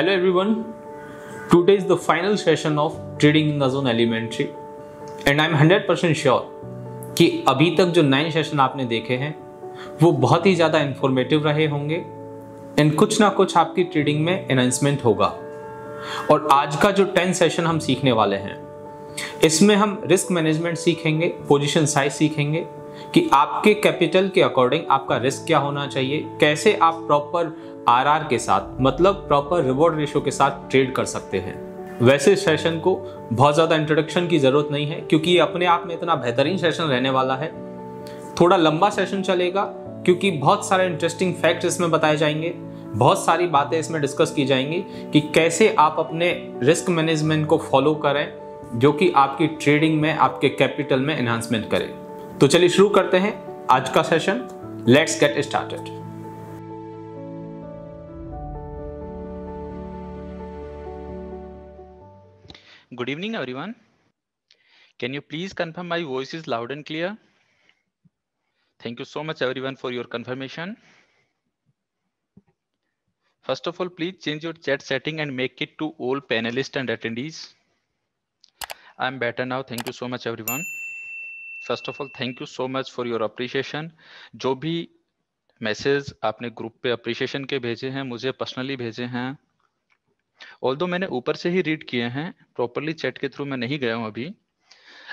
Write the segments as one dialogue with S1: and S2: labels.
S1: Hello, everyone. Today is the final session of Trading in the Zone Elementary, and I'm 100% sure कि अभी तक जो नए session आपने देखे हैं, वो बहुत ही ज़्यादा इन्फॉर्मेटिव रहे होंगे एंड कुछ ना कुछ आपकी ट्रेडिंग में एनहेंसमेंट होगा और आज का जो टेंथ सेशन हम सीखने वाले हैं, इसमें हम रिस्क मैनेजमेंट सीखेंगे पोजीशन साइज़ सीखेंगे कि आपके कैपिटल के अकॉर्डिंग आपका रिस्क क्या होना चाहिए, कैसे आप प्रॉपर आरआर के साथ मतलब प्रॉपर रिवॉर्ड रेशियो के साथ ट्रेड कर सकते हैं। वैसे सेशन को बहुत ज़्यादा इंट्रोडक्शन की ज़रूरत नहीं है, क्योंकि ये अपने आप में इतना बेहतरीन सेशन रहने वाला है। थोड़ा लंबा सेशन चलेगा, क्योंकि बहुत सारे इंटरेस्टिंग फैक्ट इसमें बताए जाएँगे, बहुत सारी बातें इसमें डिस्कस की जाएँगी कि कैसे आप अपने रिस्क मैनेजमेंट को फॉलो करें, जो कि आपकी ट्रेडिंग में, आपके कैपिटल में एनहांसमेंट करे। तो चलिए शुरू करते हैं आज का session let's get started
S2: good evening everyone can you please confirm my voice is loud and clear thank you so much everyone for your confirmation first of all please change your chat setting and make it to all panelist and attendees I am better now thank you so much everyone First of all thank you so much for your appreciation. जो भी message आपने group पे appreciation के भेजे हैं, मुझे personally भेजे हैं ऑल दो मैंने ऊपर से ही रीड किए हैं प्रॉपरली चैट के थ्रू मैं नहीं गया हूँ अभी।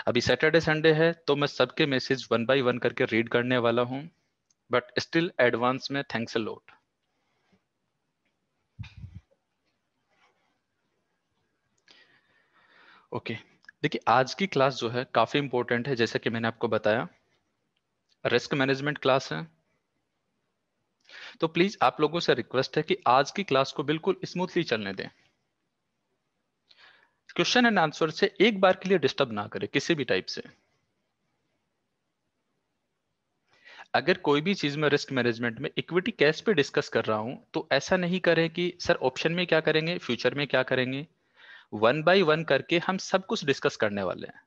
S2: अभी सैटरडे संडे है तो मैं सबके मैसेज वन बाय वन करके रीड करने वाला हूँ बट स्टिल एडवांस में थैंक्स अ लॉट ओके देखिए, आज की क्लास जो है काफ़ी इंपॉर्टेंट है, जैसे कि मैंने आपको बताया। रिस्क मैनेजमेंट क्लास है। तो प्लीज़ आप लोगों से रिक्वेस्ट है कि आज की क्लास को बिल्कुल स्मूथली चलने दें। क्वेश्चन एंड आंसर से एक बार के लिए डिस्टर्ब ना करें, किसी भी टाइप से। अगर कोई भी चीज़ में रिस्क मैनेजमेंट में इक्विटी कैश पे डिस्कस कर रहा हूँ तो ऐसा नहीं करें कि, सर ऑप्शन में क्या करेंगे? फ्यूचर में क्या करेंगे? वन बाय वन करके हम सब कुछ डिस्कस करने वाले हैं।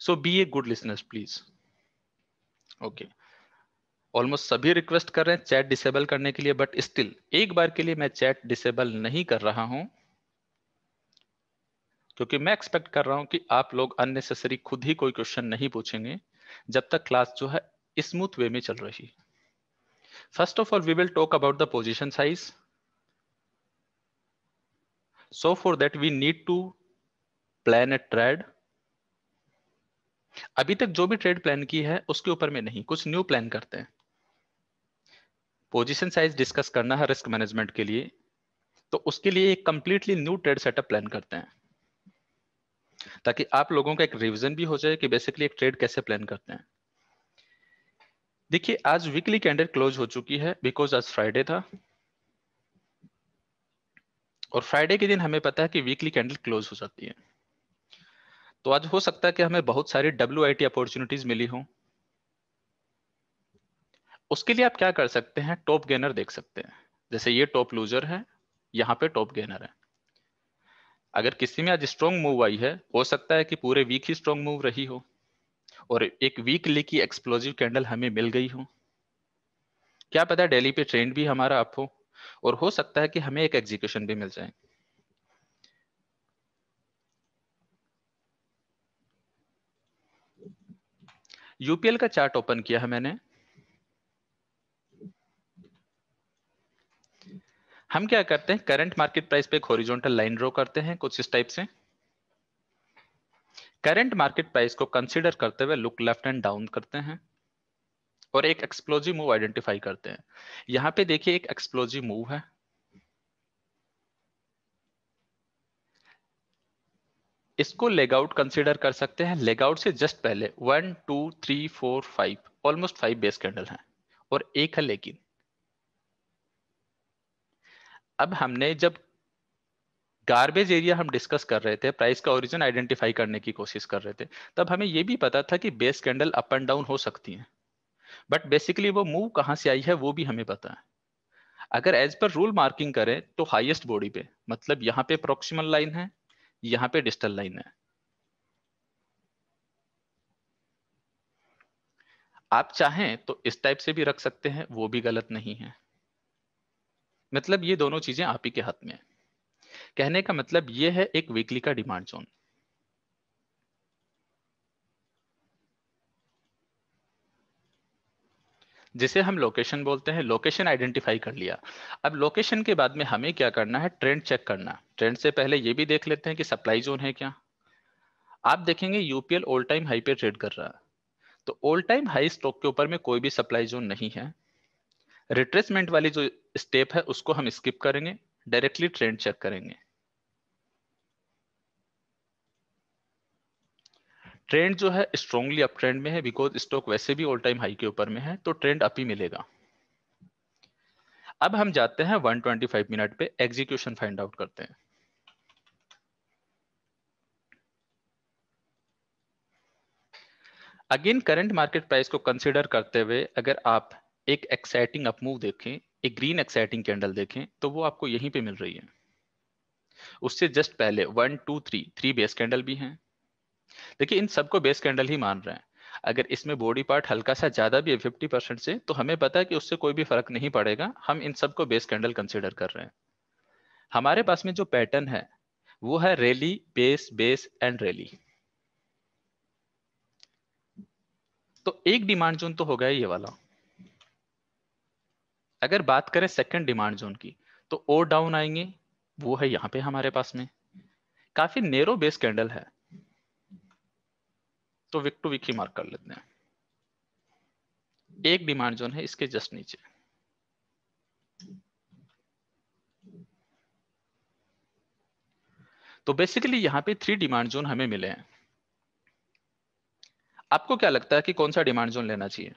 S2: So be a good listeners please okay almost सभी रिक्वेस्ट कर रहे हैं चैट डिसेबल करने के लिए बट स्टिल एक बार के लिए मैं चैट डिसेबल नहीं कर रहा हूँ, क्योंकि मैं एक्सपेक्ट कर रहा हूँ कि आप लोग अननेसेसरी खुद ही कोई क्वेश्चन नहीं पूछेंगे, जब तक क्लास जो है स्मूथ वे में चल रही। है first of all we will talk about the position size so for that we need to plan a trade अभी तक जो भी ट्रेड प्लान की है, उसके ऊपर में नहीं, कुछ न्यू प्लान करते हैं। पोजीशन साइज़ डिस्कस करना है रिस्क मैनेजमेंट के लिए। तो उसके लिए एक completely new trade setup plan करते हैं। ताकि आप लोगों का एक रिवीजन भी हो जाए कि बेसिकली एक ट्रेड कैसे प्लान करते हैं। देखिए, आज वीकली कैंडल क्लोज हो चुकी है बिकॉज़ आज फ्राइडे था। और फ्राइडे के दिन हमें पता है कि वीकली कैंडल क्लोज हो जाती है। तो आज हो सकता है कि हमें बहुत सारी डब्ल्यू आई टी अपॉर्चुनिटीज़ मिली हो। उसके लिए आप क्या कर सकते हैं? टॉप गेनर देख सकते हैं। जैसे ये टॉप लूजर है, यहाँ पे टॉप गेनर है। अगर किसी में आज स्ट्रॉन्ग मूव आई है, हो सकता है कि पूरे वीक ही स्ट्रॉन्ग मूव रही हो। और एक वीकली की एक्सप्लोजिव कैंडल हमें मिल गई हो। क्या पता डेली पे ट्रेंड भी हमारा अप हो। और हो सकता है कि हमें एक एग्जीक्यूशन भी मिल जाए। यूपीएल का चार्ट ओपन किया है मैंने। हम क्या करते हैं? करंट मार्केट प्राइस पे एक हॉरिजॉन्टल लाइन ड्रॉ करते हैं, कुछ इस टाइप से। करंट मार्केट प्राइस को कंसीडर करते हुए लुक लेफ़्ट एंड डाउन करते हैं। और एक एक्सप्लोजिव मूव आइडेंटिफाई करते हैं। यहाँ पे देखिए एक एक्सप्लोजिव मूव है। इसको लेग आउट कंसिडर कर सकते हैं। लेग आउट से जस्ट पहले one two three four five almost five base candle है और एक है लेकिन। अब हमने जब गार्बेज एरिया हम डिस्कस कर रहे थे प्राइस का ओरिजिन आइडेंटिफाई करने की कोशिश कर रहे थे, तब हमें यह भी पता था कि base candle up and down हो सकती है। बट बेसिकली वो मूव कहाँ से आई है, वो भी हमें पता है। अगर एज पर रूल मार्किंग करें तो हाईएस्ट बॉडी पे मतलब यहाँ पे प्रोक्सिमल लाइन है, यहाँ पे डिस्टल लाइन है। आप चाहें तो इस टाइप से भी रख सकते हैं, वो भी गलत नहीं है। मतलब ये दोनों चीज़ें आप ही के हाथ में है। कहने का मतलब ये है एक वीकली का डिमांड जोन जिसे हम लोकेशन बोलते हैं लोकेशन आइडेंटिफाई कर लिया। अब लोकेशन के बाद में हमें क्या करना है? ट्रेंड चेक करना। ट्रेंड से पहले ये भी देख लेते हैं कि सप्लाई जोन है क्या। आप देखेंगे यूपीएल ऑल टाइम हाई पे ट्रेड कर रहा है। तो ऑल टाइम हाई स्टॉक के ऊपर में कोई भी सप्लाई जोन नहीं है। रिट्रेसमेंट वाली जो स्टेप है, उसको हम स्किप करेंगे। डायरेक्टली ट्रेंड चेक करेंगे। ट्रेंड जो है स्ट्रॉन्गली अप ट्रेंड में है बिकॉज़ स्टॉक वैसे भी ऑल टाइम हाई के ऊपर में है तो ट्रेंड अप ही मिलेगा। अब हम जाते हैं 125 मिनट पे एग्जीक्यूशन फाइंड आउट करते हैं। अगेन करंट मार्केट प्राइस को कंसिडर करते हुए अगर आप एक एक्साइटिंग अप मूव देखें, एक ग्रीन एक्साइटिंग कैंडल देखें तो वो आपको यहीं पे मिल रही है। उससे जस्ट पहले one two three three base candle भी हैं। देखिए, इन सबको बेस कैंडल ही मान रहे हैं। अगर इसमें बॉडी पार्ट हल्का सा ज़्यादा भी है फिफ्टी परसेंट से तो हमें पता है कि उससे कोई भी फ़र्क नहीं पड़ेगा। हम इन सबको बेस कैंडल कंसिडर कर रहे हैं। हमारे पास में जो पैटर्न है, वो है rally base base and rally तो एक डिमांड जोन तो हो गया ये वाला। अगर बात करें सेकंड डिमांड जोन की तो ओ डाउन आएँगे, वो है यहाँ पे हमारे पास में। काफ़ी नेरो बेस कैंडल है। तो विक टू विक ही मार्क कर लेते हैं। एक डिमांड जोन है, इसके जस्ट नीचे। तो बेसिकली यहाँ पे थ्री डिमांड जोन हमें मिले हैं। आपको क्या लगता है कि कौन सा डिमांड जोन लेना चाहिए?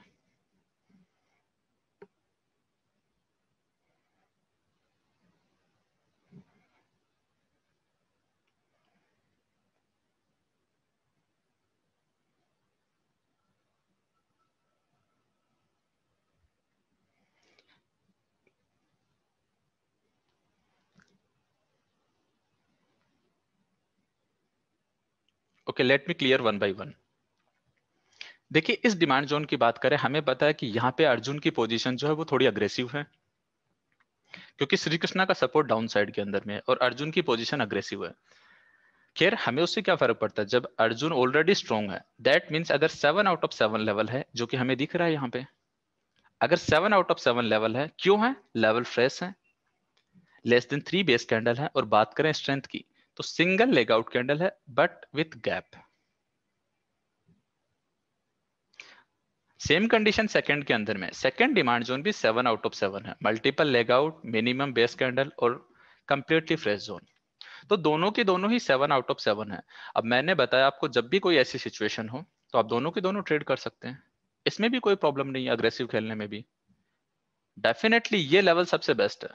S2: Okay let me clear one by one देखिए, इस डिमांड जोन की बात करें, हमें पता है कि यहाँ पे अर्जुन की पोजीशन जो है वो थोड़ी अग्रेसिव है। क्योंकि श्री कृष्णा का सपोर्ट डाउन साइड के अंदर में है और अर्जुन की पोजीशन अग्रेसिव है। खैर, हमें उससे क्या फ़र्क पड़ता है? जब अर्जुन ऑलरेडी स्ट्रॉन्ग है दैट मीन्स अगर seven out of seven level है, जो कि हमें दिख रहा है यहाँ पे, अगर seven out of seven level है, क्यों है? लेवल फ्रेश है। Less than three base candle है और बात करें स्ट्रेंथ की। तो सिंगल लेग आउट कैंडल है but with gap same condition second के अंदर में. सेकंड डिमांड जोन भी सेवन आउट ऑफ़ सेवन है. Multiple leg out minimum base candle और कंप्लीटली फ्रेश जोन तो दोनों के दोनों ही सेवन आउट ऑफ़ सेवन है. अब मैंने बताया आपको जब भी कोई ऐसी सिचुएशन हो तो आप दोनों के दोनों ट्रेड कर सकते हैं. इसमें भी कोई प्रॉब्लम नहीं है अग्रेसिव खेलने में भी. डेफिनेटली ये लेवल सबसे बेस्ट है.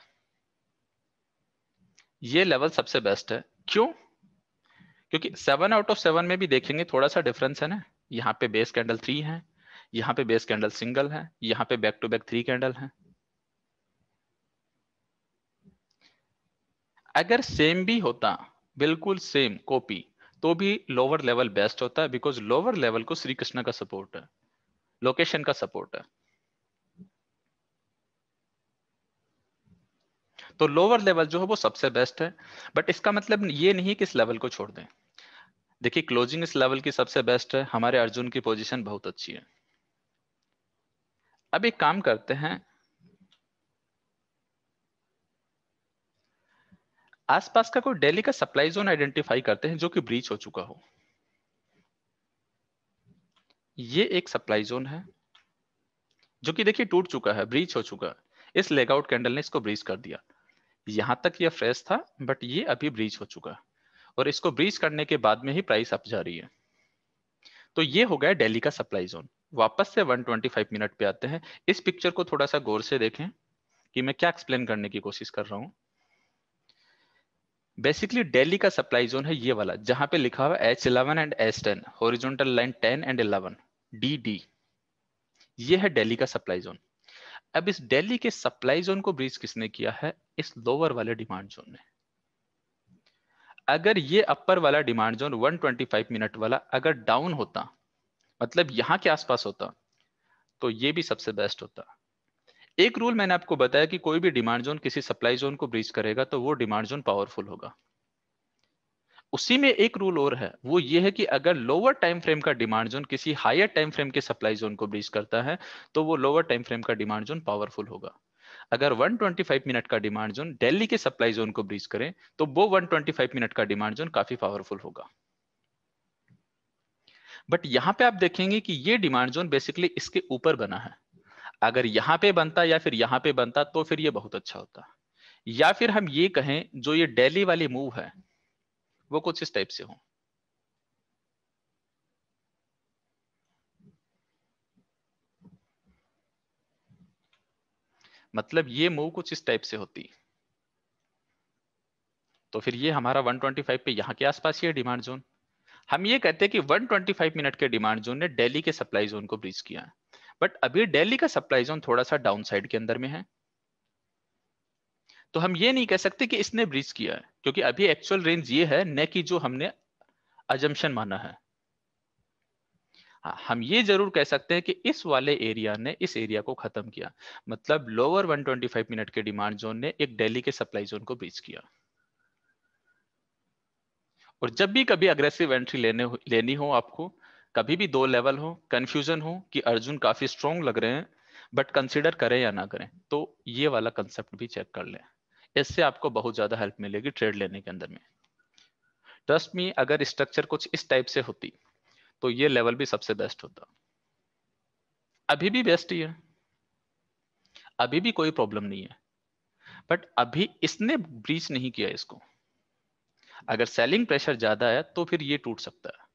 S2: ये लेवल सबसे बेस्ट है. क्यों? क्योंकि सेवन आउट ऑफ़ सेवन में भी देखेंगे थोड़ा सा डिफरेंस है ना। यहाँ पे बेस कैंडल थ्री है, यहाँ पे बेस कैंडल सिंगल है, यहाँ पे back to back three candle है। अगर सेम भी होता, बिल्कुल सेम कॉपी तो भी लोअर लेवल बेस्ट होता है बिकॉज़ लोअर लेवल को श्री कृष्ण का सपोर्ट है लोकेशन का सपोर्ट है। तो लोअर लेवल जो है वो सबसे बेस्ट है। बट इसका मतलब ये नहीं कि इस लेवल को छोड़ दें। देखिए क्लोजिंग इस लेवल की सबसे बेस्ट है। हमारे अर्जुन की पोजीशन बहुत अच्छी है। अब एक काम करते हैं। आसपास का कोई डेली का सप्लाई जोन आइडेंटिफाई करते हैं जो कि ब्रीच हो चुका हो। ये एक सप्लाई जोन है, जो कि देखिए टूट चुका है ब्रीच हो चुका है। इस लेगआउट कैंडल ने इसको ब्रीच कर दिया। यहाँ तक ये फ्रेश था बट ये अभी ब्रीच हो चुका और इसको ब्रीच करने के बाद में ही प्राइस अप जा रही है। तो ये हो गया डेली का सप्लाई जोन वापस से 125 मिनट पे आते हैं। इस पिक्चर को थोड़ा सा गौर से देखें कि मैं क्या एक्सप्लेन करने की कोशिश कर रहा हूँ। बेसिकली डेली का सप्लाई जोन है ये वाला, जहाँ पे लिखा हुआ H eleven and H ten horizontal line ten and eleven D D ये है डेली का सप्लाई जोन अब इस दिल्ली के सप्लाई जोन को ब्रीच किसने किया है? इस लोअर वाले डिमांड जोन ने अगर ये अपर वाला डिमांड जोन 125 मिनट वाला अगर डाउन होता मतलब यहाँ के आसपास होता तो ये भी सबसे बेस्ट होता। एक रूल मैंने आपको बताया कि कोई भी डिमांड जोन किसी सप्लाई जोन को ब्रीच करेगा तो वो डिमांड जोन पावरफुल होगा। उसी में एक रूल और है। वो ये है कि अगर लोअर टाइम फ्रेम का डिमांड जोन किसी हायर टाइम फ्रेम के सप्लाई जोन को ब्रीच करता है तो वो लोअर टाइम फ्रेम का डिमांड जोन पावरफुल होगा। अगर 125 मिनट का डिमांड जोन दिल्ली के सप्लाई जोन को ब्रीच करें तो वो 125 मिनट का डिमांड जोन काफ़ी पावरफुल होगा। बट यहाँ पे आप देखेंगे कि ये डिमांड जोन बेसिकली इसके ऊपर बना है। अगर यहाँ पे बनता या फिर यहाँ पे बनता तो फिर ये बहुत अच्छा होता। या फिर हम ये कहें, जो ये डेली वाली मूव है वो कुछ इस टाइप से हो। मतलब ये मूव कुछ इस टाइप से होती। तो फिर ये हमारा 125 पे यहाँ के आसपास ही है डिमांड जोन हम ये कहते हैं कि 125 मिनट के डिमांड जोन ने दिल्ली के सप्लाई जोन को ब्रीच किया है। बट अभी दिल्ली का सप्लाई जोन थोड़ा सा डाउन साइड के अंदर में है। तो हम ये नहीं कह सकते कि इसने ब्रीच किया है क्योंकि अभी एक्चुअल रेंज ये है न कि जो हमने अजम्पन माना है। हाँ, हम ये ज़रूर कह सकते हैं कि इस वाले एरिया ने इस एरिया को खत्म किया। मतलब लोअर 125 मिनट के डिमांड जोन ने एक दिल्ली के सप्लाई जोन को ब्रीच किया। और जब भी कभी अग्रेसिव एंट्री लेने लेनी हो आपको कभी भी दो लेवल हो कंफ्यूजन हो कि अर्जुन काफ़ी स्ट्रॉन्ग लग रहे हैं बट कंसिडर करें या ना करें तो ये वाला कंसेप्ट भी चेक कर लें। इससे आपको बहुत ज़्यादा हेल्प मिलेगी ट्रेड लेने के अंदर में। ट्रस्ट मी अगर स्ट्रक्चर कुछ इस टाइप से होती तो ये लेवल भी सबसे बेस्ट होता। अभी भी बेस्ट ही है। अभी भी कोई प्रॉब्लम नहीं है। बट अभी इसने ब्रीच नहीं किया इसको। अगर सेलिंग प्रेशर ज़्यादा है तो फिर ये टूट सकता है।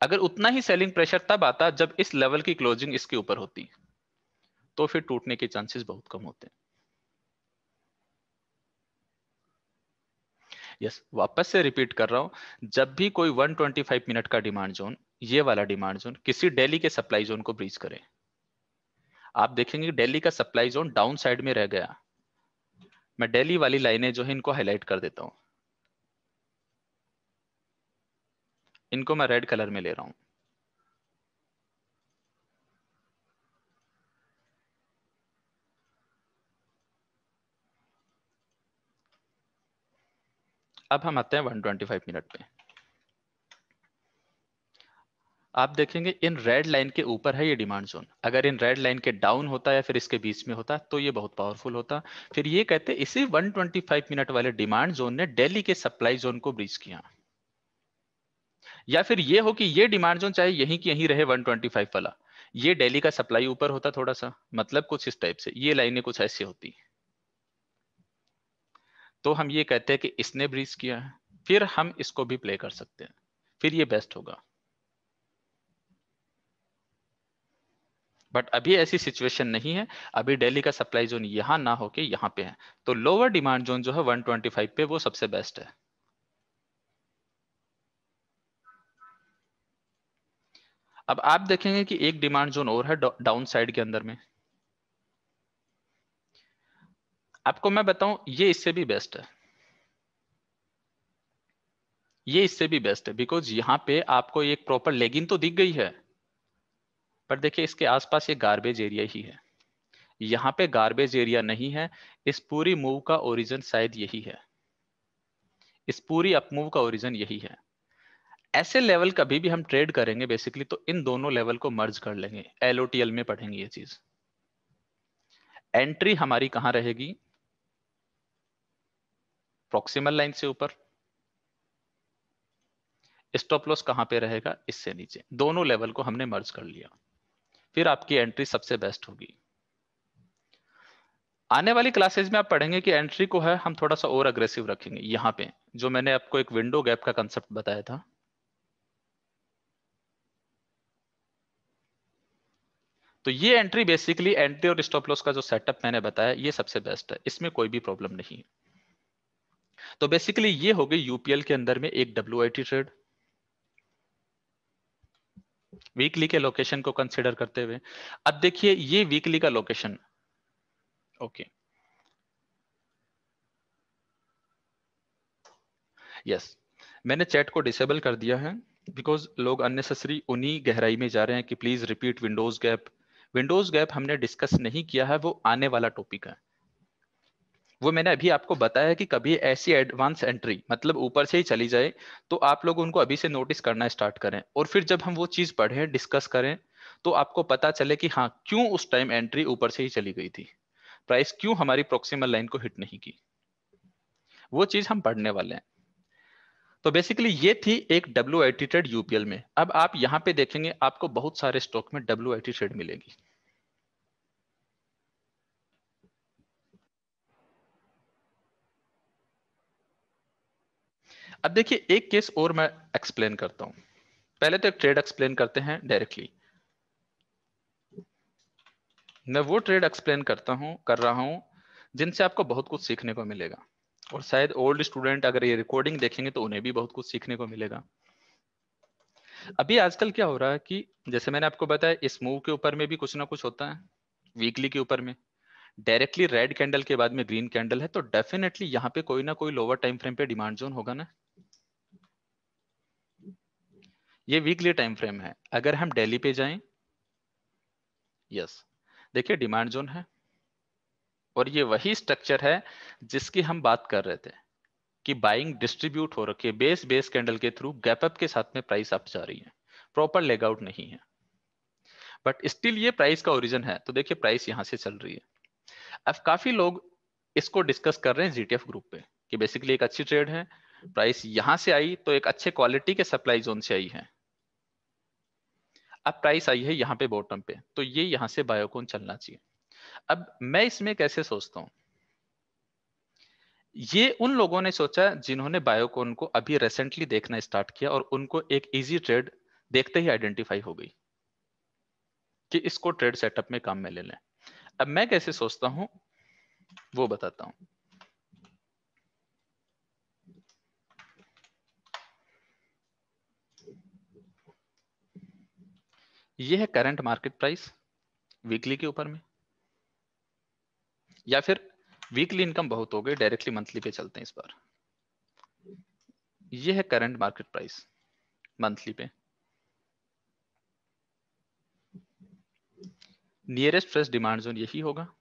S2: अगर उतना ही सेलिंग प्रेशर तब आता जब इस लेवल की क्लोजिंग इसके ऊपर होती तो फिर टूटने के चांसेस बहुत कम होते। हैं यस वापस से रिपीट कर रहा हूँ। जब भी कोई 125 मिनट का डिमांड जोन ये वाला डिमांड जोन किसी डेली के सप्लाई जोन को ब्रीज करे। आप देखेंगे डेली का सप्लाई जोन डाउन साइड में रह गया। मैं डेली वाली लाइनें जो है, इनको हाईलाइट कर देता हूँ। इनको मैं रेड कलर में ले रहा हूँ। अब हम आते हैं 125 मिनट पे। आप देखेंगे, इन रेड लाइन के ऊपर है ये डिमांड जोन अगर इन रेड लाइन के डाउन होता या फिर इसके बीच में होता तो ये बहुत पावरफुल होता। फिर ये कहते, इसी 125 मिनट वाले डिमांड जोन ने दिल्ली के सप्लाई जोन को ब्रीच किया। या फिर ये हो कि ये डिमांड जोन चाहे यहीं की यहीं रहे 125 वाला, ये दिल्ली का सप्लाई ऊपर होता थोड़ा सा मतलब कुछ इस टाइप से, ये लाइनें कुछ ऐसी होती। तो हम ये कहते हैं कि इसने ब्रीज किया है, फिर हम इसको भी प्ले कर सकते हैं, फिर ये बेस्ट होगा। बट अभी ऐसी सिचुएशन नहीं है, अभी दिल्ली का सप्लाई जोन यहाँ ना होके यहाँ पे है। तो लोअर डिमांड जोन जो है 125 पे वो सबसे बेस्ट है। अब आप देखेंगे कि एक डिमांड जोन और है डाउन साइड के अंदर में। आपको मैं बताऊँ, ये इससे भी बेस्ट है। ये इससे भी बेस्ट है बिकॉज़ यहाँ पे आपको एक प्रॉपर लेगिन तो दिख गई है, पर देखिए इसके आसपास ये गार्बेज एरिया ही है। यहाँ पे गार्बेज एरिया नहीं है, इस पूरी मूव का ओरिजिन शायद यही है। इस पूरी अपमूव का ओरिजिन यही है। ऐसे लेवल कभी भी हम ट्रेड करेंगे बेसिकली तो इन दोनों लेवल को मर्ज कर लेंगे। एलओटीएल में पढ़ेंगे ये चीज़। एंट्री हमारी कहाँ रहेगी? प्रोक्सिमल लाइन से ऊपर। स्टॉप लॉस कहाँ पे रहेगा? इससे नीचे। दोनों लेवल को हमने मर्ज कर लिया। फिर आपकी एंट्री सबसे बेस्ट होगी। आने वाली क्लासेस में आप पढ़ेंगे कि एंट्री को है, हम थोड़ा सा और अग्रेसिव रखेंगे। यहाँ पे, जो मैंने आपको एक विंडो गैप का कंसेप्ट बताया था। तो ये एंट्री बेसिकली एंट्री और स्टॉप लॉस का जो सेटअप मैंने बताया, ये सबसे बेस्ट है। इसमें कोई भी प्रॉब्लम नहीं है। तो बेसिकली ये हो गई यूपीएल के अंदर में एक डब्ल्यूआईटी ट्रेड वीकली के लोकेशन को कंसिडर करते हुए। अब देखिए, ये वीकली का लोकेशन ओके यस मैंने चैट को डिसेबल कर दिया है बिकॉज़ लोग अननेसेसरी उन्हीं गहराई में जा रहे हैं कि please repeat windows gap windows gap हमने डिस्कस नहीं किया है, वो आने वाला टॉपिक है। वो मैंने अभी आपको बताया कि कभी ऐसी एडवांस एंट्री मतलब ऊपर से ही चली जाए तो आप लोग उनको अभी से नोटिस करना स्टार्ट करें। और फिर जब हम वो चीज़ पढ़े डिस्कस करें तो आपको पता चले कि हाँ क्यों उस टाइम एंट्री ऊपर से ही चली गई थी। प्राइस क्यों हमारी प्रोक्सीमल लाइन को हिट नहीं की? वो चीज़ हम पढ़ने वाले हैं। तो बेसिकली ये थी एक W I T trade UPL में। अब आप यहाँ पे देखेंगे, आपको बहुत सारे स्टॉक में डब्ल्यू आई टी ट्रेड मिलेगी। अब देखिए, एक केस और मैं एक्सप्लेन करता हूँ। पहले तो एक ट्रेड एक्सप्लेन करते हैं डायरेक्टली मैं वो ट्रेड एक्सप्लेन करता हूँ, कर रहा हूँ, जिनसे आपको बहुत कुछ सीखने को मिलेगा। और शायद ओल्ड स्टूडेंट अगर ये रिकॉर्डिंग देखेंगे तो उन्हें भी बहुत कुछ सीखने को मिलेगा। अभी आजकल क्या हो रहा है कि जैसे मैंने आपको बताया, इस मूव के ऊपर में भी कुछ ना कुछ होता है वीकली के ऊपर में। डायरेक्टली रेड कैंडल के बाद में ग्रीन कैंडल है तो डेफिनेटली यहाँ पे कोई ना कोई लोअर टाइम फ्रेम पे डिमांड जोन होगा ना। ये वीकली टाइम फ्रेम है। अगर हम डेली पे जाएँ यस देखिए डिमांड जोन है और ये वही स्ट्रक्चर है जिसकी हम बात कर रहे थे कि बाइंग डिस्ट्रीब्यूट हो रखी है। बेस बेस कैंडल के थ्रू गैप अप के साथ में प्राइस अप जा रही है। प्रॉपर लेगआउट नहीं है। बट स्टिल ये प्राइस का ओरिजिन है। तो देखिए प्राइस यहाँ से चल रही है। अब काफ़ी लोग इसको डिस्कस कर रहे हैं जीटीएफ ग्रुप पे कि बेसिकली एक अच्छी ट्रेड है। प्राइस यहाँ से आई तो एक अच्छे क्वालिटी के सप्लाई जोन से आई है। अब प्राइस आई है यहाँ पे बॉटम पे तो ये यहाँ से बायोकोन चलना चाहिए। अब मैं इसमें कैसे सोचता हूँ? ये उन लोगों ने सोचा जिन्होंने बायोकोन को अभी रिसेंटली देखना स्टार्ट किया और उनको एक इजी ट्रेड देखते ही आइडेंटिफाई हो गई कि इसको ट्रेड सेटअप में काम में ले लें। अब मैं कैसे सोचता हूँ, वो बताता हूँ। ये है करंट मार्केट प्राइस वीकली के ऊपर में? या फिर वीकली इनकम बहुत हो गई डायरेक्टली मंथली पे चलते हैं इस बार। ये है करंट मार्केट प्राइस मंथली पे। नियरेस्ट फ्रेश डिमांड जोन यही होगा।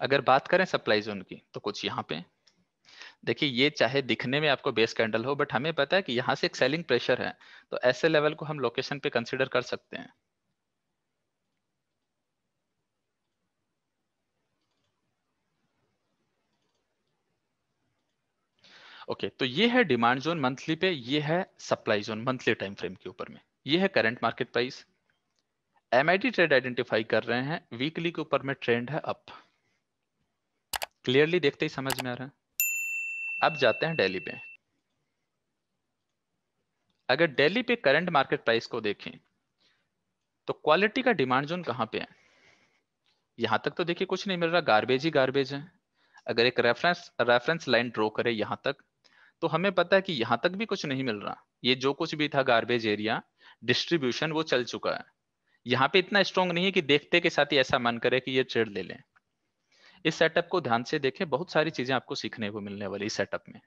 S2: अगर बात करें सप्लाई जोन की तो कुछ यहाँ पे। देखिए ये चाहे दिखने में आपको बेस कैंडल हो बट हमें पता है कि यहाँ से एक सेलिंग प्रेशर है तो ऐसे लेवल को हम लोकेशन पे कंसिडर कर सकते हैं। ओके okay, तो ये है डिमांड जोन मंथली पे ये है supply zone monthly time frame के ऊपर में। ये है current market price MIT trade identify कर रहे हैं वीकली के ऊपर में ट्रेंड है अप क्लियरली देखते ही समझ में आ रहा है। अब जाते हैं डेली पे। अगर डेली पे करंट मार्केट प्राइस को देखें तो क्वालिटी का डिमांड जोन कहाँ पे है? यहाँ तक तो देखिए कुछ नहीं मिल रहा गार्बेज ही गार्बेज है। अगर एक रेफरेंस रेफरेंस लाइन ड्रॉ करे यहाँ तक तो हमें पता है कि यहाँ तक भी कुछ नहीं मिल रहा। ये जो कुछ भी था गार्बेज एरिया डिस्ट्रीब्यूशन वो चल चुका है। यहाँ पे इतना स्ट्रॉन्ग नहीं है कि देखते के साथ ही ऐसा मन करे कि ये ट्रेड ले लें। इस सेटअप को ध्यान से देखें, बहुत सारी चीज़ें आपको सीखने को मिलने वाली इस सेटअप में।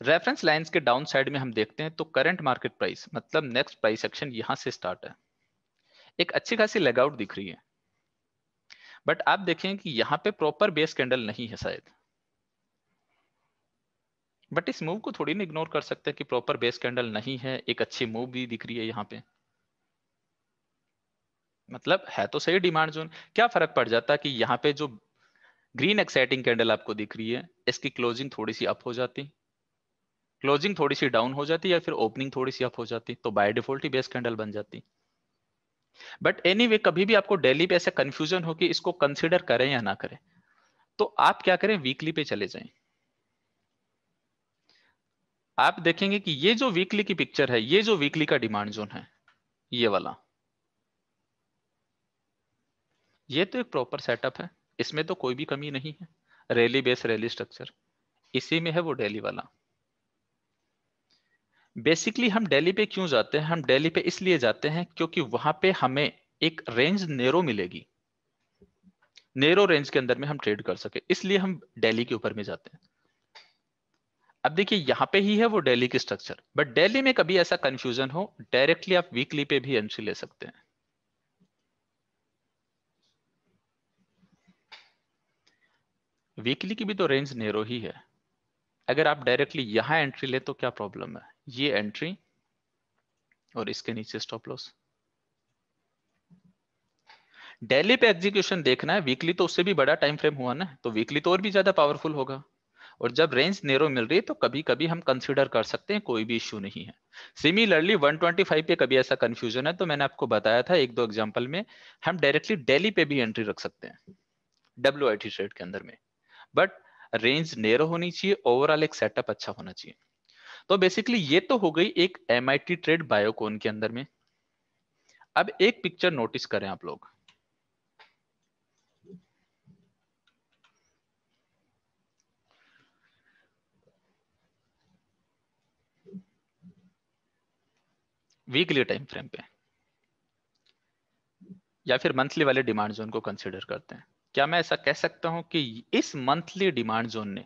S2: रेफरेंस लाइंस के डाउन साइड में हम देखते हैं तो करंट मार्केट प्राइस मतलब नेक्स्ट प्राइस एक्शन यहाँ से स्टार्ट है। एक अच्छी खासी लेगआउट दिख रही है। बट आप देखें कि यहाँ पे प्रॉपर बेस कैंडल नहीं है शायद। बट इस मूव को थोड़ी ना इग्नोर कर सकते हैं कि प्रॉपर बेस कैंडल नहीं है, एक अच्छी मूव भी दिख रही है यहाँ पे। मतलब है तो सही डिमांड जोन क्या फ़र्क पड़ जाता कि यहाँ पे जो ग्रीन एक्साइटिंग कैंडल आपको दिख रही है इसकी क्लोजिंग थोड़ी सी अप हो जाती। क्लोजिंग थोड़ी सी डाउन हो जाती या फिर ओपनिंग थोड़ी सी अप हो जाती तो बाय डिफ़ॉल्ट ही बेस कैंडल बन जाती। बट एनी anyway, कभी भी आपको डेली पे ऐसा कंफ्यूजन हो कि इसको कंसिडर करें या ना करें तो आप क्या करें? वीकली पे चले जाएँ। आप देखेंगे कि ये जो वीकली की पिक्चर है ये जो वीकली का डिमांड जोन है ये वाला ये तो एक प्रॉपर सेटअप है। इसमें तो कोई भी कमी नहीं है। रैली बेस रैली स्ट्रक्चर इसी में है वो डेली वाला। बेसिकली हम डेली पे क्यों जाते हैं? हम डेली पे इसलिए जाते हैं क्योंकि वहाँ पे हमें एक रेंज नेरो मिलेगी। नेरो रेंज के अंदर में हम ट्रेड कर सके। इसलिए हम डेली के ऊपर में जाते हैं। अब देखिए, यहाँ पे ही है वो डेली की स्ट्रक्चर बट डेली में कभी ऐसा कंफ्यूजन हो डायरेक्टली आप वीकली पे भी एंट्री ले सकते हैं। वीकली की भी तो रेंज नेरो ही है। अगर आप डायरेक्टली यहाँ एंट्री ले तो क्या प्रॉब्लम है? ये एंट्री और इसके नीचे स्टॉप लॉस डेली पे एग्जीक्यूशन देखना है। वीकली तो उससे भी बड़ा टाइम फ्रेम हुआ ना तो वीकली तो और भी ज़्यादा पावरफुल होगा। और जब रेंज नेरो मिल रही है तो कभी कभी हम कंसिडर कर सकते हैं, कोई भी इश्यू नहीं है। सिमिलरली 125 पे कभी ऐसा कंफ्यूजन है तो मैंने आपको बताया था एक दो एग्जांपल में, हम डायरेक्टली डेली पे भी एंट्री रख सकते हैं। डब्ल्यू आई ट्रेड के अंदर में। बट रेंज नेरो होनी चाहिए ओवरऑल एक सेटअप अच्छा होना चाहिए। तो बेसिकली ये तो हो गई एक एमआईटी ट्रेड बायोकोन के अंदर में। अब एक पिक्चर नोटिस करें आप लोग। वीकली टाइम फ्रेम पे। या फिर मंथली वाले डिमांड जोन को कंसिडर करते हैं। क्या मैं ऐसा कह सकता हूँ कि इस मंथली डिमांड जोन ने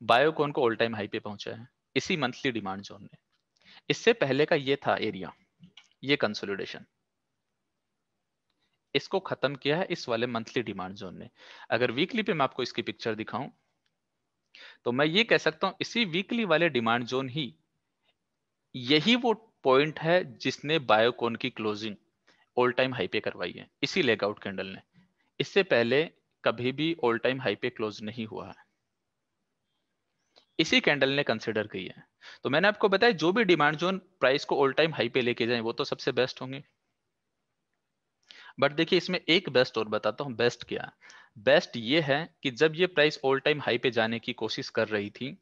S2: बायोकॉन को ऑल टाइम हाई पे पहुँचा है। इसी मंथली डिमांड जोन ने। इससे पहले का ये था एरिया ये कंसोलिडेशन इसको खत्म किया है इस वाले मंथली डिमांड जोन ने। अगर वीकली पे मैं आपको इसकी पिक्चर दिखाऊँ तो मैं ये कह सकता हूँ, इसी वीकली वाले डिमांड जोन ही यही वो पॉइंट है जिसने बायोकॉन की क्लोजिंग ऑल टाइम हाई पे करवाई है। इसी लेगआउट कैंडल ने। इससे पहले कभी भी ऑल टाइम हाई पे क्लोज नहीं हुआ है। इसी कैंडल ने कंसिडर की है। तो मैंने आपको बताया, जो भी डिमांड जोन प्राइस को ऑल टाइम हाई पे लेके जाए, वो तो सबसे बेस्ट होंगे। बट देखिए, इसमें एक बेस्ट और बताता हूँ बेस्ट क्या बेस्ट ये है कि जब ये प्राइस ऑल टाइम हाई पे जाने की कोशिश कर रही थी,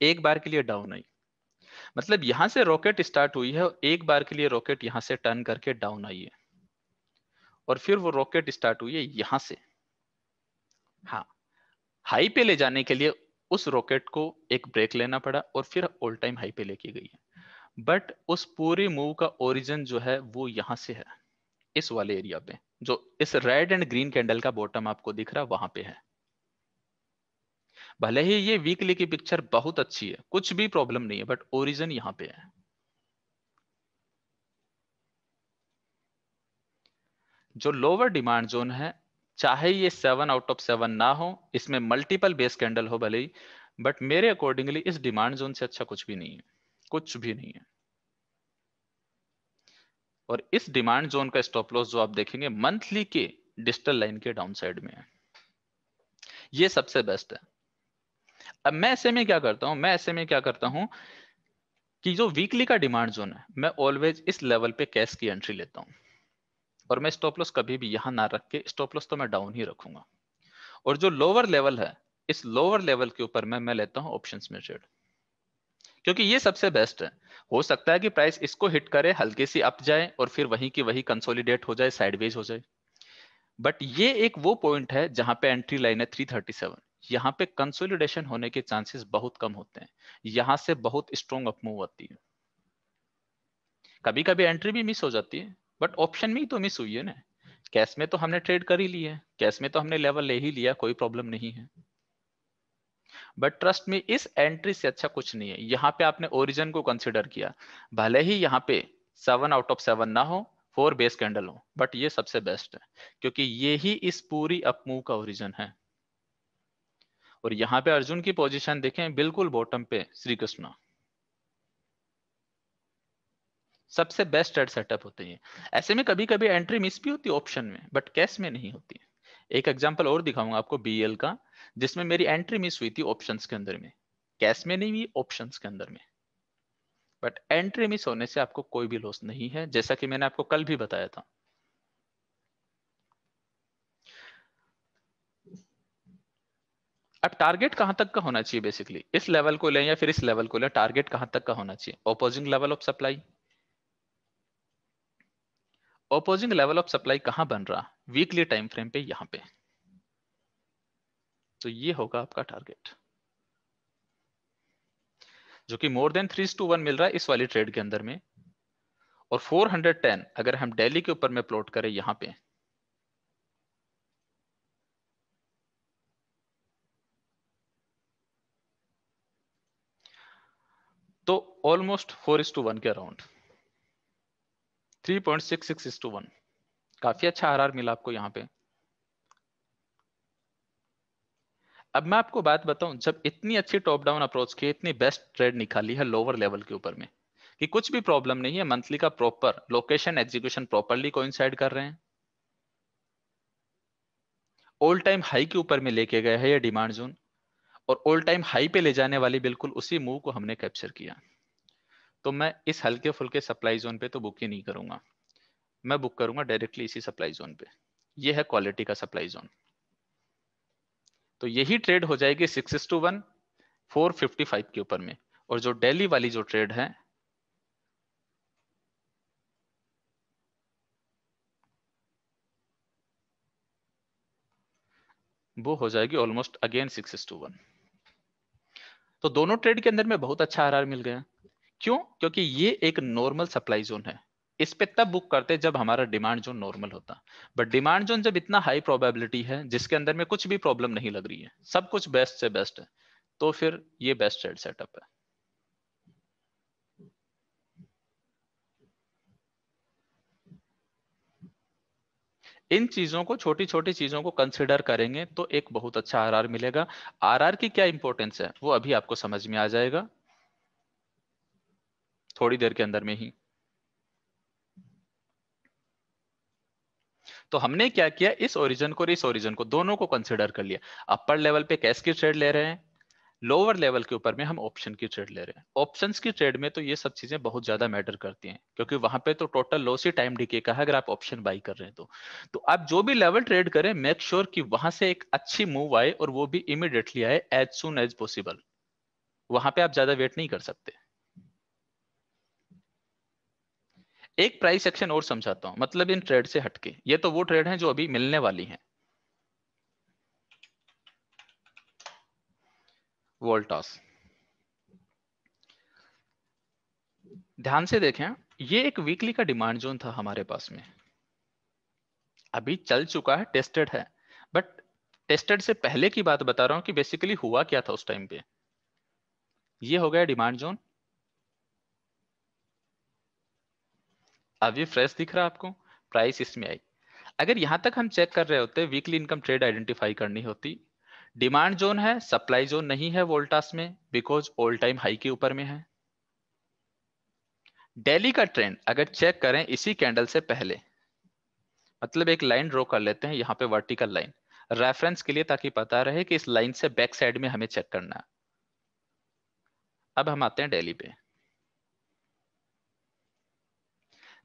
S2: एक बार के लिए डाउन आई। मतलब यहाँ से रॉकेट स्टार्ट हुई है एक बार के लिए रॉकेट यहाँ से टर्न करके डाउन आई है। और फिर वो रॉकेट स्टार्ट हुई है यहाँ से। हाँ हाई पे ले जाने के लिए उस रॉकेट को एक ब्रेक लेना पड़ा और फिर ऑल टाइम हाई पे लेके गई है। बट उस पूरे मूव का ओरिजिन जो है वो यहाँ से है, इस वाले एरिया पे, जो इस रेड एंड ग्रीन कैंडल का बॉटम आपको दिख रहा वहाँ पे है। भले ही ये वीकली की पिक्चर बहुत अच्छी है, कुछ भी प्रॉब्लम नहीं है बट ओरिजिन यहाँ पे है। जो लोअर डिमांड जोन है, चाहे ये सेवन आउट ऑफ़ सेवन ना हो, इसमें मल्टीपल बेस कैंडल हो भले ही बट मेरे अकॉर्डिंगली इस डिमांड जोन से अच्छा कुछ भी नहीं है, कुछ भी नहीं है। और इस डिमांड जोन का स्टॉप लॉस जो आप देखेंगे मंथली के डिजिटल लाइन के डाउन साइड में है। ये सबसे बेस्ट है। अब मैं ऐसे में क्या करता हूँ, मैं ऐसे में क्या करता हूँ कि जो वीकली का डिमांड जोन है, मैं ऑलवेज इस लेवल पे कैश की एंट्री लेता हूँ। और मैं स्टॉप लॉस कभी भी यहाँ ना रख के स्टॉप लॉस तो मैं डाउन ही रखूँगा। और जो लोअर लेवल है, इस लोअर लेवल के ऊपर मैं मैं लेता हूँ ऑप्शंस में ट्रेड क्योंकि ये सबसे बेस्ट है। हो सकता है कि प्राइस इसको हिट करे, हल्के सी अप जाए और फिर वहीं की वही कंसोलिडेट हो जाए साइडवेज हो जाए। बट ये एक वो पॉइंट है जहाँ पे एंट्री लाइन है 337 यहाँ पे कंसोलिडेशन होने के चांसेस बहुत कम होते हैं। यहाँ से बहुत स्ट्रॉन्ग अपमूव होती है। कभी कभी एंट्री भी मिस हो जाती है। बट ऑप्शन में ही तो मिस हुई है ना। कैश में तो हमने ट्रेड कर ही लिया कैश में तो हमने लेवल ले ही लिया, कोई प्रॉब्लम नहीं है। बट ट्रस्ट में इस एंट्री से अच्छा कुछ नहीं है। यहाँ पे आपने ओरिजिन को कंसिडर किया। भले ही यहाँ पे सेवन आउट ऑफ़ सेवन ना हो फोर बेस कैंडल हो बट ये सबसे बेस्ट है। क्योंकि ये ही इस पूरी अपमूव का ओरिजिन है। और यहाँ पे अर्जुन की पोजीशन देखें, बिल्कुल बॉटम पे श्री कृष्ण। सबसे बेस्ट एड सेटअप होते हैं ऐसे में कभी कभी एंट्री मिस भी होती है ऑप्शन में बट कैश में नहीं होती एक एग्जांपल और दिखाऊँगा आपको बीएल का, जिसमें मेरी एंट्री मिस हुई थी ऑप्शंस के अंदर में। कैश में नहीं हुई ऑप्शंस के अंदर में। बट एंट्री मिस होने से आपको कोई भी लॉस नहीं है, जैसा कि मैंने आपको कल भी बताया था। अब टारगेट कहाँ तक का होना चाहिए बेसिकली इस लेवल को लें या फिर इस लेवल को लें टारगेट कहाँ तक का होना चाहिए? Opposing level of supply opposing level of supply कहाँ बन रहा? वीकली टाइम फ्रेम पे यहाँ पे। तो ये होगा आपका टारगेट जो कि more than three to one मिल रहा है इस वाली ट्रेड के अंदर में। और 410 अगर हम डेली के ऊपर में प्लॉट करें यहाँ पे। तो almost four is to one के around three point six six is to one. काफ़ी अच्छा आर मिला आपको यहाँ पे। अब मैं आपको बात बताऊँ, जब इतनी अच्छी टॉप डाउन अप्रोच की, इतनी बेस्ट ट्रेड निकाली है लोअर लेवल के ऊपर में, कि कुछ भी प्रॉब्लम नहीं है मंथली का proper location execution properly coincide कर रहे हैं। ऑल टाइम हाई के ऊपर में लेके गए हैं ये डिमांड जोन और ऑल टाइम हाई पे ले जाने वाली बिल्कुल उसी मूव को हमने कैप्चर किया। तो मैं इस हल्के फुल्के सप्लाई जोन पे तो बुक ही नहीं करूँगा। मैं बुक करूँगा डायरेक्टली इसी सप्लाई जोन पे। ये है क्वालिटी का सप्लाई जोन तो यही ट्रेड हो जाएगी six two one four fifty five के ऊपर में। और जो डेली वाली जो ट्रेड है, वो हो जाएगी almost again six two one तो दोनों ट्रेड के अंदर में बहुत अच्छा आर मिल गया। क्यों? क्योंकि ये एक नॉर्मल सप्लाई जोन है। इस पे तब बुक करते जब हमारा डिमांड जोन नॉर्मल होता। बट डिमांड जोन जब इतना हाई प्रोबेबिलिटी है, जिसके अंदर में कुछ भी प्रॉब्लम नहीं लग रही है, सब कुछ बेस्ट से बेस्ट है तो फिर ये बेस्ट ट्रेड सेटअप है। इन चीज़ों को छोटी छोटी चीज़ों को कंसिडर करेंगे तो एक बहुत अच्छा आरआर मिलेगा। आरआर की क्या इंपॉर्टेंस है, वो अभी आपको समझ में आ जाएगा। थोड़ी देर के अंदर में ही। तो हमने क्या किया? इस ओरिजन को और इस ओरिजन को दोनों को कंसिडर कर लिया। अपर लेवल पे कैश की ट्रेड ले रहे हैं? लोअर लेवल के ऊपर में हम ऑप्शन की ट्रेड ले रहे हैं। ऑप्शंस की ट्रेड में तो ये सब चीज़ें बहुत ज़्यादा मैटर करती हैं, क्योंकि वहाँ पे तो टोटल लॉस ही टाइम डिके का है अगर आप ऑप्शन बाई कर रहे हैं तो। तो आप जो भी लेवल ट्रेड करें मेक श्योर sure कि वहाँ से एक अच्छी मूव आए और वो भी इमिडिएटली आए एज सुन एज पॉसिबल वहाँ पे आप ज़्यादा वेट नहीं कर सकते। एक प्राइस एक्शन और समझाता हूँ। मतलब इन ट्रेड से हटके। ये तो वो ट्रेड हैं जो अभी मिलने वाली हैं। वोल्टास ध्यान से देखें, ये एक वीकली का डिमांड जोन था हमारे पास में। अभी चल चुका है टेस्टेड है। बट टेस्टेड से पहले की बात बता रहा हूँ कि बेसिकली हुआ क्या था उस टाइम पे? ये हो गया डिमांड जोन अभी फ्रेश दिख रहा है आपको? प्राइस इसमें आई। अगर यहाँ तक हम चेक कर रहे होते वीकली इनकम ट्रेड आइडेंटिफाई करनी होती। डिमांड जोन है सप्लाई जोन नहीं है वोल्टास में बिकॉज़ ऑल टाइम हाई के ऊपर में है। डेली का ट्रेंड अगर चेक करें, इसी कैंडल से पहले। मतलब एक लाइन ड्रॉ कर लेते हैं, यहाँ पे वर्टिकल लाइन रेफरेंस के लिए ताकि पता रहे कि इस लाइन से बैक साइड में हमें चेक करना अब हम आते हैं डेली पे।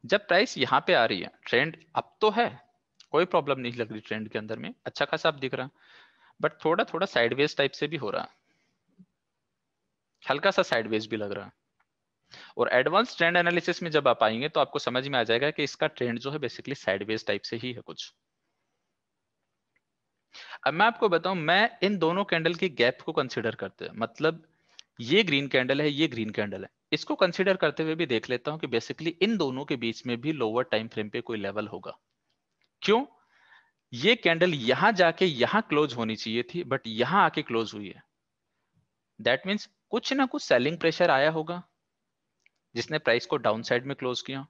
S2: जब प्राइस यहाँ पे आ रही है ट्रेंड अब तो है, कोई प्रॉब्लम नहीं लग रही ट्रेंड के अंदर में अच्छा खासा आप दिख रहा बट थोड़ा थोड़ा साइडवेज टाइप से भी हो रहा हल्का सा साइडवेज भी लग रहा और एडवांस ट्रेंड एनालिसिस में जब आप आएँगे तो आपको समझ में आ जाएगा कि इसका ट्रेंड जो है बेसिकली साइडवेज टाइप से ही है कुछ। अब मैं आपको बताऊँ, मैं इन दोनों कैंडल की गैप को कंसिडर करते हैं मतलब ये ग्रीन कैंडल है, ये ग्रीन कैंडल है। इसको कंसिडर करते हुए भी देख लेता हूँ कि बेसिकली इन दोनों के बीच में भी लोअर टाइम फ्रेम पे कोई लेवल होगा। क्यों? ये कैंडल यहाँ जाके यहाँ क्लोज होनी चाहिए थी बट यहाँ आके क्लोज हुई है। दैट मीन्स कुछ ना कुछ सेलिंग प्रेशर आया होगा, जिसने प्राइस को डाउन साइड में क्लोज किया।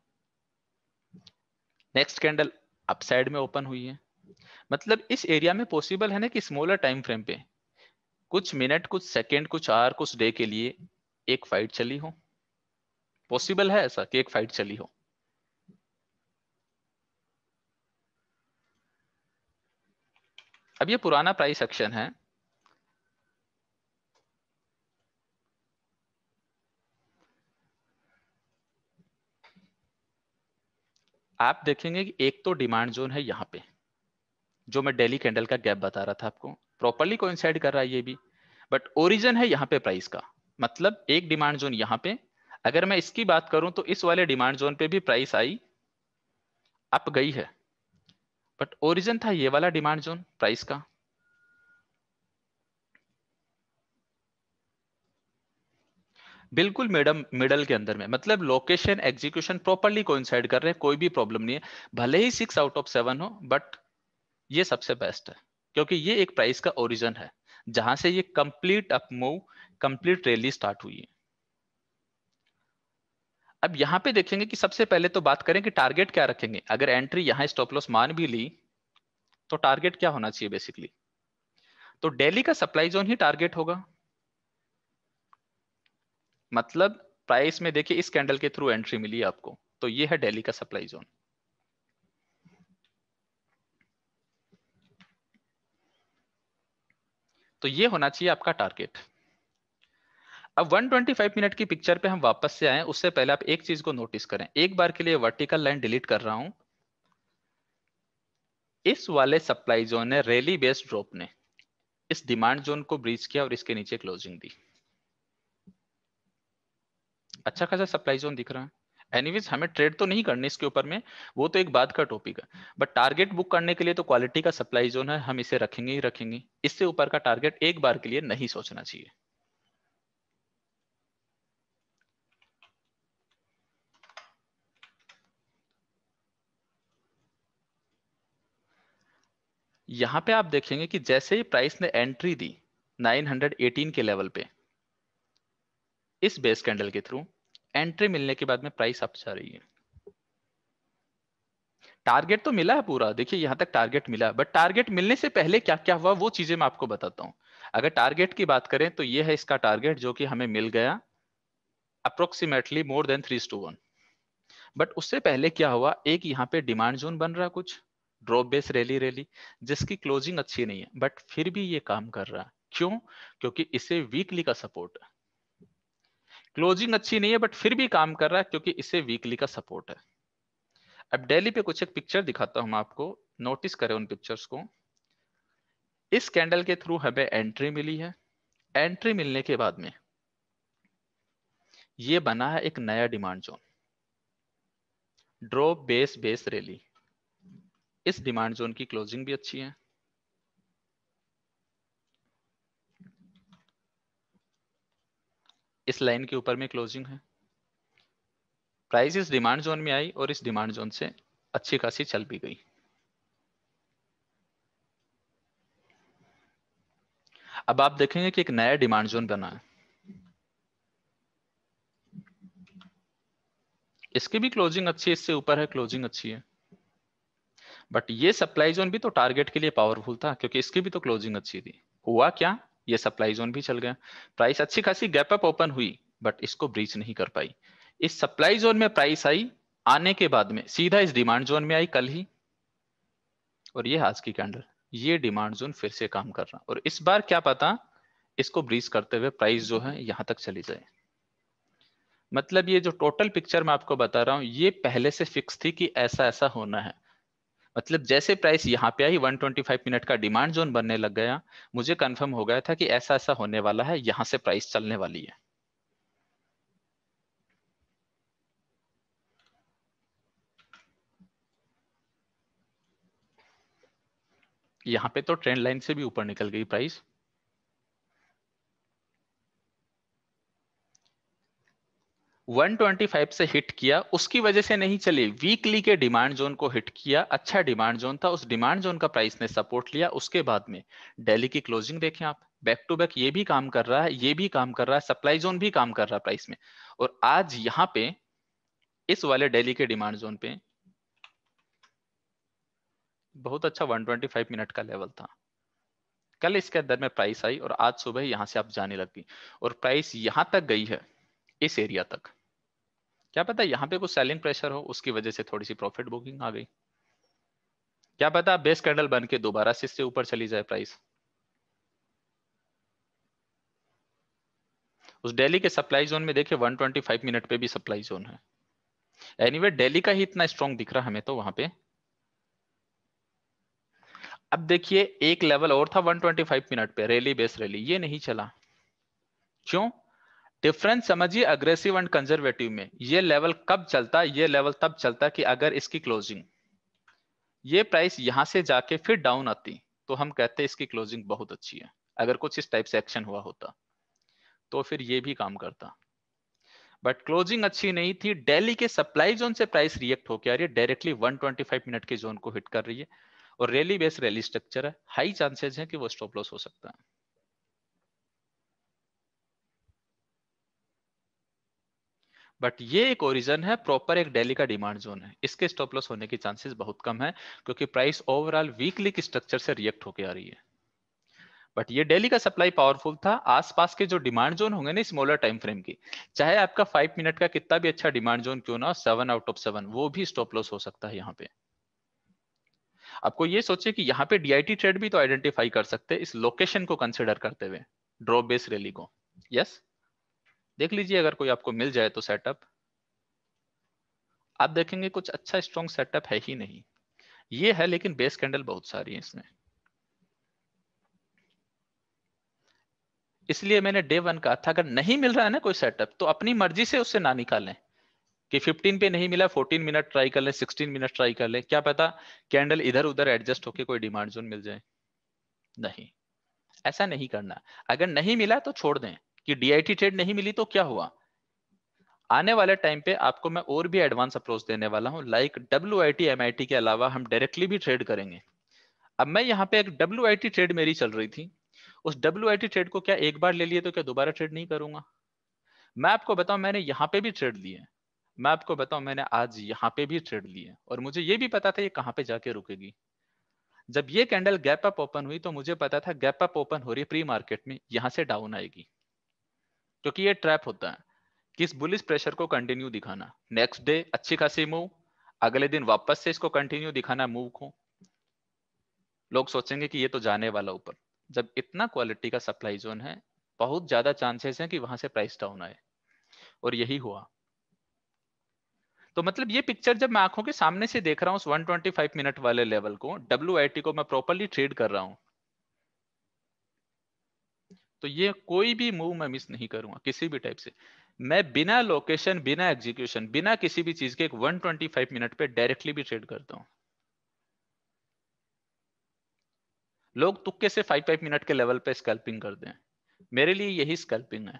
S2: नेक्स्ट कैंडल अप साइड में ओपन हुई है। मतलब इस एरिया में पॉसिबल है ना कि स्मॉलर टाइम फ्रेम पे कुछ मिनट कुछ सेकेंड कुछ आवर कुछ डे के लिए एक फाइट चली हो। पॉसिबल है ऐसा कि एक फाइट चली हो? अब ये पुराना प्राइस एक्शन है। आप देखेंगे कि एक तो डिमांड जोन है यहाँ पे, जो मैं डेली कैंडल का गैप बता रहा था आपको। प्रॉपरली कोइंसाइड कर रहा है ये भी। बट ओरिजिन है यहाँ पे प्राइस का। मतलब एक डिमांड जोन यहाँ पे अगर मैं इसकी बात करूँ तो इस वाले डिमांड जोन पे भी प्राइस आई अप गई है। बट ओरिजिन था ये वाला डिमांड जोन प्राइस का। बिल्कुल मैडम मिडल के अंदर में। मतलब लोकेशन एग्जीक्यूशन प्रॉपरली कोइंसाइड कर रहे हैं, कोई भी प्रॉब्लम नहीं है। भले ही सिक्स आउट ऑफ़ सेवन हो बट ये सबसे बेस्ट है। क्योंकि ये एक प्राइस का ओरिजिन है। जहाँ से ये complete up move complete rally start हुई है। अब यहाँ पे देखेंगे कि सबसे पहले तो बात करें कि टारगेट क्या रखेंगे। अगर एंट्री यहाँ स्टॉप लॉस मान भी ली तो टारगेट क्या होना चाहिए बेसिकली तो डेली का सप्लाई जोन ही टारगेट होगा। मतलब प्राइस में देखिए, इस कैंडल के थ्रू एंट्री मिली आपको तो ये है डेली का सप्लाई जोन तो ये होना चाहिए आपका टारगेट अब 125 मिनट की पिक्चर पे हम वापस से आए, उससे पहले आप एक चीज़ को नोटिस करें। एक बार के लिए वर्टिकल लाइन डिलीट कर रहा हूँ। इस वाले सप्लाई जोन ने रैली बेस्ड ड्रॉप ने इस डिमांड जोन को ब्रीच किया और इसके नीचे क्लोजिंग दी। अच्छा खासा सप्लाई जोन दिख रहा है। एनीवेज हमें ट्रेड तो नहीं करनी इसके ऊपर में, वो तो एक बात का टॉपिक है। बट टारगेट बुक करने के लिए तो क्वालिटी का सप्लाई जोन है, हम इसे रखेंगे ही रखेंगे। इससे ऊपर का टारगेट एक बार के लिए नहीं सोचना चाहिए। यहाँ पे आप देखेंगे कि जैसे ही प्राइस ने एंट्री दी 918 के लेवल पे, इस बेस कैंडल के थ्रू एंट्री मिलने के बाद में प्राइस अप जा रही है। टारगेट तो मिला है पूरा, देखिए यहाँ तक टारगेट मिला बट टारगेट मिलने से पहले क्या क्या हुआ वो चीज़ें मैं आपको बताता हूँ। अगर टारगेट की बात करें तो ये है इसका टारगेट जो कि हमें मिल गया approximately more than three two one but उससे पहले क्या हुआ, एक यहाँ पे डिमांड जोन बन रहा कुछ ड्रॉप बेस रैली रैली जिसकी क्लोजिंग अच्छी नहीं है बट फिर भी ये काम कर रहा है। क्यों? क्योंकि इसे वीकली का सपोर्ट क्लोजिंग अच्छी नहीं है बट फिर भी काम कर रहा है, क्योंकि इसे वीकली का सपोर्ट है। अब डेली पे कुछ एक पिक्चर दिखाता हूँ आपको। नोटिस करें उन पिक्चर्स को। इस कैंडल के थ्रू हमें एंट्री मिली है। एंट्री मिलने के बाद में ये बना है एक नया demand zone drop base base rally इस डिमांड जोन की क्लोजिंग भी अच्छी है। इस लाइन के ऊपर में क्लोजिंग है। प्राइस इस डिमांड जोन में आई और इस डिमांड जोन से अच्छी खासी चल भी गई। अब आप देखेंगे कि एक नया डिमांड जोन बना है। इसकी भी क्लोजिंग अच्छी है, इससे ऊपर है, क्लोजिंग अच्छी है। बट ये सप्लाई जोन भी तो टारगेट के लिए पावरफुल था, क्योंकि इसकी भी तो क्लोजिंग अच्छी थी। हुआ क्या? ये सप्लाई जोन भी चल गया। प्राइस अच्छी खासी गैप अप ओपन हुई बट इसको ब्रीच नहीं कर पाई। इस सप्लाई जोन में प्राइस आई, आने के बाद में, सीधा इस डिमांड जोन में आई कल ही। और ये आज की कैंडल ये डिमांड जोन फिर से काम कर रहा। और इस बार क्या पता, इसको ब्रीच करते हुए प्राइस जो है, यहाँ तक चली जाए। मतलब ये जो टोटल पिक्चर मैं आपको बता रहा हूँ, ये पहले से फिक्स थी कि ऐसा ऐसा होना है। मतलब जैसे प्राइस यहाँ पे आई 125 मिनट का डिमांड जोन बनने लग गया, मुझे कंफर्म हो गया था कि ऐसा ऐसा होने वाला है, यहाँ से प्राइस चलने वाली है। यहाँ पे तो ट्रेंड लाइन से भी ऊपर निकल गई प्राइस 125 से हिट किया, उसकी वजह से नहीं चली। वीकली के डिमांड जोन को हिट किया अच्छा डिमांड जोन था, उस डिमांड जोन का प्राइस ने सपोर्ट लिया, उसके बाद में। डेली की क्लोजिंग देखें आप बैक टू बैक ये भी काम कर रहा है, ये भी काम कर रहा है सप्लाई जोन भी काम कर रहा है प्राइस में। और आज यहाँ पे, इस वाले डेली के डिमांड जोन पे, बहुत अच्छा 125 मिनट का लेवल था। कल इसके अंदर में प्राइस आई और आज सुबह यहाँ से आप जाने लग गई। और प्राइस यहाँ तक गई है, इस एरिया तक। क्या पता यहाँ पे कुछ सेलिंग प्रेशर हो उसकी वजह से थोड़ी सी प्रॉफिट बुकिंग आ गई। क्या पता बेस कैंडल बन के दोबारा से ऊपर चली जाए प्राइस उस डेली के सप्लाई जोन में देखिए 125 मिनट पे भी सप्लाई जोन है। एनीवे anyway, डेली का ही इतना स्ट्रॉन्ग दिख रहा हमें तो वहाँ पे। अब देखिए एक लेवल और था 125 मिनट पे रैली बेस रैली ये नहीं चला। क्यों? डिफरेंस समझिए अग्रेसिव एंड कंजर्वेटिव में। ये लेवल कब चलता, ये लेवल तब चलता कि अगर इसकी क्लोजिंग ये प्राइस यहाँ से जाके फिर डाउन आती तो हम कहते हैं इसकी क्लोजिंग बहुत अच्छी है। अगर कुछ इस टाइप से एक्शन हुआ होता तो फिर ये भी काम करता। बट क्लोजिंग अच्छी नहीं थी। डेली के सप्लाई जोन से प्राइस रिएक्ट होकर आ रही है। डायरेक्टली 125 मिनट के जोन को हिट कर रही है। और रैली बेस रैली स्ट्रक्चर है। हाई चांसेस है कि वो स्टॉप लॉस हो सकता है। बट ये एक ओरिजन है प्रॉपर एक डेली का डिमांड जोन है। इसके स्टॉप लॉस होने की चांसेस बहुत कम है, क्योंकि प्राइस ओवरऑल वीकली की स्ट्रक्चर से रिएक्ट होकर आ रही है। बट ये डेली का सप्लाई पावरफुल था, आसपास के जो डिमांड जोन होंगे ना स्मॉलर टाइम फ्रेम की, चाहे आपका फाइव मिनट का कितना भी अच्छा डिमांड जोन क्यों ना सेवन आउट ऑफ़ सेवन वो भी स्टॉप लॉस हो सकता है यहाँ पे। आपको ये सोचे कि यहाँ पे डीआईटी ट्रेड भी तो आइडेंटिफाई कर सकते हैं इस लोकेशन को कंसिडर करते हुए ड्रॉप बेस रैली को। यस देख लीजिए अगर कोई आपको मिल जाए तो सेटअप आप देखेंगे कुछ अच्छा स्ट्रॉन्ग सेटअप है ही नहीं। ये है लेकिन बेस कैंडल बहुत सारी है इसमें। इसलिए मैंने डे वन कहा था, अगर नहीं मिल रहा है ना कोई सेटअप तो अपनी मर्ज़ी से उससे ना निकालें। कि 15 पे नहीं मिला 14 मिनट ट्राई कर ले 16 मिनट ट्राई कर ले। क्या पता कैंडल इधर उधर एडजस्ट होके कोई डिमांड जोन मिल जाए। नहीं। ऐसा नहीं करना। अगर नहीं मिला तो छोड़ दें। कि डीआईटी ट्रेड नहीं मिली तो क्या हुआ? आने वाले टाइम पे आपको मैं और भी एडवांस अप्रोच देने वाला हूँ like W I T M I T के अलावा हम डायरेक्टली भी ट्रेड करेंगे। अब मैं यहाँ पे एक डब्ल्यू आई टी ट्रेड मेरी चल रही थी। उस डब्ल्यू आई टी ट्रेड को क्या एक बार ले लिए तो क्या दोबारा ट्रेड नहीं करूँगा? मैं आपको बताऊँ, मैंने यहाँ पे भी ट्रेड लिए। मैं आपको बताऊँ, मैंने आज यहाँ पे भी ट्रेड लिए। और मुझे ये भी पता था ये कहाँ पे जाके रुकेगी। जब ये कैंडल गैप अप ओपन हुई तो मुझे पता था गैप अप ओपन हो रही प्री मार्केट में, यहाँ से डाउन आएगी। क्योंकि ये ट्रैप होता है। किस बुलिस प्रेशर को कंटिन्यू दिखाना? नेक्स्ट डे अच्छी खासी मूव अगले दिन वापस से इसको कंटिन्यू दिखाना मूव को। लोग सोचेंगे कि ये तो जाने वाला ऊपर। जब इतना क्वालिटी का सप्लाई जोन है, बहुत ज़्यादा चांसेस हैं कि वहाँ से प्राइस डाउन आए। और यही हुआ। तो मतलब ये पिक्चर जब मैं आँखों के सामने से देख रहा हूँ 125 मिनट वाले लेवल को डब्ल्यूआईटी को मैं प्रॉपरली ट्रेड कर रहा हूँ। तो ये कोई भी मूव मैं मिस नहीं करूँगा, किसी भी टाइप से। मैं बिना लोकेशन बिना एग्जीक्यूशन बिना किसी भी चीज़ के एक 125 मिनट पे डायरेक्टली भी ट्रेड करता हूँ। लोग तुक्के से फाइव फाइव मिनट के लेवल पे स्कैल्पिंग करते हैं मेरे लिए यही स्कैल्पिंग है,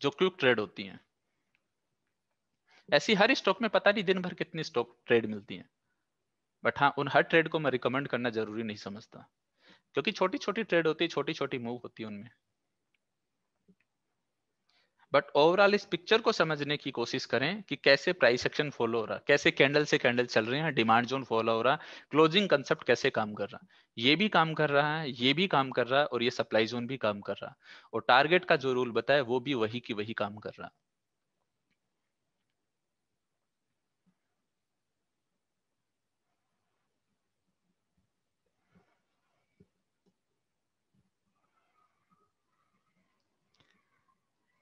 S2: जो क्विक ट्रेड होती है। ऐसी हर स्टॉक में पता नहीं दिन भर कितनी स्टॉक ट्रेड मिलती है। बट हाँ उन हर ट्रेड को मैं रिकमेंड करना ज़रूरी नहीं समझता। क्योंकि छोटी छोटी ट्रेड होती है छोटी छोटी मूव होती है उनमें। बट ओवरऑल इस पिक्चर को समझने की कोशिश करें कि कैसे प्राइस एक्शन फॉलो हो रहा कैसे कैंडल से कैंडल चल रहे हैं डिमांड जोन फॉलो हो रहा क्लोजिंग कंसेप्ट कैसे काम कर रहा ये भी काम कर रहा है, ये भी काम कर रहा है और ये सप्लाई जोन भी काम कर रहा और टारगेट का जो रूल बताया, वो भी वही की वही काम कर रहा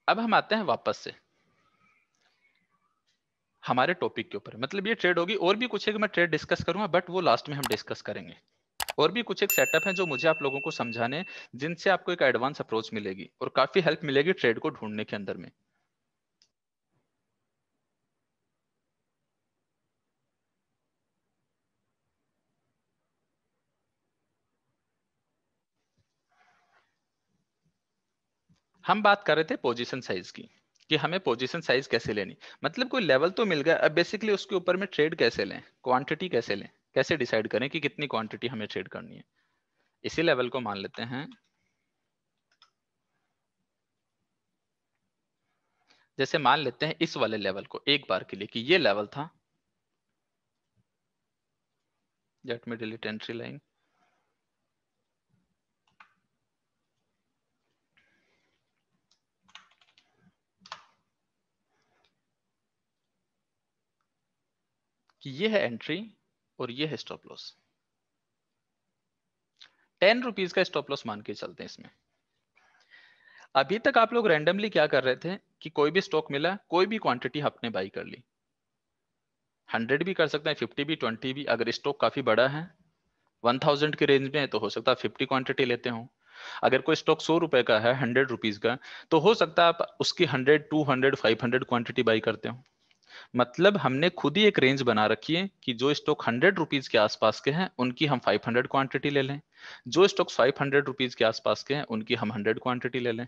S2: अब हम आते हैं वापस से। हमारे टॉपिक के ऊपर। मतलब ये ट्रेड होगी, और भी कुछ एक मैं ट्रेड डिस्कस करूँगा बट वो लास्ट में हम डिस्कस करेंगे। और भी कुछ एक सेटअप है जो मुझे आप लोगों को समझाने, जिनसे आपको एक एडवांस अप्रोच मिलेगी, और काफ़ी हेल्प मिलेगी ट्रेड को ढूँढने के अंदर में। हम बात कर रहे थे पोजीशन साइज़ की, कि हमें पोजीशन साइज़ कैसे लेनी। मतलब कोई लेवल तो मिल गया, अब बेसिकली उसके ऊपर में ट्रेड कैसे लें क्वांटिटी कैसे लें, कैसे डिसाइड करें कि कितनी क्वांटिटी हमें ट्रेड करनी है। इसी लेवल को मान लेते हैं। जैसे मान लेते हैं इस वाले लेवल को, एक बार के लिए, कि ये लेवल था जेट में डिलीट एंट्री लाइन ये है एंट्री और ये है स्टॉप लॉस टेन रुपीज़ का स्टॉप लॉस मान के चलते हैं इसमें. अभी तक आप लोग रैंडमली क्या कर रहे थे कि कोई भी स्टॉक मिला, कोई भी क्वांटिटी आपने बाई कर ली. हंड्रेड भी कर सकते हैं फिफ्टी भी ट्वेंटी भी. अगर स्टॉक काफ़ी बड़ा है वन थाउज़ेंड के रेंज में है तो हो सकता है फिफ्टी क्वांटिटी लेते हो. अगर कोई स्टॉक सौ रुपए का है हंड्रेड रुपीज़ का तो हो सकता है आप उसकी hundred two hundred five hundred quantity buy करते हो. मतलब हमने खुद ही एक रेंज बना रखी है कि जो स्टॉक हंड्रेड रुपीज़ के आसपास के हैं, उनकी हम फाइव हंड्रेड क्वांटिटी ले लें। जो स्टॉक्स फाइव हंड्रेड रुपीज़ के आसपास के हैं, उनकी हम हंड्रेड क्वांटिटी ले लें।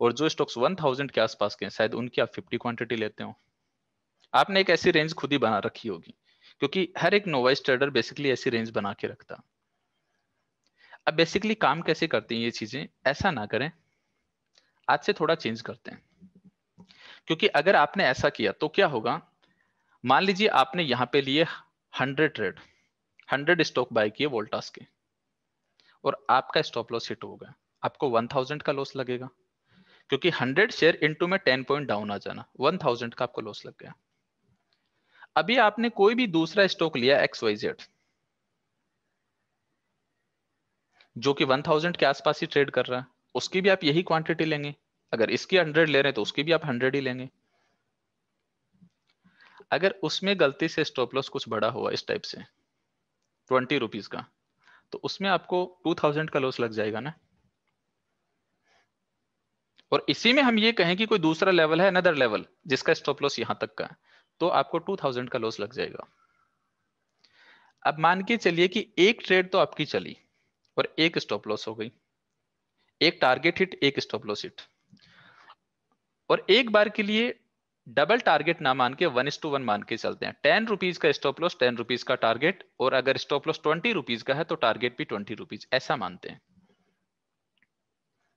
S2: और जो स्टॉक्स वन थाउज़ेंड के आसपास के हैं, शायद उनकी आप फिफ्टी क्वांटिटी लेते हो। आपने एक ऐसी रेंज खुद ही बना रखी होगी, क्योंकि हर एक नोवाइस ट्रेडर बेसिकली ऐसी रेंज बना के रखता। अब बेसिकली काम कैसे करते हैं ये चीज़ें, ऐसा ना करें। आज से थोड़ा चेंज करते हैं। क्योंकि अगर आपने ऐसा किया तो क्या होगा? मान लीजिए आपने यहाँ पे लिए hundred trade hundred stock buy किए वोल्टास के, और आपका स्टॉप लॉस हिट हो गया। आपको वन थाउज़ेंड का लॉस लगेगा, क्योंकि हंड्रेड शेयर इनटू में टेन पॉइंट डाउन आ जाना वन थाउज़ेंड का आपको लॉस लग गया। अभी आपने कोई भी दूसरा स्टॉक लिया एक्स वाई जेड जो कि वन थाउज़ेंड के आसपास ही ट्रेड कर रहा है, उसकी भी आप यही क्वांटिटी लेंगे। अगर इसकी हंड्रेड ले रहे हैं तो उसकी भी आप हंड्रेड ही लेंगे। अगर उसमें गलती से स्टॉप लॉस कुछ बड़ा हुआ इस टाइप से ट्वेंटी रुपीज़ का तो उसमें आपको टू थाउज़ेंड का लॉस लग जाएगा ना। और इसी में हम ये कहें कि कोई दूसरा लेवल है अनदर लेवल जिसका स्टॉप लॉस यहाँ तक का तो आपको टू थाउज़ेंड का लॉस लग जाएगा। अब मान के चलिए कि एक ट्रेड तो आपकी चली और एक स्टॉप लॉस हो गई। एक टारगेट हिट एक स्टॉप लॉस हिट और एक बार के लिए डबल टारगेट ना मान के वन इस टू वन मान के चलते हैं। टेन रुपीज़ का स्टॉप लॉस, टेन रुपीज़ का टारगेट, और अगर स्टॉप लॉस ट्वेंटी रुपीज़ का है तो टारगेट भी ट्वेंटी रुपीज़ ऐसा मानते हैं।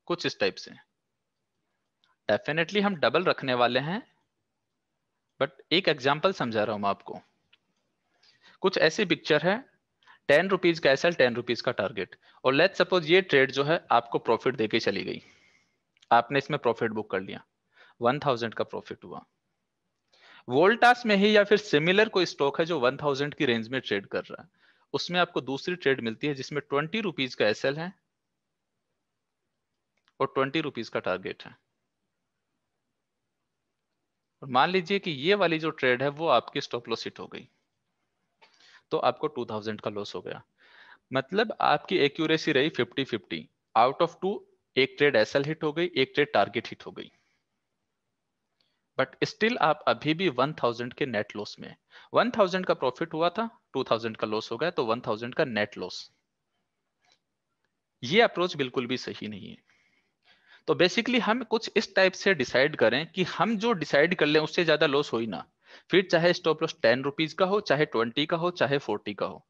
S2: कुछ इस टाइप से। डेफिनेटली हम डबल रखने वाले हैं बट एक एग्ज़ाम्पल समझा रहा हूँ मैं आपको। कुछ ऐसी पिक्चर है, टेन रुपीज़ का एसएल टेन रुपीज़ का टारगेट और लेट सपोज़ ये ट्रेड जो है, आपको प्रॉफिट देके चली गई। आपने इसमें प्रॉफिट बुक कर लिया। वन थाउज़ेंड का प्रॉफिट हुआ। वोल्टास में ही या फिर सिमिलर कोई स्टॉक है जो वन थाउज़ेंड की रेंज में ट्रेड कर रहा है। उसमें आपको दूसरी ट्रेड मिलती है जिसमें ट्वेंटी रुपीज़ का एसएल है और ट्वेंटी रुपीज़ का टारगेट है। और मान लीजिए कि ये वाली जो ट्रेड है वो आपकी स्टॉप लॉस हिट हो गई। तो आपको 2000 का लॉस हो गया। मतलब आपकी एक्यूरेसी रही 50 50 आउट ऑफ़ टू एक ट्रेड एसएल हिट हो गई, एक ट्रेड टारगेट हिट हो गई। बट स्टिल आप अभी भी 1000 के नेट लॉस में 1000 का प्रॉफिट हुआ था 2000 का लॉस हो गया तो 1000 का नेट लॉस ये अप्रोच बिल्कुल भी सही नहीं है। तो बेसिकली हम कुछ इस टाइप से डिसाइड करें कि हम जो डिसाइड कर लें, उससे ज़्यादा लॉस हो ही ना। फिर चाहे स्टॉप लॉस टेन रुपीज़ का हो, चाहे ट्वेंटी का हो, चाहे फोर्टी का हो।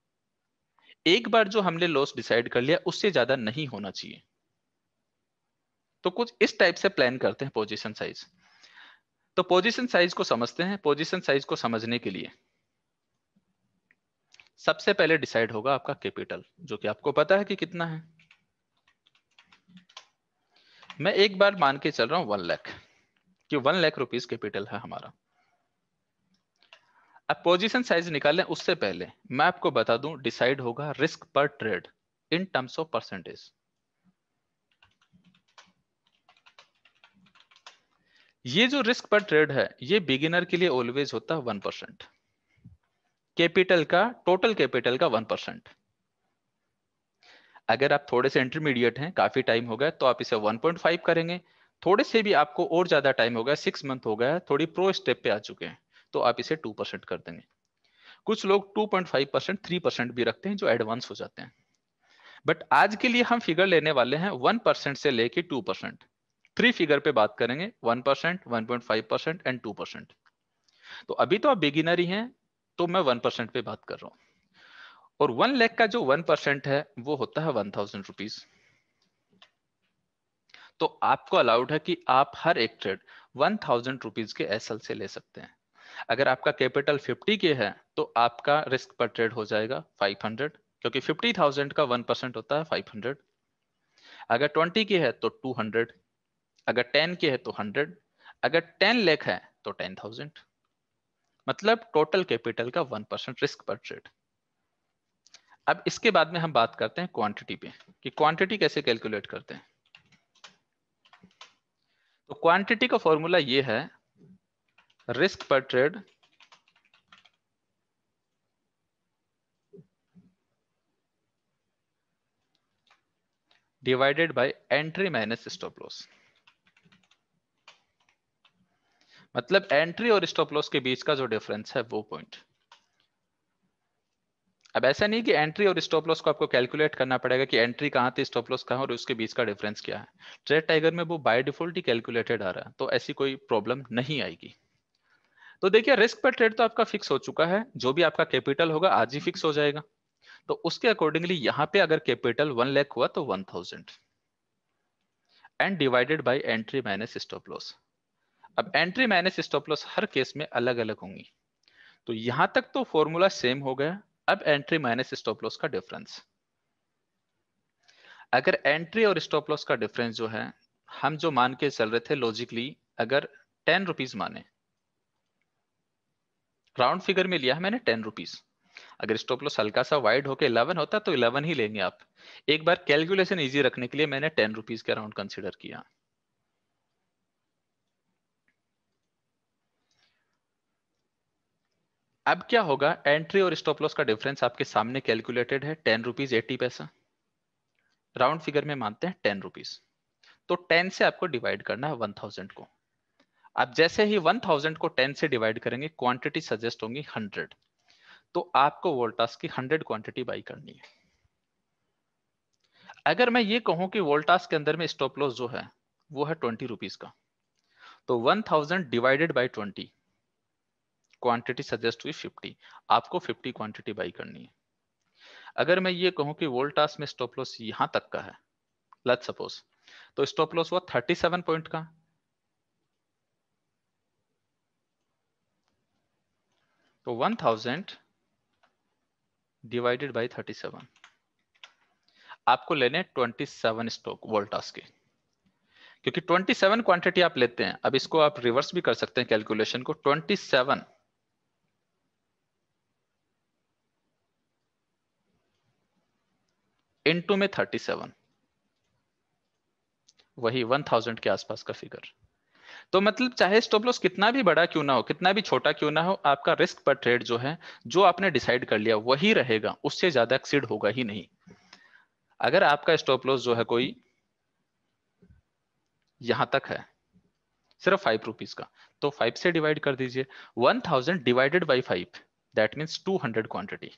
S2: एक बार जो हमने लॉस डिसाइड कर लिया, उससे ज़्यादा नहीं होना चाहिए। तो कुछ इस टाइप से प्लान करते हैं पोजीशन साइज़ तो पोजीशन साइज़ को समझते हैं पोजीशन साइज़ को समझने के लिए। सबसे पहले डिसाइड होगा आपका कैपिटल जो कि आपको पता है कि कितना है। मैं एक बार मान के चल रहा हूँ वन लाख कि वन लाख रुपीज़ कैपिटल है हमारा। अब पोजीशन साइज़ निकालें उससे पहले, मैं आपको बता दूँ डिसाइड होगा रिस्क पर trade in terms of percentage ये जो रिस्क पर ट्रेड है, ये बिगिनर के लिए ऑलवेज होता है वन परसेंट कैपिटल का टोटल कैपिटल का वन परसेंट अगर आप थोड़े से इंटरमीडिएट हैं, काफ़ी टाइम हो गया तो आप इसे 1.5 करेंगे। थोड़े से भी आपको और ज़्यादा टाइम हो गया सिक्स मंथ हो गया, थोड़ी प्रो स्टेप पे आ चुके हैं तो आप इसे टू परसेंट कर देंगे। कुछ लोग two point five percent three percent भी रखते हैं, जो एडवांस हो जाते हैं। बट आज के लिए हम फिगर लेने वाले हैं वन परसेंट से लेके टू परसेंट थ्री फिगर पे बात करेंगे one percent one point five percent and two percent तो अभी तो आप बिगिनर ही हैं तो मैं वन परसेंट पे बात कर रहा हूँ। और वन लैख का जो वन परसेंट है वो होता है वन थाउज़ेंड रुपीज़ तो आपको अलाउड है कि आप हर एक ट्रेड वन थाउज़ेंड रुपीज़ के एसएल से ले सकते हैं। अगर आपका कैपिटल 50 के है तो आपका रिस्क पर ट्रेड हो जाएगा 500 क्योंकि 50,000 का 1 परसेंट होता है 500 अगर 20 के है तो 200 अगर 10 की है तो 100 अगर 10 लेख है तो 10,000 मतलब टोटल कैपिटल का 1 परसेंट रिस्क पर ट्रेड। अब इसके बाद में हम बात करते हैं क्वांटिटी पे कि क्वांटिटी कैसे कैलकुलेट करते हैं। तो क्वांटिटी का फॉर्मूला ये है रिस्क पर trade divided by entry minus stop loss मतलब एंट्री और स्टॉप लॉस के बीच का जो डिफरेंस है, वो पॉइंट अब ऐसा नहीं कि एंट्री और स्टॉप लॉस को आपको कैलकुलेट करना पड़ेगा कि एंट्री कहाँ थी स्टॉप लॉस कहाँ, और उसके बीच का डिफरेंस क्या है. ट्रेड टाइगर में वो बाय डिफ़ॉल्ट ही कैलकुलेटेड आ रहा है तो ऐसी कोई प्रॉब्लम नहीं आएगी. तो देखिए रिस्क पर ट्रेड तो आपका फिक्स हो चुका है, जो भी आपका कैपिटल होगा, आज ही फिक्स हो जाएगा. तो उसके अकॉर्डिंगली यहाँ पे अगर कैपिटल वन लैख हुआ तो one and divided by entry minus stop loss अब एंट्री माइनस स्टॉप लॉस हर केस में अलग अलग होंगी। तो यहाँ तक तो फॉर्मूला सेम हो गया। अब एंट्री माइनस स्टॉप लॉस का डिफरेंस अगर एंट्री और स्टॉप लॉस का डिफरेंस जो है, हम जो मान के चल रहे थे लॉजिकली अगर टेन रुपीज़ माने। राउंड फिगर में लिया है मैंने टेन रुपीज़ अगर स्टॉप लॉस हल्का सा वाइड होकर इलेवन होता तो इलेवन ही लेंगे आप। एक बार कैलकुलेशन इजी रखने के लिए मैंने टेन रुपीज़ का राउंड कंसिडर किया। अब क्या होगा? एंट्री और स्टॉप लॉस का डिफरेंस आपके सामने कैलकुलेटेड है ten rupees eighty paisa round figure में मानते हैं टेन रुपीज़ तो टेन से आपको डिवाइड करना है वन थाउज़ेंड को। अब जैसे ही वन थाउज़ेंड को टेन से डिवाइड करेंगे क्वांटिटी सजेस्ट होंगी हंड्रेड तो आपको वोल्टास की हंड्रेड क्वांटिटी बाई करनी है। अगर मैं ये कहूँ कि वोल्टास के अंदर में स्टॉप लॉस जो है, वो है ट्वेंटी रुपीज़ का। तो one thousand divided by twenty quantity suggest हुई 50 आपको 50 क्वांटिटी बाई करनी है। अगर मैं ये कहूँ कि वोल्टास में स्टॉप लॉस यहाँ तक का है लेट सपोज़ तो स्टॉप लॉस हुआ 37 पॉइंट का। तो 1000 डिवाइडेड बाय 37 आपको लेने 27 स्टॉक वोल्टास के। क्योंकि 27 क्वांटिटी आप लेते हैं, अब इसको आप रिवर्स भी कर सकते हैं कैलकुलेशन को। 27 इनटू में 37 वही 1000 के आसपास का फिगर तो मतलब चाहे स्टॉप लॉस कितना भी बड़ा क्यों ना हो, कितना भी छोटा क्यों ना हो, आपका रिस्क पर ट्रेड जो है, जो आपने डिसाइड कर लिया, वही रहेगा, उससे ज़्यादा एक्सीड होगा ही नहीं। अगर आपका स्टॉप लॉस जो है कोई यहाँ तक है, सिर्फ़ फाइव रुपीज़ का तो फाइव से डिवाइड कर दीजिए। One thousand divided by five that means two hundred quantity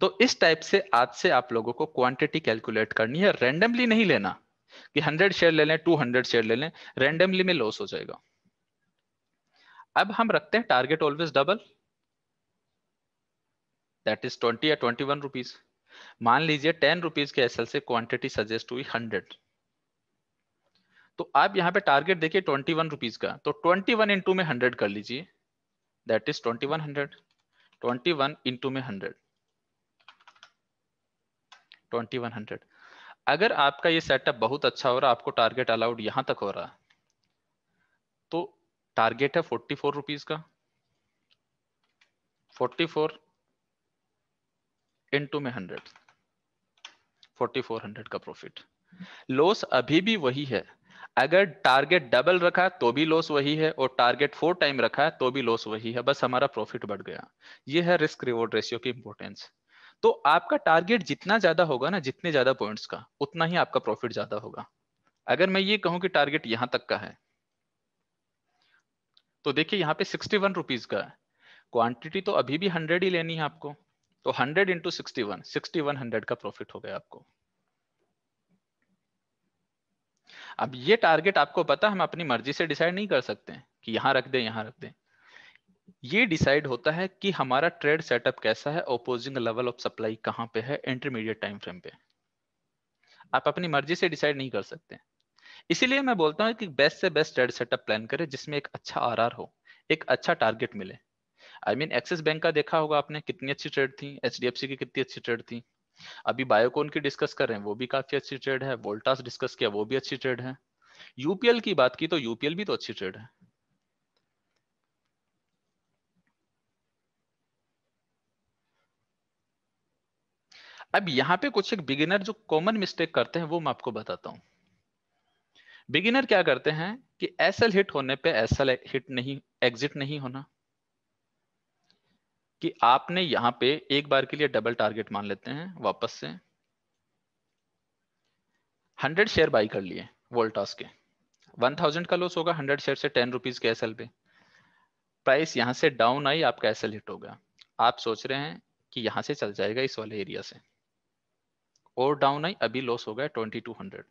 S2: तो इस टाइप से आज से आप लोगों को क्वांटिटी कैलकुलेट करनी है। रेंडमली नहीं लेना कि हंड्रेड शेयर ले लें टू हंड्रेड शेयर ले लें रेंडमली में लॉस हो जाएगा। अब हम रखते हैं target always double that is twenty या ट्वेंटी वन रुपीज़ मान लीजिए टेन रुपीज़ के एसएल से क्वांटिटी सजेस्ट हुई हंड्रेड तो आप यहाँ पे टारगेट देखिए ट्वेंटी वन रुपीज़ का। तो ट्वेंटी वन इंटू में हंड्रेड कर लीजिए। That is twenty one hundred twenty one into में हंड्रेड ट्वेंटी वन हंड्रेड। अगर आपका ये सेटअप बहुत अच्छा हो रहा है आपको टारगेट अलाउड यहाँ तक हो रहा है तो टारगेट है फोर्टी फोर रुपीज़ का। फोर्टी फोर इंटू में हंड्रेड फोर्टी फोर हंड्रेड का प्रॉफिट लॉस अभी भी वही है। अगर टारगेट डबल रखा तो भी लॉस वही है, और टारगेट फोर टाइम रखा तो भी लॉस वही है। बस हमारा प्रॉफिट बढ़ गया। ये है रिस्क रिवॉर्ड रेशियो की इंपॉर्टेंस तो आपका टारगेट जितना ज़्यादा होगा ना, जितने ज़्यादा पॉइंट्स का, उतना ही आपका प्रॉफिट ज़्यादा होगा। अगर मैं ये कहूँ कि टारगेट यहाँ तक का है तो देखिए यहाँ पे सिक्सटी वन रुपीज़ का है। क्वांटिटी तो अभी भी हंड्रेड ही लेनी है आपको तो hundred into sixty one sixty one hundred का प्रॉफिट हो गया आपको। अब ये टारगेट आपको पता, हम अपनी मर्ज़ी से डिसाइड नहीं कर सकते कि यहाँ रख दें, यहाँ रख दें। ये डिसाइड होता है कि हमारा ट्रेड सेटअप कैसा है ओपोजिंग लेवल ऑफ़ सप्लाई कहाँ पे है इंटरमीडिएट टाइम फ्रेम पे। आप अपनी मर्ज़ी से डिसाइड नहीं कर सकते। इसीलिए मैं बोलता हूँ कि बेस्ट से बेस्ट ट्रेड सेटअप प्लान करें जिसमें एक अच्छा आर हो, एक अच्छा टारगेट मिले। आई मीन एक्सिस बैंक का देखा होगा आपने कितनी अच्छी ट्रेड थी एचडीएफसी की कितनी अच्छी ट्रेड थी। अभी बायोकोन की डिस्कस कर रहे हैं, वो भी काफ़ी अच्छी ट्रेड है वोल्टास डिस्कस किया, वो भी अच्छी ट्रेड है। यूपीएल की बात की तो यूपीएल भी तो अच्छी ट्रेड है। अब यहाँ पे कुछ एक बिगिनर जो कॉमन मिस्टेक करते हैं, वो मैं आपको बताता हूँ। बिगिनर क्या करते हैं कि एसएल हिट होने पे एसएल हिट नहीं एग्जिट नहीं होना। कि आपने यहाँ पे एक बार के लिए डबल टारगेट मान लेते हैं, वापस से। हंड्रेड शेयर बाई कर लिए वोल्टास के। वन थाउज़ेंड का लॉस होगा हंड्रेड शेयर से टेन रुपीज़ के एसएल पे। प्राइस यहाँ से डाउन आई, आपका एसएल हिट होगा आप सोच रहे हैं कि यहाँ से चल जाएगा इस वाले एरिया से। और डाउन आई, अभी लॉस हो गया ट्वेंटी टू हंड्रेड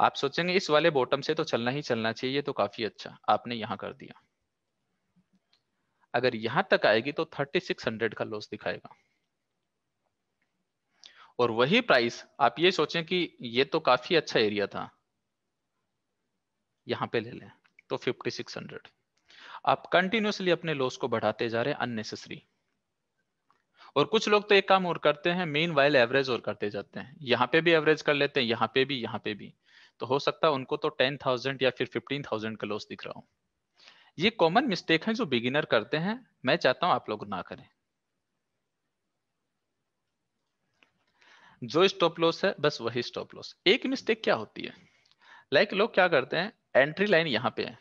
S2: आप सोचेंगे, इस वाले बॉटम से तो चलना ही चलना चाहिए तो काफ़ी अच्छा आपने यहाँ कर दिया। अगर यहाँ तक आएगी तो थर्टी सिक्स हंड्रेड का लॉस दिखाएगा। और वही प्राइस आप ये सोचें कि ये तो काफ़ी अच्छा एरिया था, यहाँ पे ले लें तो 5600 आप कंटिन्यूसली अपने लॉस को बढ़ाते जा रहे हैं अननेसेसरी और कुछ लोग तो एक काम और करते हैं मेन वाइल एवरेज और करते जाते हैं। यहाँ पे भी एवरेज कर लेते हैं, यहाँ पे भी, यहाँ पे भी। तो हो सकता है उनको तो टेन थाउज़ेंड या फिर फिफ्टीन थाउज़ेंड का लॉस दिख रहा हो। ये कॉमन मिस्टेक है जो बिगिनर करते हैं, मैं चाहता हूँ आप लोग ना करें। जो स्टॉप लॉस है, बस वही स्टॉप लॉस एक मिस्टेक क्या होती है? लाइक like लोग क्या करते हैं एंट्री लाइन यहाँ पे है।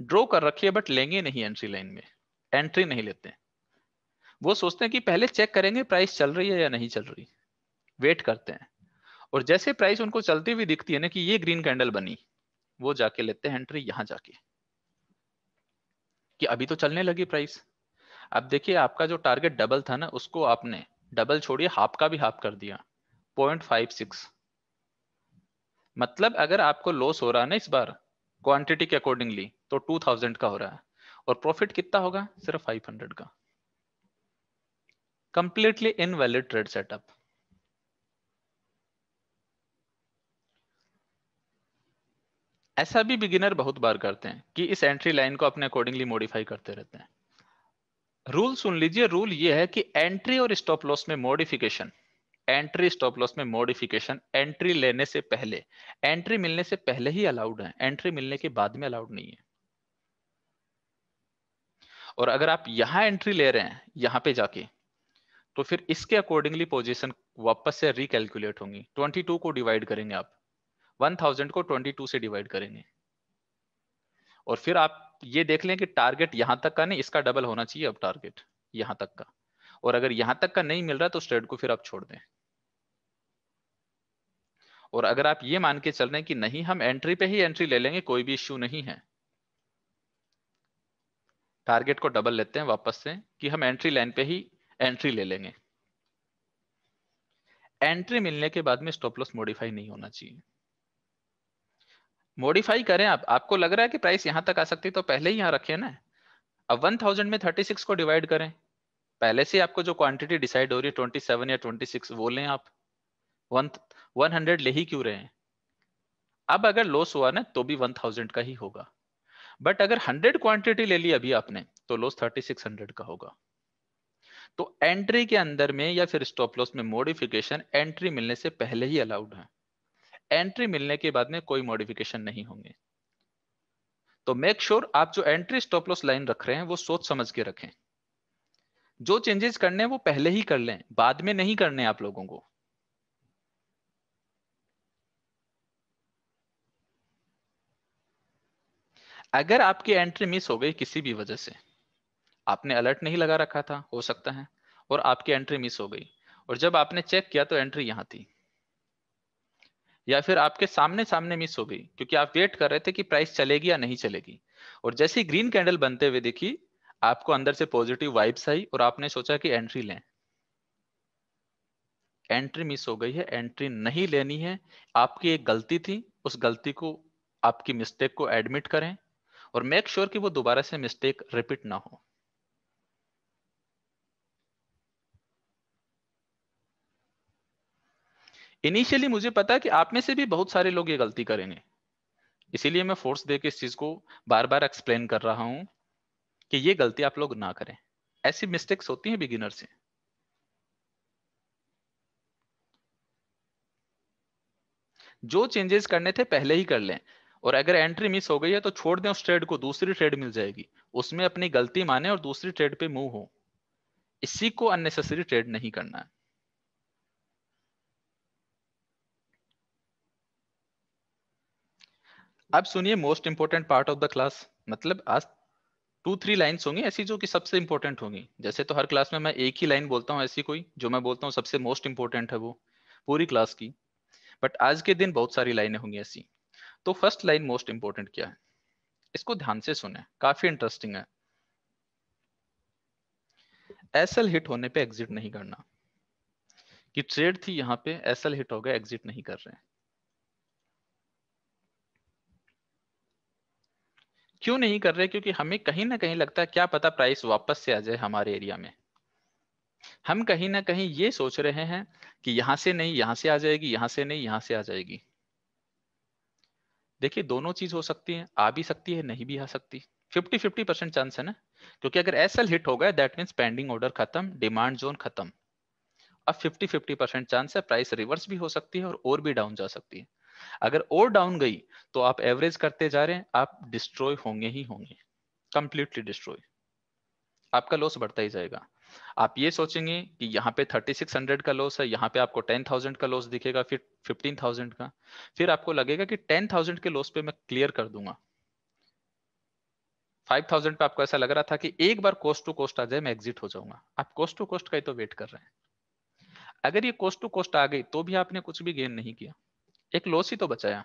S2: ड्रॉ कर रखी है बट लेंगे नहीं एंट्री लाइन में। एंट्री नहीं लेते। वो सोचते हैं कि पहले चेक करेंगे प्राइस चल रही है या नहीं चल रही। वेट करते हैं। और जैसे प्राइस उनको चलती हुई दिखती है ना कि ये ग्रीन कैंडल बनी, वो जाके लेते हैं एंट्री यहाँ जाके। कि अभी तो चलने लगी प्राइस अब देखिए, आपका जो टारगेट डबल था ना, उसको आपने डबल छोड़िए हाफ़ का भी हाफ़ कर दिया। पॉइंट फाइव सिक्स मतलब अगर आपको लॉस हो रहा है ना इस बार क्वांटिटी के अकॉर्डिंगली तो टू थाउज़ेंड का हो रहा है। और प्रॉफिट कितना होगा? सिर्फ़ फाइव हंड्रेड का। कंप्लीटली इनवैलिड ट्रेड सेटअप ऐसा भी बिगिनर बहुत बार करते हैं कि इस एंट्री लाइन को अपने अकॉर्डिंगली मॉडिफाई करते रहते हैं। रूल सुन लीजिए रूल ये है कि एंट्री और स्टॉप लॉस में मॉडिफिकेशन एंट्री स्टॉप लॉस में मॉडिफिकेशन एंट्री लेने से पहले एंट्री मिलने से पहले ही अलाउड है एंट्री मिलने के बाद में अलाउड नहीं है। और अगर आप यहाँ एंट्री ले रहे हैं, यहाँ पे जाके तो फिर इसके अकॉर्डिंगली पोजीशन वापस से रिकैलकुलेट होंगी। 22 को डिवाइड करेंगे आप। 1000 को 22 से डिवाइड करेंगे। और फिर आप ये देख लें कि टारगेट यहाँ तक का नहीं, इसका डबल होना चाहिए अब टारगेट यहाँ तक का। और अगर यहाँ तक का नहीं मिल रहा तो स्ट्रेट को फिर आप छोड़ दें। और अगर आप ये मान के चल रहे हैं कि नहीं, हम एंट्री पे ही एंट्री ले लेंगे, कोई भी इश्यू नहीं है। टारगेट को डबल लेते हैं वापस से कि हम एंट्री लाइन पे ही एंट्री ले लेंगे। एंट्री मिलने के बाद में स्टॉप लॉस मॉडिफाई नहीं होना चाहिए। मॉडिफाई करें आप। आपको लग रहा है कि प्राइस यहाँ तक आ सकती तो पहले ही यहाँ रखे ना। अब 1000 में 36 को डिवाइड करें। पहले से आपको जो क्वांटिटी डिसाइड हो रही है 27 या 26 वो लें आप। वन वन हंड्रेड ले ही क्यों रहे हैं? अब अगर लॉस हुआ ना तो भी 1000 का ही होगा। बट अगर 100 क्वांटिटी ले ली अभी आपने तो लॉस 3600 का होगा। तो एंट्री के अंदर में या फिर स्टॉप लॉस में मॉडिफिकेशन एंट्री मिलने से पहले ही अलाउड है। एंट्री मिलने के बाद में कोई मॉडिफिकेशन नहीं होंगे। तो मेक श्योर sure आप जो एंट्री स्टॉप लॉस लाइन रख रहे हैं, वो सोच समझ के रखें। जो चेंजेस करने हैं, वो पहले ही कर लें, बाद में नहीं करने आप लोगों को। अगर आपकी एंट्री मिस हो गई किसी भी वजह से आपने अलर्ट नहीं लगा रखा था, हो सकता है, और आपकी एंट्री मिस हो गई। और जब आपने चेक किया तो एंट्री यहाँ थी। या फिर आपके सामने सामने मिस हो गई, क्योंकि आप वेट कर रहे थे कि प्राइस चलेगी या नहीं चलेगी। और जैसे ही ग्रीन कैंडल बनते हुए दिखी, आपको अंदर से पॉजिटिव वाइब्स आई और आपने सोचा कि एंट्री लें। एंट्री मिस हो गई है एंट्री नहीं लेनी है। आपकी एक गलती थी, उस गलती को, आपकी मिस्टेक को एडमिट करें और मेक श्योर sure कि वो दोबारा से मिस्टेक रिपीट ना हो। इनिशियली मुझे पता है कि आप में से भी बहुत सारे लोग ये गलती करेंगे। इसीलिए मैं फोर्स दे के इस चीज़ को बार बार एक्सप्लेन कर रहा हूँ कि ये गलती आप लोग ना करें। ऐसी मिस्टेक्स होती हैं बिगिनर से। जो चेंजेस करने थे पहले ही कर लें। और अगर एंट्री मिस हो गई है तो छोड़ दें उस ट्रेड को, दूसरी ट्रेड मिल जाएगी। उसमें अपनी गलती माने और दूसरी ट्रेड पे मूव हो। इसी को अननेसेसरी ट्रेड नहीं करना है। अब सुनिए most important part of the class मतलब आज टू थ्री लाइन्स होंगी ऐसी जो कि सबसे इंपॉर्टेंट होंगी। जैसे तो हर क्लास में मैं एक ही लाइन बोलता हूँ ऐसी कोई, जो मैं बोलता हूँ सबसे मोस्ट इंपॉर्टेंट है वो, पूरी क्लास की। बट आज के दिन बहुत सारी लाइनें होंगी ऐसी। तो फ़र्स्ट लाइन मोस्ट इंपॉर्टेंट क्या है? इसको ध्यान से सुने, काफ़ी इंटरेस्टिंग है। एसएल हिट होने पे एग्जिट नहीं करना। कि ट्रेड थी यहाँ पे एसएल हिट हो गया एग्जिट नहीं कर रहे क्यों नहीं कर रहे? क्योंकि हमें कहीं ना कहीं लगता है, क्या पता प्राइस वापस से आ जाए हमारे एरिया में। हम कहीं ना कहीं ये सोच रहे हैं कि यहाँ से नहीं, यहाँ से आ जाएगी, यहाँ से नहीं, यहाँ से आ जाएगी। देखिए, दोनों चीज़ हो सकती है, आ भी सकती है, नहीं भी आ सकती। फिफ्टी फिफ्टी परसेंट चांस है ना? क्योंकि अगर एस एल हिट हो गया दैट मीन पेंडिंग ऑर्डर खत्म डिमांड जोन खत्म। अब फिफ्टी फिफ्टी परसेंट चांस है प्राइस रिवर्स भी हो सकती है और और भी डाउन जा सकती है। अगर और डाउन गई तो आप एवरेज करते जा रहे हैं आप डिस्ट्रॉय होंगे ही होंगे कंप्लीटली डिस्ट्रॉय आपका लॉस बढ़ता ही जाएगा। आप ये सोचेंगे कि यहाँ पे 3600 का लॉस है यहाँ पे आपको 10,000 का लॉस दिखेगा फिर 15,000 का। फिर आपको लगेगा कि 10,000 के लॉस पे मैं क्लियर कर दूँगा। 5,000 पे आपको ऐसा लग रहा था कि एक बार कोस्ट टू कोस्ट आ जाए मैं एग्जिट हो जाऊँगा। आप कोस्ट टू कोस्ट का ही तो वेट कर रहे हैं। अगर ये कोस्ट टू कोस्ट आ गई तो भी आपने कुछ भी गेन नहीं किया। एक लॉस ही तो बचाया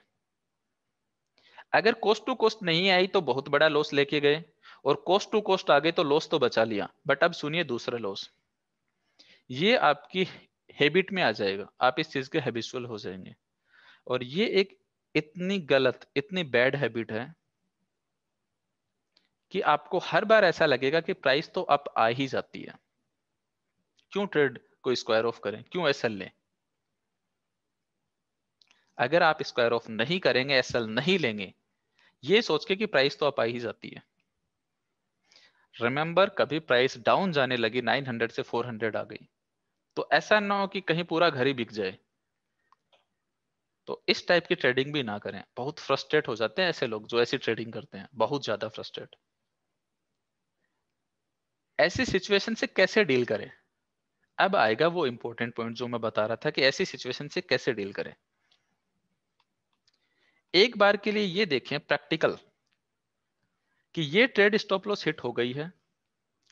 S2: अगर कोस्ट टू कोस्ट नहीं आई तो बहुत बड़ा लॉस लेके गए, और कोस्ट टू कोस्ट आ गए तो लॉस तो बचा लिया। बट अब सुनिए दूसरा लॉस ये आपकी हैबिट में आ जाएगा। आप इस चीज़ के हैबिचुअल हो जाएँगे। और ये एक इतनी गलत, इतनी बैड हैबिट है कि आपको हर बार ऐसा लगेगा कि प्राइस तो अप आ ही जाती है। क्यों ट्रेड को स्क्वायर ऑफ़ करें? क्यों एस लें? अगर आप स्क्वायर ऑफ़ नहीं करेंगे एस नहीं लेंगे, ये सोच के कि प्राइस तो अप आ ही जाती है। रिमेंबर कभी प्राइस डाउन जाने लगी 900 से 400 आ गई। तो ऐसा ना हो कि कहीं पूरा घर ही बिक जाए। तो इस टाइप की ट्रेडिंग भी ना करें। बहुत फ्रस्ट्रेट हो जाते हैं ऐसे लोग जो ऐसी ट्रेडिंग करते हैं। बहुत ज़्यादा फ्रस्ट्रेट ऐसी सिचुएशन से कैसे डील करें? अब आएगा वो इंपॉर्टेंट पॉइंट जो मैं बता रहा था कि ऐसी सिचुएशन से कैसे डील करें? एक बार के लिए ये देखें प्रैक्टिकल कि ये ट्रेड स्टॉप लॉस हिट हो गई है।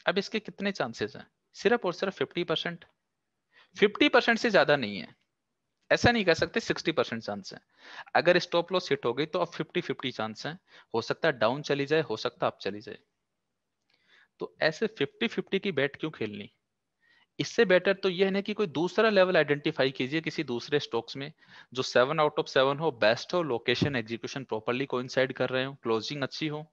S2: अब इसके कितने चांसेस हैं? सिर्फ़ और सिर्फ़ 50 परसेंट। फिफ्टी परसेंट से ज़्यादा नहीं है। ऐसा नहीं कह सकते 60 परसेंट चांस है। अगर स्टॉप लॉस हिट हो गई तो अब 50 50 चांस है। हो सकता है डाउन चली जाए, हो सकता है अप चली जाए। तो ऐसे 50 50 की बैट क्यों खेलनी? इससे बेटर तो यह है कि कोई दूसरा लेवल आइडेंटिफाई कीजिए किसी दूसरे स्टॉक्स में, जो सेवन आउट ऑफ़ सेवन हो बेस्ट हो लोकेशन एग्जीक्यूशन प्रॉपरली कोइंसाइड कर रहे हो क्लोजिंग अच्छी हो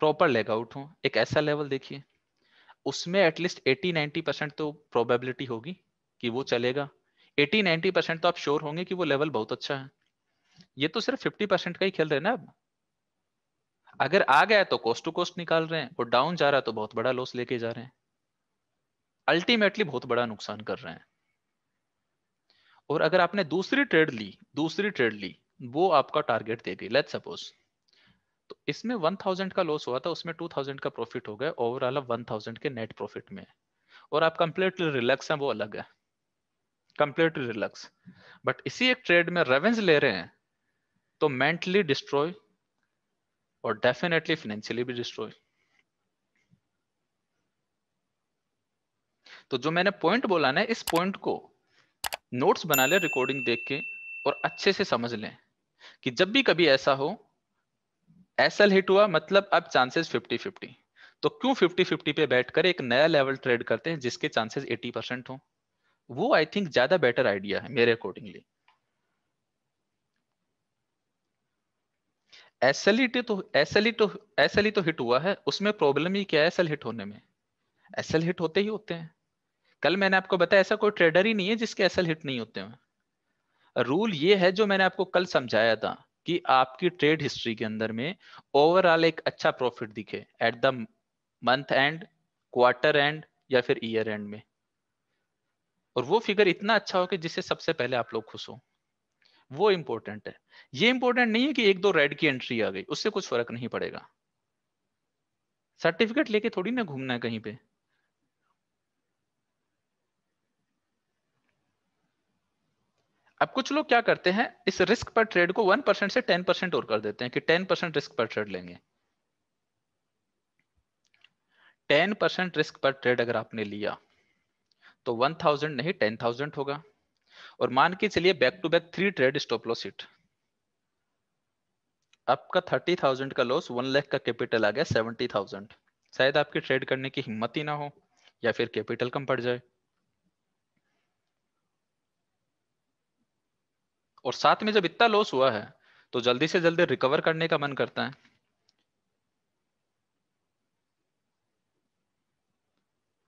S2: प्रॉपर लेग आउट हो, एक ऐसा लेवल देखिए। उसमें एटलीस्ट 80-90 परसेंट तो प्रोबेबिलिटी होगी कि वो चलेगा। 80-90 परसेंट तो आप श्योर होंगे कि वो लेवल बहुत अच्छा है। ये तो सिर्फ़ 50 परसेंट का ही खेल रहे ना अगर आ गया तो कोस्ट टू कोस्ट निकाल रहे हैं और डाउन जा रहा है तो बहुत बड़ा लॉस लेके जा रहे हैं। अल्टीमेटली बहुत बड़ा नुकसान कर रहे हैं। और अगर आपने दूसरी ट्रेड ली, दूसरी ट्रेड ली, वो आपका टारगेट दे गई लेट सपोज़ तो इसमें 1000 का लॉस हुआ था, उसमें 2000 का प्रॉफिट हो गया ओवरऑल 1000 के नेट प्रॉफिट में और आप कंप्लीटली रिलैक्स हैं, वो अलग है। कंप्लीटली रिलैक्स बट इसी एक ट्रेड में रेवेंस ले रहे हैं तो मेंटली डिस्ट्रॉय और डेफिनेटली फाइनेंशियली भी डिस्ट्रॉय तो जो मैंने पॉइंट बोला ना, इस पॉइंट को नोट्स बना ले रिकॉर्डिंग देख के और अच्छे से समझ लें कि जब भी कभी ऐसा हो एसएल हिट हुआ मतलब अब चांसेस 50 50 तो क्यों 50 50 पे बैठकर एक नया लेवल ट्रेड करते हैं जिसके चांसेस 80 परसेंट हो? वो आई थिंक ज़्यादा बेटर आइडिया है मेरे अकॉर्डिंगली एसएल तो एसएल तो एसएल तो हिट हुआ है, उसमें प्रॉब्लम ही क्या है एसएल हिट होने में? एसएल हिट होते ही होते हैं। कल मैंने आपको बताया, ऐसा कोई ट्रेडर ही नहीं है जिसके एसएल हिट नहीं होते हैं। रूल ये है जो मैंने आपको कल समझाया था, कि आपकी ट्रेड हिस्ट्री के अंदर में ओवरऑल एक अच्छा प्रॉफिट दिखे at the month end quarter end या फिर ईयर एंड में। और वो फिगर इतना अच्छा हो कि जिससे सबसे पहले आप लोग खुश हो। वो इंपॉर्टेंट है। ये इंपॉर्टेंट नहीं है कि एक दो रेड की एंट्री आ गई, उससे कुछ फ़र्क नहीं पड़ेगा। सर्टिफिकेट लेके थोड़ी ना घूमना है कहीं पे। अब कुछ लोग क्या करते हैं, इस रिस्क पर ट्रेड को वन परसेंट से टेन परसेंट और कर देते हैं कि टेन परसेंट रिस्क पर ट्रेड लेंगे। टेन परसेंट रिस्क पर ट्रेड अगर आपने लिया तो वन थाउज़ेंड नहीं टेन थाउज़ेंड होगा। और मान के चलिए back to back three trade stop loss hit आपका थर्टी थाउज़ेंड का लॉस वन लाख का कैपिटल आ गया सेवेंटी थाउज़ेंड शायद आपकी ट्रेड करने की हिम्मत ही ना हो, या फिर कैपिटल कम पड़ जाए। और साथ में जब इतना लॉस हुआ है तो जल्दी से जल्दी रिकवर करने का मन करता है।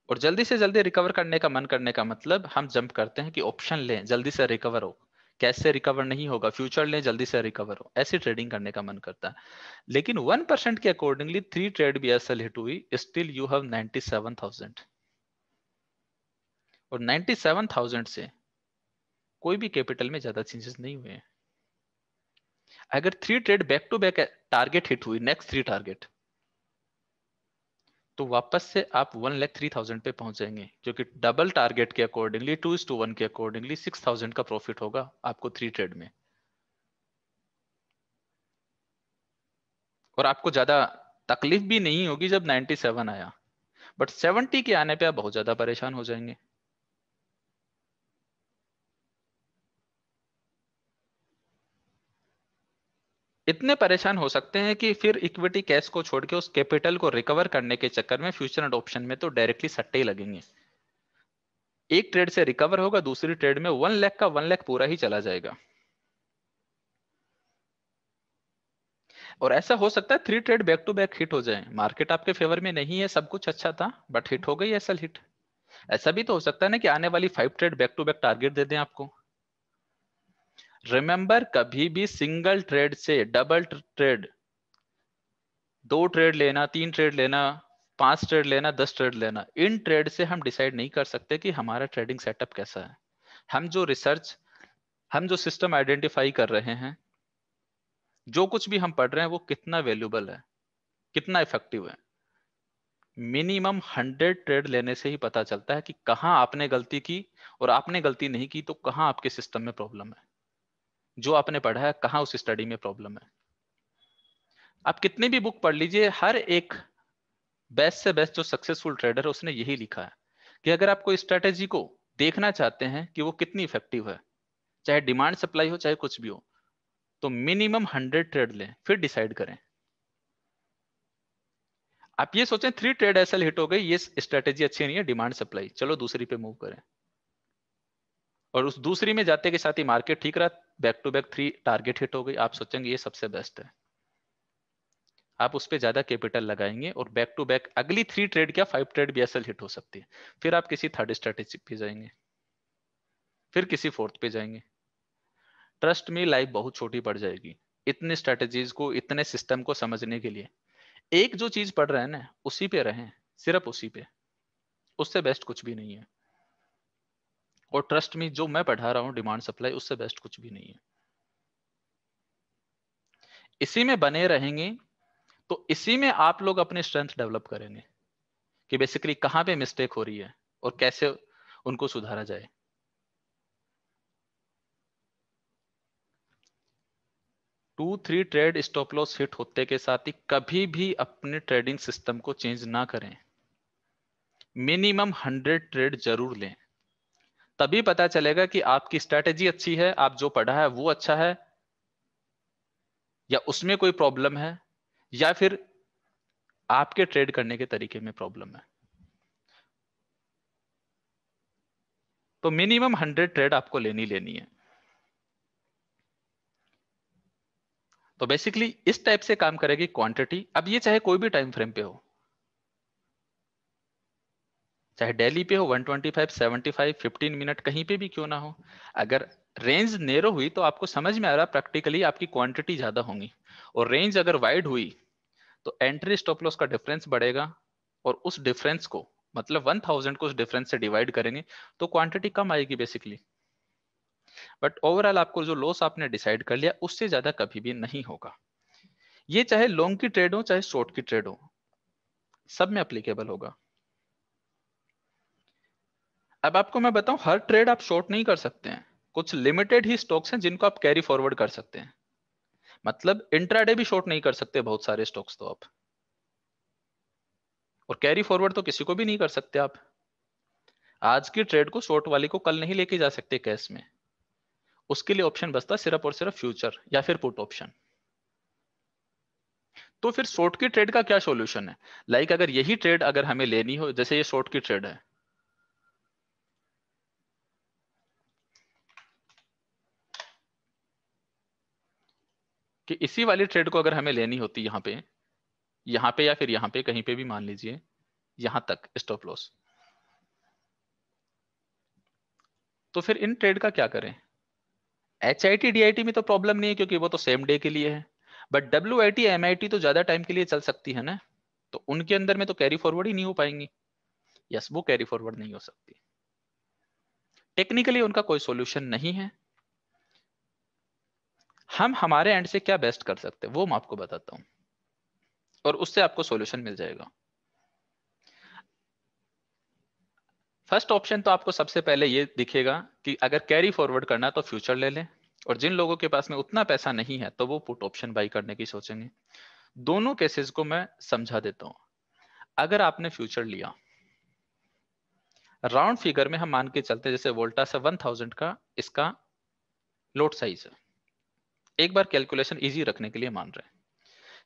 S2: और जल्दी से जल्दी रिकवर करने का, मन करने का मतलब हम जंप करते हैं कि ऑप्शन लें, जल्दी से रिकवर हो। कैसे रिकवर नहीं होगा? फ्यूचर ले, जल्दी से रिकवर हो। ऐसी ट्रेडिंग करने का मन करता है। लेकिन वन परसेंट के accordingly three trade B S hit हुई still you have ninety seven thousand और नाइनटी सेवन थाउज़ेंड से कोई भी कैपिटल में ज़्यादा चेंजेस नहीं हुए अगर three trade back to back target hit हुई नेक्स्ट थ्री टारगेट तो वापस से आप वन लैख थ्री थाउज़ेंड पे पहुँच जाएँगे जो कि डबल टारगेट के accordingly two is to one के अकॉर्डिंगली सिक्स थाउज़ेंड का प्रॉफिट होगा आपको थ्री ट्रेड में। और आपको ज़्यादा तकलीफ़ भी नहीं होगी जब 97 आया। बट 70 के आने पे आप बहुत ज़्यादा परेशान हो जाएँगे। इतने परेशान हो सकते हैं कि फिर इक्विटी कैश को छोड़ के उस कैपिटल को रिकवर करने के चक्कर में फ्यूचर एंड ऑप्शन में तो डायरेक्टली सट्टे ही लगेंगे। एक ट्रेड से रिकवर होगा, दूसरी ट्रेड में वन लैख का वन लैख पूरा ही चला जाएगा। और ऐसा हो सकता है three trade back to back hit हो जाए। मार्केट आपके फेवर में नहीं है, सब कुछ अच्छा था बट हिट हो गई असल हिट ऐसा भी तो हो सकता है ना कि आने वाली five trade back to back target दे दें आपको। रिमेंबर कभी भी सिंगल ट्रेड से डबल ट्रेड दो ट्रेड लेना, तीन ट्रेड लेना, पाँच ट्रेड लेना, दस ट्रेड लेना, इन ट्रेड से हम डिसाइड नहीं कर सकते कि हमारा ट्रेडिंग सेटअप कैसा है। हम जो रिसर्च हम जो सिस्टम आइडेंटिफाई कर रहे हैं, जो कुछ भी हम पढ़ रहे हैं, वो कितना वैल्यूबल है, कितना इफ़ेक्टिव है। मिनिमम हंड्रेड ट्रेड लेने से ही पता चलता है कि कहाँ आपने गलती की और आपने गलती नहीं की तो कहाँ आपके सिस्टम में प्रॉब्लम है। जो आपने पढ़ा है, कहाँ उस स्टडी में प्रॉब्लम है? आप कितनी भी बुक पढ़ लीजिए, हर एक बेस्ट से बेस्ट जो सक्सेसफुल ट्रेडर है, उसने यही लिखा है कि अगर आप कोई स्ट्रेटेजी को देखना चाहते हैं कि वो कितनी इफ़ेक्टिव है, चाहे डिमांड सप्लाई हो, चाहे कुछ भी हो तो मिनिमम हंड्रेड ट्रेड लें, फिर डिसाइड करें। आप ये सोचें थ्री ट्रेड एसएल हिट हो गई, ये स्ट्रेटेजी अच्छी नहीं है डिमांड सप्लाई चलो दूसरी पे मूव करें। और उस दूसरी में जाते के साथ ही मार्केट ठीक रहा back to back three target hit हो गई। आप सोचेंगे ये सबसे बेस्ट है। आप उस पर ज़्यादा कैपिटल लगाएँगे और बैक टू बैक अगली थ्री ट्रेड क्या फाइव ट्रेड भी एसएल हिट हो सकती है। फिर आप किसी थर्ड स्ट्रेटेजी पे जाएँगे। फिर किसी फोर्थ पे जाएँगे। ट्रस्ट में लाइफ बहुत छोटी पड़ जाएगी। इतने स्ट्रेटेजीज को, इतने सिस्टम को समझने के लिए। एक जो चीज़ पढ़ रहे हैं ना, उसी पे रहें, सिर्फ़ उसी पे। उससे बेस्ट कुछ भी नहीं है। और ट्रस्ट में जो मैं पढ़ा रहा हूँ डिमांड सप्लाई उससे बेस्ट कुछ भी नहीं है। इसी में बने रहेंगे तो इसी में आप लोग अपने स्ट्रेंथ डेवलप करेंगे, कि बेसिकली कहाँ पे मिस्टेक हो रही है और कैसे उनको सुधारा जाए। Two three trade stop loss hit होते के साथ ही कभी भी अपने ट्रेडिंग सिस्टम को चेंज ना करें। मिनिमम हंड्रेड ट्रेड ज़रूर लें। तभी पता चलेगा कि आपकी स्ट्रेटेजी अच्छी है, आप जो पढ़ा है वो अच्छा है, या उसमें कोई प्रॉब्लम है, या फिर आपके ट्रेड करने के तरीके में प्रॉब्लम है। तो मिनिमम हंड्रेड ट्रेड आपको लेनी लेनी है। तो बेसिकली इस टाइप से काम करेगी क्वांटिटी अब ये चाहे कोई भी टाइम फ्रेम पे हो। चाहे डेली पे हो 125, 75, 15 मिनट कहीं पे भी क्यों ना हो। अगर रेंज नेरो हुई तो आपको समझ में आ रहा प्रैक्टिकली आपकी क्वांटिटी ज़्यादा होंगी। और रेंज अगर वाइड हुई तो एंट्री स्टॉप लॉस का डिफरेंस बढ़ेगा और उस डिफरेंस को मतलब 1000 को उस डिफरेंस से डिवाइड करेंगे तो क्वांटिटी कम आएगी बेसिकली बट ओवरऑल आपको जो लॉस आपने डिसाइड कर लिया उससे ज़्यादा कभी भी नहीं होगा। ये चाहे लॉन्ग की ट्रेड हो चाहे शॉर्ट की ट्रेड हो सब में अप्लीकेबल होगा। अब आपको मैं बताऊँ, हर ट्रेड आप शॉर्ट नहीं कर सकते हैं। कुछ लिमिटेड ही स्टॉक्स हैं जिनको आप कैरी फॉरवर्ड कर सकते हैं। मतलब इंट्राडे भी शॉर्ट नहीं कर सकते बहुत सारे स्टॉक्स तो आप। और कैरी फॉरवर्ड तो किसी को भी नहीं कर सकते आप। आज की ट्रेड को शॉर्ट वाली को कल नहीं लेके जा सकते कैश में। उसके लिए ऑप्शन बचता सिर्फ़ और सिर्फ़ फ्यूचर या फिर पुट ऑप्शन तो फिर शॉर्ट की ट्रेड का क्या सॉल्यूशन है? लाइक like अगर यही ट्रेड अगर हमें लेनी हो, जैसे ये शॉर्ट की ट्रेड है। कि इसी वाली ट्रेड को अगर हमें लेनी होती यहाँ पे यहाँ पे या फिर यहाँ पे, कहीं पे भी मान लीजिए, यहाँ तक स्टॉप लॉस तो फिर इन ट्रेड का क्या करें? H I T D I T में तो प्रॉब्लम नहीं है, क्योंकि वो तो सेम डे के लिए है। But W I T M I T तो ज़्यादा टाइम के लिए चल सकती है ना? तो उनके अंदर में तो कैरी फॉरवर्ड ही नहीं हो पाएँगी। यस वो कैरी फॉरवर्ड नहीं हो सकती। टेक्निकली उनका कोई सोल्यूशन नहीं है। हम हमारे एंड से क्या बेस्ट कर सकते हैं? वो मैं आपको बताता हूँ। और उससे आपको सॉल्यूशन मिल जाएगा। फ़र्स्ट ऑप्शन तो आपको सबसे पहले ये दिखेगा कि अगर कैरी फॉरवर्ड करना तो फ्यूचर ले लें। और जिन लोगों के पास में उतना पैसा नहीं है तो वो पुट ऑप्शन बाई करने की सोचेंगे। दोनों केसेस को मैं समझा देता हूँ। अगर आपने फ्यूचर लिया राउंड फिगर में हम मान के चलते जैसे वोल्टा से वन थाउज़ेंड का इसका लोड साइज़ है। एक बार कैलकुलेशन इजी रखने के लिए मान रहे हैं।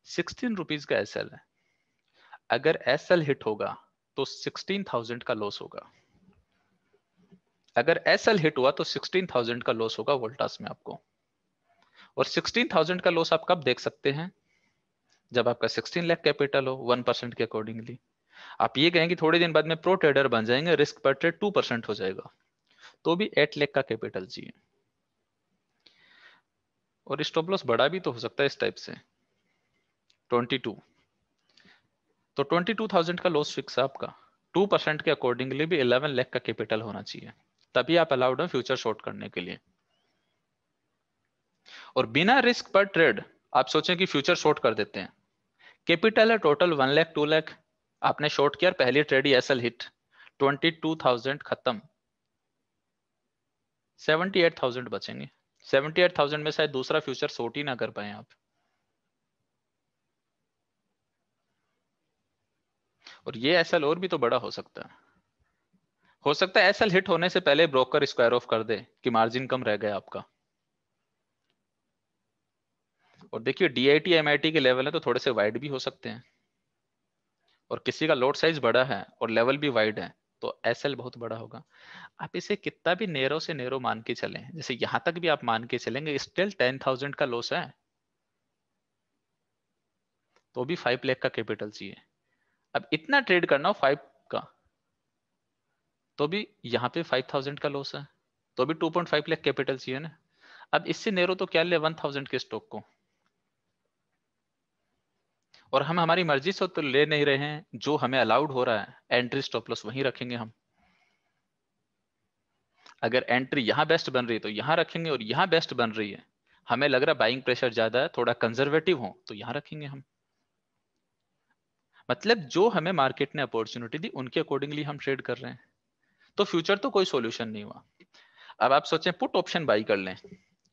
S2: सिक्सटीन रुपीज़ का एसएल है। अगर एसएल हिट होगा तो सिक्सटीन थाउज़ेंड का लॉस होगा। अगर एसएल हिट हुआ तो सिक्सटीन थाउज़ेंड का लॉस होगा वोल्टास में आपको। और सिक्सटीन थाउज़ेंड का लॉस आप कब देख सकते हैं? जब आपका सिक्सटीन लाख कैपिटल हो वन परसेंट के अकॉर्डिंगली आप ये कहेंगे, थोड़े दिन बाद में प्रो ट्रेडर बन जाएँगे रिस्क पर ट्रेड टू परसेंट हो जाएगा। तो भी एट लाख का कैपिटल चाहिए। और स्टॉप लॉस बड़ा भी तो हो सकता है इस टाइप से। 22 तो 22,000 का लॉस फिक्स है आपका। टू परसेंट के अकॉर्डिंगली भी 11 लाख का कैपिटल होना चाहिए। तभी आप अलाउड है फ्यूचर शॉर्ट करने के लिए। और बिना रिस्क पर ट्रेड आप सोचें कि फ्यूचर शॉर्ट कर देते हैं। कैपिटल है total one lakh two lakh. आपने शॉर्ट किया पहली ट्रेड ही SL hit. Twenty two thousand खत्म। सेवेंटी एट थाउज़ेंड बचेंगे। सेवेंटी एट थाउज़ेंड में शायद दूसरा फ्यूचर सोट ही ना कर पाए आप। और ये एसएल और भी तो बड़ा हो सकता है। हो सकता है एसएल हिट होने से पहले ब्रोकर स्क्वायर ऑफ़ कर दे कि मार्जिन कम रह गया आपका। और देखिए डीआईटी एमआईटी के लेवल है तो थोड़े से वाइड भी हो सकते हैं। और किसी का लोड साइज़ बड़ा है और लेवल भी वाइड है तो एसएल बहुत बड़ा होगा। आप इसे कितना भी नेरो से नेरो मान के चलें, जैसे यहाँ तक भी आप मान के चलेंगे स्टिल टेन थाउज़ेंड का लॉस है। तो भी फाइव लाख का कैपिटल चाहिए। अब इतना ट्रेड करना हो फाइव का तो भी यहाँ पे फाइव थाउज़ेंड का लॉस है। तो भी two point five lakh capital चाहिए ना। अब इससे नेरो तो क्या ले वन थाउज़ेंड के स्टॉक को। और हम हमारी मर्ज़ी से तो ले नहीं रहे हैं, जो हमें अलाउड हो रहा है एंट्री स्टॉप लॉस वहीं रखेंगे हम। अगर एंट्री यहाँ बेस्ट बन रही है तो यहाँ रखेंगे और यहाँ बेस्ट बन रही है। हमें लग रहा है बाइंग प्रेशर ज़्यादा है, थोड़ा कंजर्वेटिव हो तो यहाँ रखेंगे हम। मतलब जो हमें मार्केट ने अपॉर्चुनिटी दी, उनके अकॉर्डिंगली हम ट्रेड कर रहे हैं। तो फ्यूचर तो कोई सोल्यूशन नहीं हुआ। अब आप सोचें पुट ऑप्शन बाई कर लें,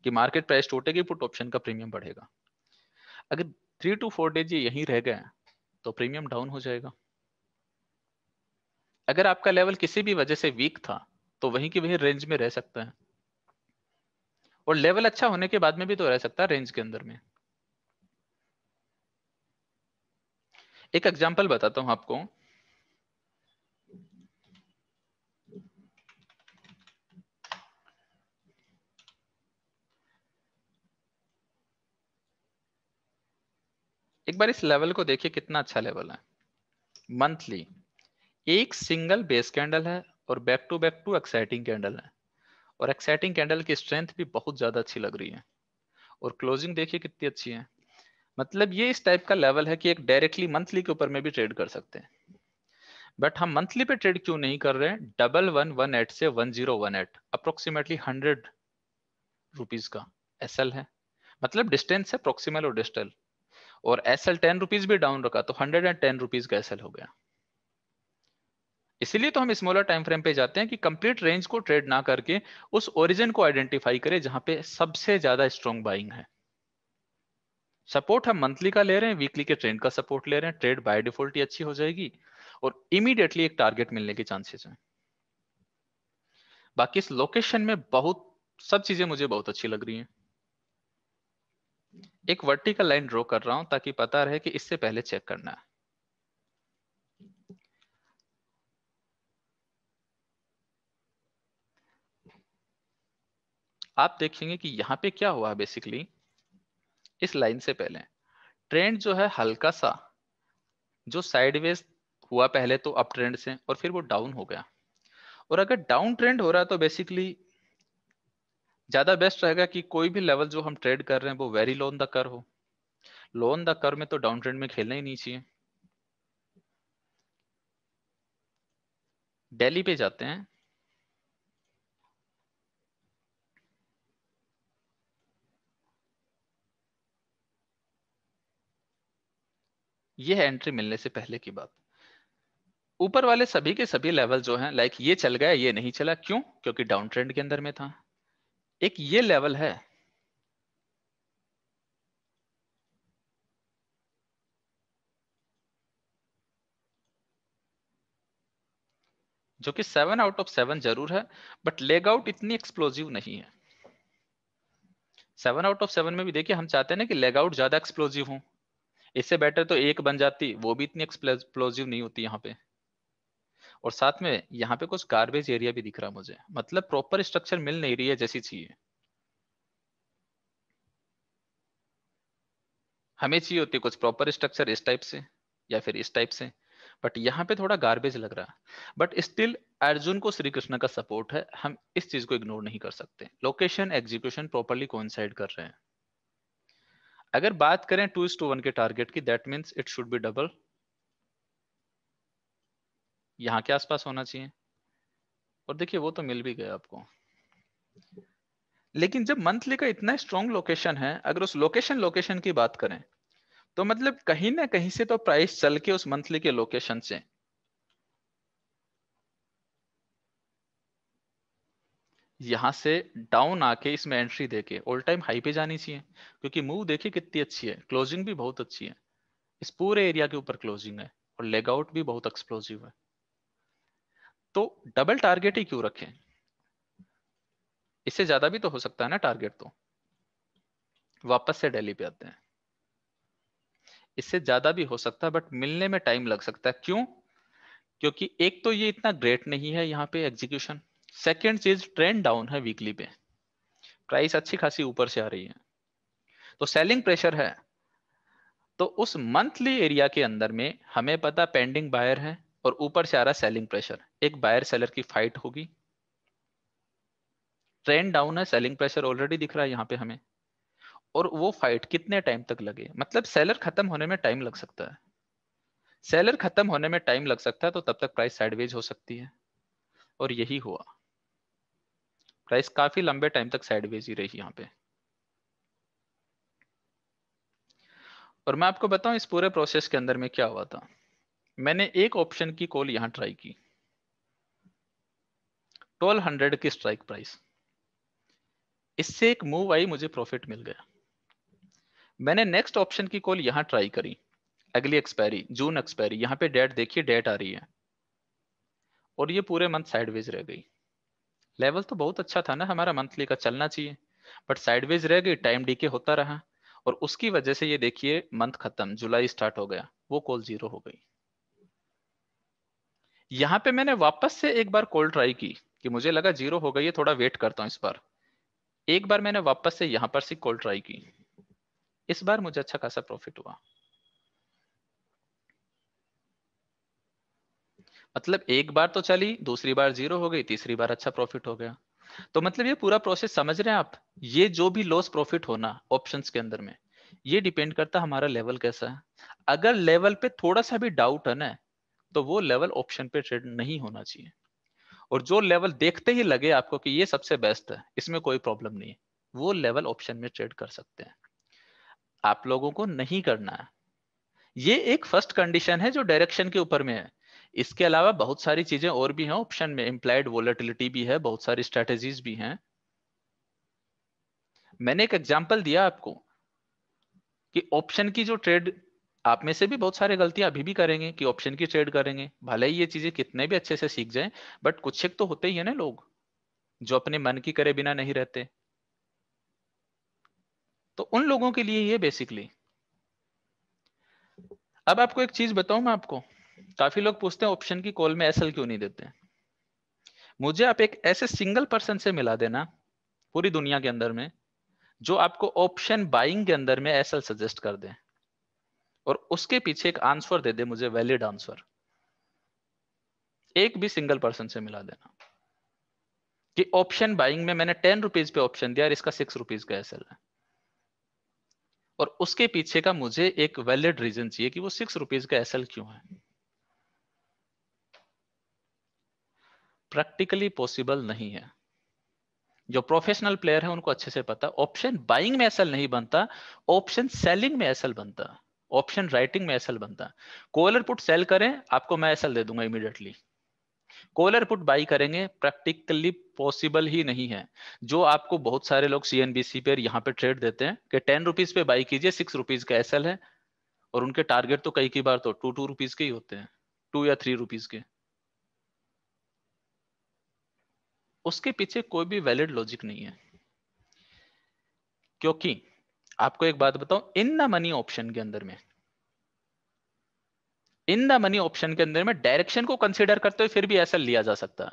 S2: कि मार्केट प्राइस टूटेगी पुट ऑप्शन का प्रीमियम बढ़ेगा। अगर थ्री टू फोर डेज़ ये यहीं रह गए तो प्रीमियम डाउन हो जाएगा। अगर आपका लेवल किसी भी वजह से वीक था तो वहीं की वहीं रेंज में रह सकता है। और लेवल अच्छा होने के बाद में भी तो रह सकता है रेंज के अंदर में। एक एग्ज़ाम्पल बताता हूँ आपको। एक बार इस लेवल को देखिए कितना अच्छा लेवल है। मंथली एक सिंगल बेस कैंडल है और back to back two exciting candle है। और एक्साइटिंग कैंडल की स्ट्रेंथ भी बहुत ज़्यादा अच्छी लग रही है। और क्लोजिंग देखिए कितनी अच्छी है। मतलब ये इस टाइप का लेवल है कि एक डायरेक्टली मंथली के ऊपर में भी ट्रेड कर सकते हैं। बट हम मंथली पे ट्रेड क्यों नहीं कर रहे हैं? डबल वन वन एट से one zero one eight approximately hundred rupees का एसएल है। मतलब डिस्टेंस है प्रोक्सीमल और डिस्टल और एस एल टेन रुपीज़ भी डाउन रखा तो हंड्रेड एंड टेन रुपीज़ का एस एल हो गया। इसीलिए तो हम स्मॉलर टाइम फ्रेम पे जाते हैं कि कंप्लीट रेंज को ट्रेड ना करके उस ओरिजिन को आइडेंटिफाई करें जहाँ पे सबसे ज़्यादा स्ट्रॉन्ग बाइंग है। सपोर्ट हम मंथली का ले रहे हैं वीकली के ट्रेंड का सपोर्ट ले रहे हैं ट्रेड बाय डिफ़ॉल्ट अच्छी हो जाएगी और इमीडिएटली एक टारगेट मिलने के चांसेस हैं। बाकी इस लोकेशन में बहुत, सब चीज़ें मुझे बहुत अच्छी लग रही हैं। एक वर्टिकल लाइन ड्रॉ कर रहा हूँ ताकि पता रहे कि इससे पहले चेक करना है। आप देखेंगे कि यहाँ पे क्या हुआ बेसिकली इस लाइन से पहले। ट्रेंड जो है हल्का सा, जो साइडवेज हुआ पहले तो अप ट्रेंड से, और फिर वो डाउन हो गया। और अगर डाउन ट्रेंड हो रहा है तो बेसिकली ज़्यादा बेस्ट रहेगा कि कोई भी लेवल जो हम ट्रेड कर रहे हैं, वो वेरी लोन द कर हो। लोन द कर में तो डाउन ट्रेंड में खेलना ही नहीं चाहिए। डेली पे जाते हैं। ये है एंट्री मिलने से पहले की बात। ऊपर वाले सभी के सभी लेवल जो हैं लाइक ये चल गया, ये नहीं चला। क्यों? क्योंकि डाउन ट्रेंड के अंदर में था। एक ये लेवल है। जो कि सेवन आउट ऑफ़ सेवन ज़रूर है बट लेग आउट इतनी एक्सप्लोजिव नहीं है। सेवन आउट ऑफ़ सेवन में भी देखिए, हम चाहते हैं ना कि लेग आउट ज़्यादा एक्सप्लोजिव हो। इससे बेटर तो एक बन जाती, वो भी इतनी एक्सप्लोजिव नहीं होती यहाँ पे। और साथ में यहाँ पे कुछ गार्बेज एरिया भी दिख रहा मुझे। मतलब प्रॉपर स्ट्रक्चर मिल नहीं रही है जैसी चाहिए। हमें चाहिए होती कुछ प्रॉपर स्ट्रक्चर इस टाइप से या फिर इस टाइप से। बट यहाँ पे थोड़ा गार्बेज लग रहा। बट स्टिल अर्जुन को श्री कृष्ण का सपोर्ट है। हम इस चीज़ को इग्नोर नहीं कर सकते। लोकेशन एग्जीक्यूशन प्रॉपरली कोइंसाइड कर रहे हैं। अगर बात करें टू इज़ टू वन के टारगेट की that means it should be double यहाँ के आसपास होना चाहिए। और देखिए, वो तो मिल भी गया आपको। लेकिन जब मंथली का इतना स्ट्रॉन्ग लोकेशन है, अगर उस लोकेशन लोकेशन की बात करें तो मतलब कहीं ना कहीं से तो प्राइस चल के उस मंथली के लोकेशन से। यहाँ से डाउन आके इसमें एंट्री देके ऑल टाइम हाई पे जानी चाहिए। क्योंकि मूव देखिए कितनी अच्छी है। क्लोजिंग भी बहुत अच्छी है। इस पूरे एरिया के ऊपर क्लोजिंग है। और लेग आउट भी बहुत एक्सप्लोजिव है। तो डबल टारगेट ही क्यों रखें? इससे ज़्यादा भी तो हो सकता है ना टारगेट तो। वापस से दिल्ली पे आते हैं। इससे ज़्यादा भी हो सकता है बट मिलने में टाइम लग सकता है। क्यों? क्योंकि एक तो ये इतना ग्रेट नहीं है यहाँ पे एग्जीक्यूशन सेकेंड चीज़ ट्रेंड डाउन है वीकली पे। प्राइस अच्छी खासी ऊपर से आ रही है। तो सेलिंग प्रेशर है। तो उस मंथली एरिया के अंदर में हमें पता पेंडिंग बायर है और ऊपर से आ रहा सेलिंग प्रेशर एक बायर सेलर की फाइट होगी। ट्रेंड डाउन है सेलिंग प्रेशर ऑलरेडी दिख रहा है यहाँ पे हमें। और वो फाइट कितने टाइम तक लगे? मतलब सेलर खत्म होने में टाइम लग सकता है। सेलर खत्म होने में टाइम लग सकता है तो तब तक प्राइस साइडवेज हो सकती है। और यही हुआ। प्राइस काफ़ी लंबे टाइम तक साइडवेज ही रही यहाँ पे। और मैं आपको बताऊँ इस पूरे प्रोसेस के अंदर में क्या हुआ था। मैंने एक ऑप्शन की कॉल यहाँ ट्राई की। ट्वेल्व हंड्रेड की स्ट्राइक प्राइस इससे एक मूव आई, मुझे प्रॉफिट मिल गया। मैंने नेक्स्ट ऑप्शन की कॉल यहाँ ट्राई करी। अगली एक्सपायरी जून एक्सपायरी यहाँ पे डेट देखिए डेट आ रही है। और ये पूरे मंथ साइडवेज रह गई। लेवल तो बहुत अच्छा था ना, हमारा मंथली का चलना चाहिए। बट साइडवेज रह गई टाइम डीके होता रहा। और उसकी वजह से ये देखिए मंथ खत्म जुलाई स्टार्ट हो गया। वो कॉल ज़ीरो हो गई। यहाँ पे मैंने वापस से एक बार कॉल ट्राई की। कि मुझे लगा ज़ीरो हो गई है, थोड़ा वेट करता हूँ इस बार। एक बार मैंने वापस से यहाँ पर से कॉल ट्राई की। इस बार मुझे अच्छा खासा प्रॉफिट हुआ। मतलब एक बार तो चली, दूसरी बार ज़ीरो हो गई, तीसरी बार अच्छा प्रॉफिट हो गया। तो मतलब ये पूरा प्रोसेस समझ रहे हैं आप? ये जो भी लॉस प्रॉफिट होना ऑप्शंस के अंदर में, ये डिपेंड करता हमारा लेवल कैसा है। अगर लेवल पे थोड़ा सा भी डाउट है ना तो वो लेवल ऑप्शन पे ट्रेड नहीं होना चाहिए। और जो लेवल देखते ही लगे आपको कि ये सबसे बेस्ट है, इसमें कोई प्रॉब्लम नहीं है, वो लेवल ऑप्शन में ट्रेड कर सकते हैं। आप लोगों को नहीं करना है। ये एक फ़र्स्ट कंडीशन है जो डायरेक्शन के ऊपर में है। इसके अलावा बहुत सारी चीज़ें और भी हैं ऑप्शन में। इम्प्लाइड वोलेटिलिटी भी है, बहुत सारी स्ट्रेटेजीज भी हैं। मैंने एक एग्ज़ाम्पल दिया आपको कि ऑप्शन की जो ट्रेड आप में से भी बहुत सारे गलतियाँ अभी भी करेंगे कि ऑप्शन की ट्रेड करेंगे। भले ही ये चीज़ें कितने भी अच्छे से सीख जाएँ बट कुछ एक तो होते ही है ना लोग, जो अपने मन की करे बिना नहीं रहते। तो उन लोगों के लिए ये बेसिकली अब आपको एक चीज़ बताऊँ मैं आपको। काफ़ी लोग पूछते हैं ऑप्शन की कॉल में एसएल क्यों नहीं देते? मुझे आप एक ऐसे सिंगल पर्सन से मिला देना, पूरी दुनिया के अंदर में, जो आपको ऑप्शन बाइंग के अंदर में एसएल सजेस्ट कर दे। और उसके पीछे एक आंसर दे दे मुझे वैलिड आंसर एक भी सिंगल पर्सन से मिला देना। कि ऑप्शन बाइंग में मैंने टेन रुपीज़ पे ऑप्शन दिया और इसका सिक्स रुपीज़ का एसएल है। और उसके पीछे का मुझे एक वैलिड रीजन चाहिए कि वो सिक्स रुपीज़ का एसएल क्यों है। प्रैक्टिकली पॉसिबल नहीं है। जो प्रोफेशनल प्लेयर है, उनको अच्छे से पता। ऑप्शन बाइंग में एसएल नहीं बनता। ऑप्शन सेलिंग में एसएल बनता। ऑप्शन राइटिंग में एसएल बनता कोलर पुट सेल करें, आपको मैं एसएल दे दूँगा इमीडिएटली कोलर पुट बाई करेंगे प्रैक्टिकली पॉसिबल ही नहीं है। जो आपको बहुत सारे लोग सीएनबीसी पे यहाँ पे ट्रेड देते हैं कि टेन रुपीज़ पे बाई कीजिए सिक्स रुपीज़ का एसएल है। और उनके टारगेट तो कई कई बार तो टू टू रुपीज़ के ही होते हैं टू या थ्री रुपीज़ के। उसके पीछे कोई भी वैलिड लॉजिक नहीं है। क्योंकि आपको एक बात बताऊँ इन द मनी ऑप्शन के अंदर में इन द मनी ऑप्शन के अंदर में डायरेक्शन को कंसीडर करते हुए फिर भी ऐसा लिया जा सकता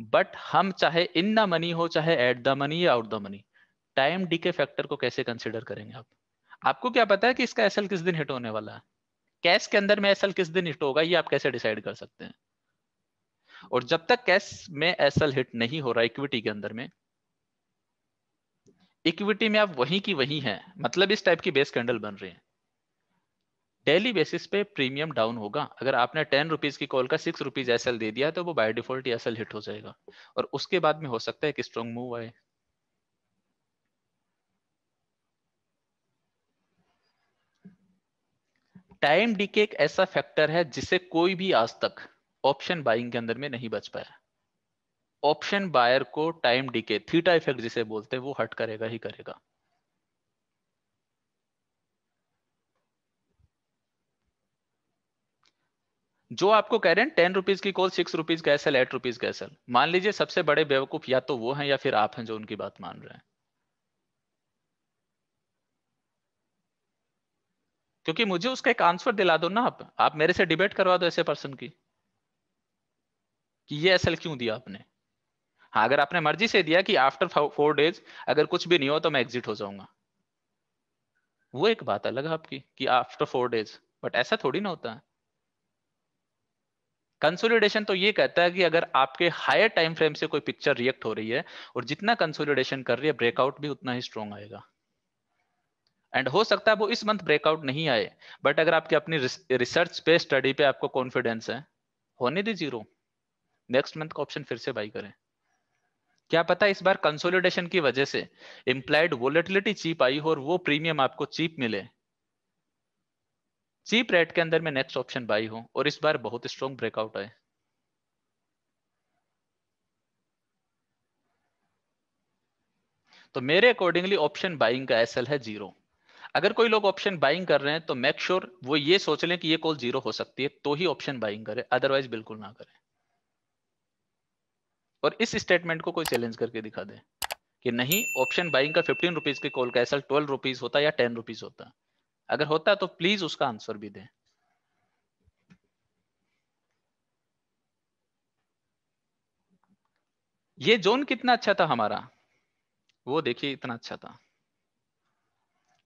S2: बट हम चाहे इन द मनी हो, चाहे एट द मनी या out the money time decay factor को कैसे कंसिडर करेंगे आप? आपको क्या पता है कि इसका एसएल किस दिन हिट होने वाला है? कैश के अंदर में एसएल किस दिन हिट होगा, ये आप कैसे डिसाइड कर सकते हैं? और जब तक कैश में एसएल हिट नहीं हो रहा इक्विटी के अंदर में इक्विटी में आप वही की वही है मतलब इस टाइप की बेस कैंडल बन रही है। डेली बेसिस पे प्रीमियम डाउन होगा। अगर आपने टेन रुपीज़ की कॉल का सिक्स रुपीज़ एसएल दे दिया तो वो बाय डिफ़ॉल्ट एसएल हिट हो जाएगा। और उसके बाद में हो सकता है कि स्ट्रॉन्ग मूव आए। टाइम डीके एक ऐसा फैक्टर है जिसे कोई भी आज तक ऑप्शन बाइंग के अंदर में नहीं बच पाया। ऑप्शन बायर को टाइम डीके थीटा इफ़ेक्ट जिसे बोलते हैं, वो हट करेगा, ही करेगा। जो आपको कह रहे हैं टेन रुपीज़ की कॉल सिक्स रुपीज़ का एसएल एट रुपीज़ का एसएल मान लीजिए सबसे बड़े बेवकूफ़ या तो वो हैं या फिर आप हैं जो उनकी बात मान रहे हैं। क्योंकि मुझे उसका एक आंसर दिला दो ना आप। आप मेरे से डिबेट करवा दो ऐसे पर्सन की कि ये एसएल क्यों दिया आपने? हाँ अगर आपने मर्ज़ी से दिया कि आफ्टर फोर डेज़ अगर कुछ भी नहीं हो तो मैं एग्जिट हो जाऊँगा। वो एक बात अलग है आपकी, कि आफ्टर फोर डेज़ बट ऐसा थोड़ी ना होता है। कंसोलिडेशन तो ये कहता है कि अगर आपके हायर टाइम फ्रेम से कोई पिक्चर रिएक्ट हो रही है, और जितना कंसोलिडेशन कर रही है ब्रेकआउट भी उतना ही स्ट्रॉन्ग आएगा। एंड हो सकता है वो इस मंथ ब्रेकआउट नहीं आए बट अगर आपकी अपनी रिसर्च पे स्टडी पे आपको कॉन्फिडेंस है, होने दी ज़ीरो नेक्स्ट मंथ का ऑप्शन फिर से बाई करें। क्या पता इस बार कंसोलिडेशन की वजह से इंप्लाइड वोलेटिलिटी चीप आई हो और वो प्रीमियम आपको चीप मिले। चीप रेट के अंदर में नेक्स्ट ऑप्शन बाई हो और इस बार बहुत स्ट्रॉन्ग ब्रेकआउट आए। तो मेरे अकॉर्डिंगली ऑप्शन बाइंग का एसएल है ज़ीरो अगर कोई लोग ऑप्शन बाइंग कर रहे हैं तो मेक श्योर sure वो ये सोच लें कि ये कॉल ज़ीरो हो सकती है तो ही ऑप्शन बाइंग करे अदरवाइज़ बिल्कुल ना करें। और इस स्टेटमेंट को कोई चैलेंज करके दिखा दे कि नहीं ऑप्शन बाइंग का फिफ्टीन रुपीज़ के कॉल का एसएल ट्वेल्व रुपीज़ होता या टेन रुपीज़ होता। अगर होता तो प्लीज़ उसका आंसर भी दें। ये जोन कितना अच्छा था हमारा? वो देखिए इतना अच्छा था।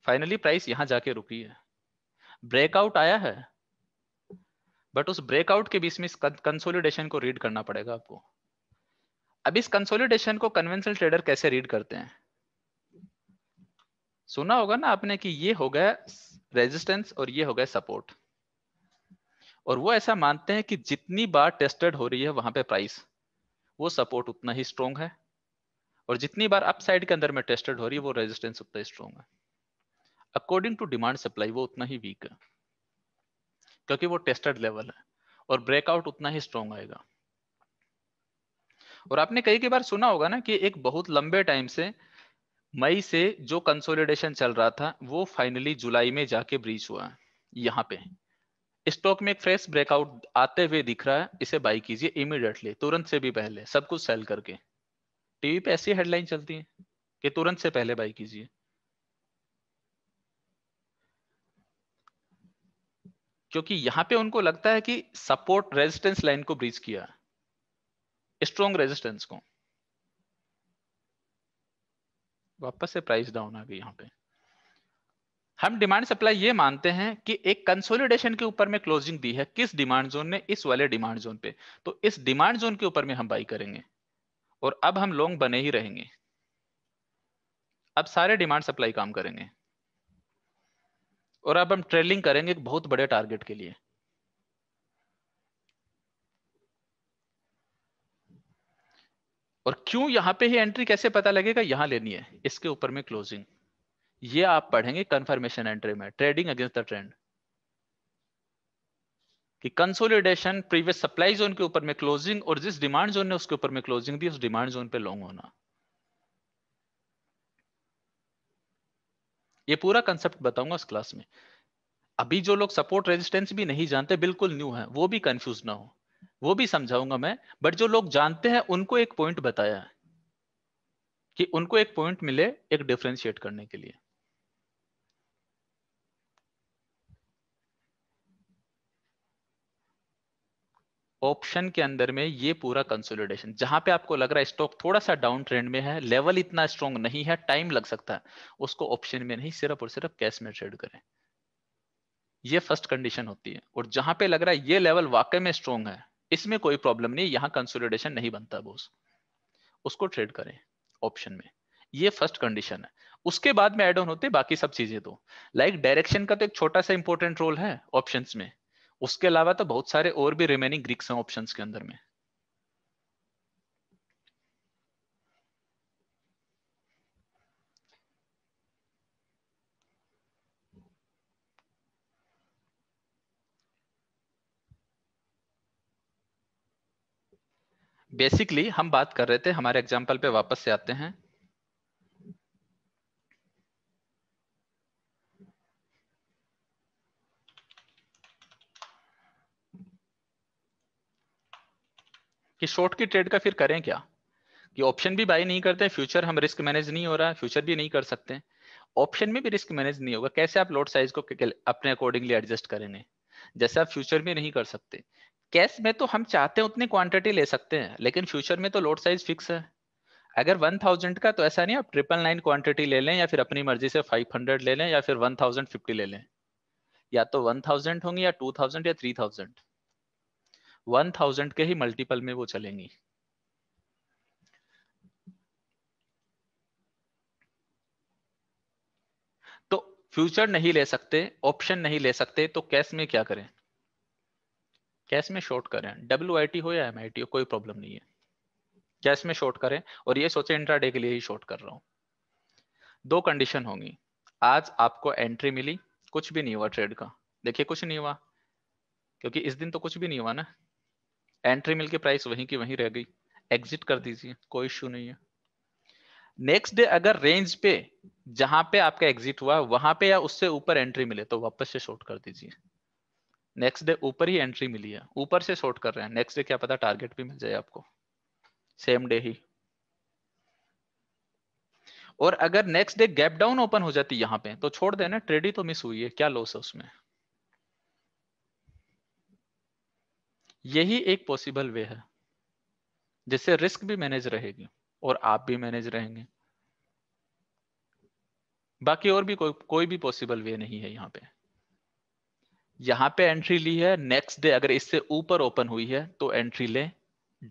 S2: फाइनली प्राइस यहाँ जाके रुकी है। ब्रेकआउट आया है बट उस ब्रेकआउट के बीच में कंसोलिडेशन को रीड करना पड़ेगा आपको। अब इस कंसोलिडेशन को कन्वेंशनल ट्रेडर कैसे रीड करते हैं? सुना होगा ना आपने कि ये हो गया रेजिस्टेंस और ये हो गया सपोर्ट और वो ऐसा मानते हैं कि जितनी बार टेस्टेड हो रही है वहाँ पे प्राइस वो सपोर्ट उतना ही स्ट्रोंग है। और जितनी बार अप साइड के अंदर में टेस्टेड हो रही है, वो रेजिस्टेंस उतना ही स्ट्रोंग है। अकॉर्डिंग टू डिमांड सप्लाई वो उतना ही वीक है, क्योंकि वो टेस्टेड लेवल है और ब्रेकआउट उतना ही स्ट्रोंग आएगा। और आपने कई कई बार सुना होगा ना कि एक बहुत लंबे टाइम से मई से जो कंसोलिडेशन चल रहा था, वो फाइनली जुलाई में जाके ब्रीच हुआ यहाँ पे। स्टॉक में एक फ्रेश ब्रेकआउट आते हुए दिख रहा है, इसे बाई कीजिए इमीडिएटली तुरंत से भी पहले, सब कुछ सेल करके। टीवी पे ऐसी हेडलाइन चलती है कि तुरंत से पहले बाई कीजिए। क्योंकि यहाँ पे उनको लगता है कि सपोर्ट रेजिस्टेंस लाइन को ब्रीच किया स्ट्रॉन्ग रेजिस्टेंस को। वापस से प्राइस डाउन आ गई यहाँ पे। हम डिमांड सप्लाई ये मानते हैं कि एक कंसोलिडेशन के ऊपर में क्लोजिंग दी है। किस डिमांड जोन ने इस वाले डिमांड जोन पे। तो इस डिमांड जोन के ऊपर में हम बाई करेंगे। और अब हम लॉन्ग बने ही रहेंगे। अब सारे डिमांड सप्लाई काम करेंगे। और अब हम ट्रेलिंग करेंगे बहुत बड़े टारगेट के लिए। और क्यों यहाँ पे ही एंट्री कैसे पता लगेगा? यहाँ लेनी है। इसके ऊपर में क्लोजिंग ये आप पढ़ेंगे कंफर्मेशन एंट्री में ट्रेडिंग अगेंस्ट द ट्रेंड कि कंसोलिडेशन प्रीवियस सप्लाई जोन के ऊपर में क्लोजिंग और जिस डिमांड जोन ने उसके ऊपर में क्लोजिंग दी, उस डिमांड जोन पे लॉन्ग होना। ये पूरा कंसेप्ट बताऊँगा इस क्लास में। अभी जो लोग सपोर्ट रेजिस्टेंस भी नहीं जानते, बिल्कुल न्यू है, वो भी कंफ्यूज ना हो। वो भी समझाऊँगा मैं बट जो लोग जानते हैं, उनको एक पॉइंट बताया कि उनको एक पॉइंट मिले एक डिफ्रेंशिएट करने के लिए। ऑप्शन के अंदर में ये पूरा कंसोलिडेशन जहाँ पे आपको लग रहा है स्टॉक थोड़ा सा डाउन ट्रेंड में है लेवल इतना स्ट्रॉन्ग नहीं है टाइम लग सकता है, उसको ऑप्शन में नहीं, सिर्फ़ और सिर्फ़ कैश में ट्रेड करें। ये फ़र्स्ट कंडीशन होती है, और जहाँ पे लग रहा है ये लेवल वाकई में स्ट्रॉन्ग है इसमें कोई प्रॉब्लम नहीं, यहाँ कंसोलिडेशन नहीं बनता बोस उसको ट्रेड करें ऑप्शन में। ये फ़र्स्ट कंडीशन है। उसके बाद में एड ऑन होते, बाकी सब चीज़ें तो। लाइक डायरेक्शन का तो एक छोटा सा इंपॉर्टेंट रोल है ऑप्शंस में। उसके अलावा तो बहुत सारे और भी रिमेनिंग ग्रीक्स हैं ऑप्शंस के अंदर में। बेसिकली हम बात कर रहे थे, हमारे एग्ज़ाम्पल पे वापस से आते हैं। कि शॉर्ट की ट्रेड का फिर करें क्या? कि ऑप्शन भी बाय नहीं करते फ्यूचर हम रिस्क मैनेज नहीं हो रहा फ्यूचर भी नहीं कर सकते। ऑप्शन में भी रिस्क मैनेज नहीं होगा। कैसे आप लोड साइज़ को अपने अकॉर्डिंगली एडजस्ट करेंगे? जैसे आप फ्यूचर में नहीं कर सकते। कैश में तो हम चाहते हैं उतनी क्वांटिटी ले सकते हैं, लेकिन फ्यूचर में तो लोड साइज़ फिक्स है। अगर 1000 का तो ऐसा नहीं आप ट्रिपल नाइन क्वांटिटी ले लें या फिर अपनी मर्ज़ी से 500 ले लें या फिर 1050 ले लें। या तो 1000 होंगी या 2000 या 3000 1000 के ही मल्टीपल में वो चलेंगी। तो फ्यूचर नहीं ले सकते ऑप्शन नहीं ले सकते तो कैश में क्या करें? कैश में शॉर्ट करें? डब्ल्यू हो या एम हो, कोई प्रॉब्लम नहीं है। कैश में शॉर्ट करें? और ये सोचे इंट्राडे के लिए ही शॉर्ट कर रहा हूँ। दो कंडीशन होंगी। आज आपको एंट्री मिली, कुछ भी नहीं हुआ ट्रेड का। देखिए, कुछ नहीं हुआ। क्योंकि इस दिन तो कुछ भी नहीं हुआ ना। एंट्री मिल के प्राइस वहीं की वहीं रह गई। एग्जिट कर दीजिए, कोई इश्यू नहीं है। नेक्स्ट डे अगर रेंज पे, जहाँ पे आपका एग्जिट हुआ, वहाँ पे या उससे ऊपर एंट्री मिले तो वापस से शॉर्ट कर दीजिए। नेक्स्ट डे ऊपर ही एंट्री मिली है। ऊपर से शॉर्ट कर रहे हैं। नेक्स्ट डे क्या पता टारगेट भी मिल जाए आपको। सेम डे ही। और अगर next day gap down open हो जाती यहाँ पे तो छोड़ देना ट्रेड ही तो मिस हुई है। क्या लॉस है उसमें? यही एक पॉसिबल वे है, जिससे रिस्क भी मैनेज रहेगी और आप भी मैनेज रहेंगे। बाकी और भी कोई कोई भी पॉसिबल वे नहीं है यहाँ पे। यहाँ पे एंट्री ली है नेक्स्ट डे अगर इससे ऊपर ओपन हुई है तो एंट्री ले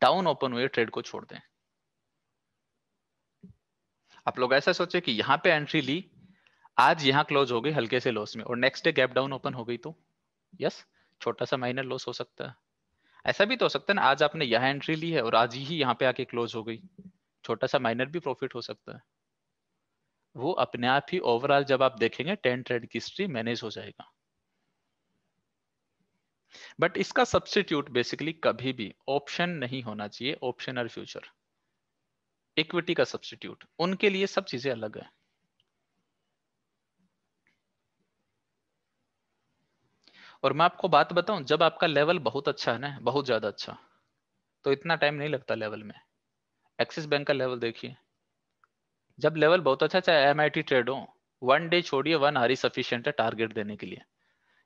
S2: डाउन ओपन हुई ट्रेड को छोड़ दें। आप लोग ऐसा सोचे कि यहाँ पे एंट्री ली, आज यहाँ क्लोज हो गई हल्के से लॉस में, और next day gap down open हो गई तो यस छोटा सा माइनर लॉस हो सकता है। ऐसा भी तो हो सकता है ना, आज आपने यहाँ एंट्री ली है, और आज ही यहाँ पे आके क्लोज हो गई। छोटा सा माइनर भी प्रॉफिट हो सकता है। वो अपने आप ही ओवरऑल जब आप देखेंगे टेन ट्रेड की हिस्ट्री मैनेज हो जाएगा। बट इसका सब्सटीट्यूट बेसिकली कभी भी ऑप्शन नहीं होना चाहिए ऑप्शन और फ्यूचर इक्विटी का सब्सटीट्यूट उनके लिए सब चीज़ें अलग है। और मैं आपको बात बताऊँ, जब आपका लेवल बहुत अच्छा है ना, बहुत ज़्यादा अच्छा तो इतना टाइम नहीं लगता लेवल में। एक्सिस बैंक का लेवल देखिए। जब लेवल बहुत अच्छा चाहे एमआईटी ट्रेड हो वन डे छोड़िए वन आर सफिशियंट है टारगेट देने के लिए।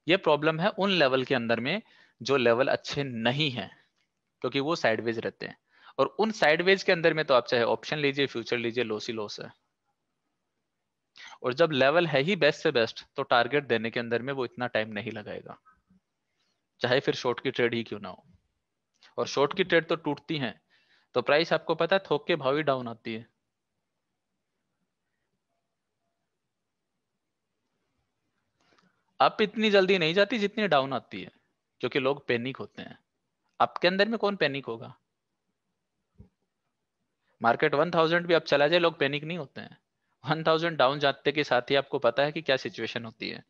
S2: ये प्रॉब्लम है उन लेवल के अंदर में जो लेवल अच्छे नहीं है, क्योंकि वो साइडवेज रहते हैं। और उन साइडवेज के अंदर में तो आप चाहे ऑप्शन लीजिए फ्यूचर लीजिए लॉस लॉस है। और जब लेवल है ही बेस्ट से बेस्ट तो टारगेट देने के अंदर में वो इतना टाइम नहीं लगाएगा। चाहे फिर शॉर्ट की ट्रेड ही क्यों ना हो। और शॉर्ट की ट्रेड तो टूटती हैं तो प्राइस आपको पता है थोक के भाव ही डाउन आती है। अप इतनी जल्दी नहीं जाती जितनी डाउन आती है, क्योंकि लोग पैनिक होते हैं। आपके अंदर में कौन पैनिक होगा? मार्केट 1000 भी अब चला जाए, लोग पैनिक नहीं होते हैं। 1000 डाउन जाते के साथ ही आपको पता है कि क्या सिचुएशन होती है।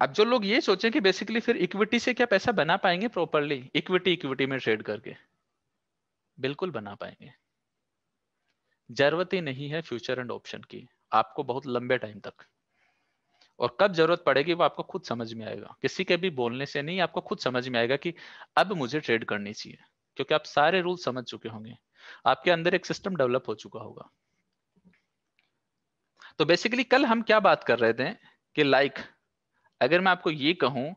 S2: अब जो लोग ये सोचें कि बेसिकली फिर इक्विटी से क्या पैसा बना पाएँगे प्रॉपरली इक्विटी इक्विटी में ट्रेड करके। बिल्कुल बना पाएँगे। ज़रूरत ही नहीं है फ्यूचर एंड ऑप्शन की। आपको बहुत लंबे टाइम तक। और कब ज़रूरत पड़ेगी वो आपको खुद समझ में आएगा। किसी के भी बोलने से नहीं, आपको खुद समझ में आएगा कि अब मुझे ट्रेड करनी चाहिए, क्योंकि आप सारे रूल समझ चुके होंगे। आपके अंदर एक सिस्टम डेवलप हो चुका होगा। तो बेसिकली कल हम क्या बात कर रहे थे कि लाइक अगर मैं आपको ये कहूँ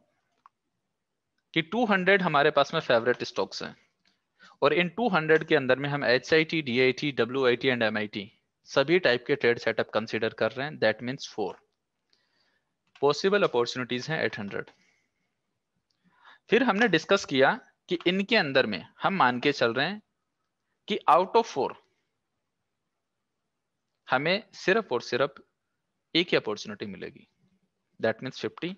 S2: कि 200 हमारे पास में फेवरेट स्टॉक्स हैं और इन 200 के अंदर में हम H I T D I T W I T and M I T सभी टाइप के ट्रेड सेटअप कंसिडर कर रहे हैं। That means four possible opportunities हैं 800 फिर हमने डिस्कस किया कि इनके अंदर में हम मान के चल रहे हैं कि आउट ऑफ़ फोर हमें सिर्फ़ और सिर्फ़ एक ही अपॉर्चुनिटी मिलेगी। दैट मीन्स फिफ्टी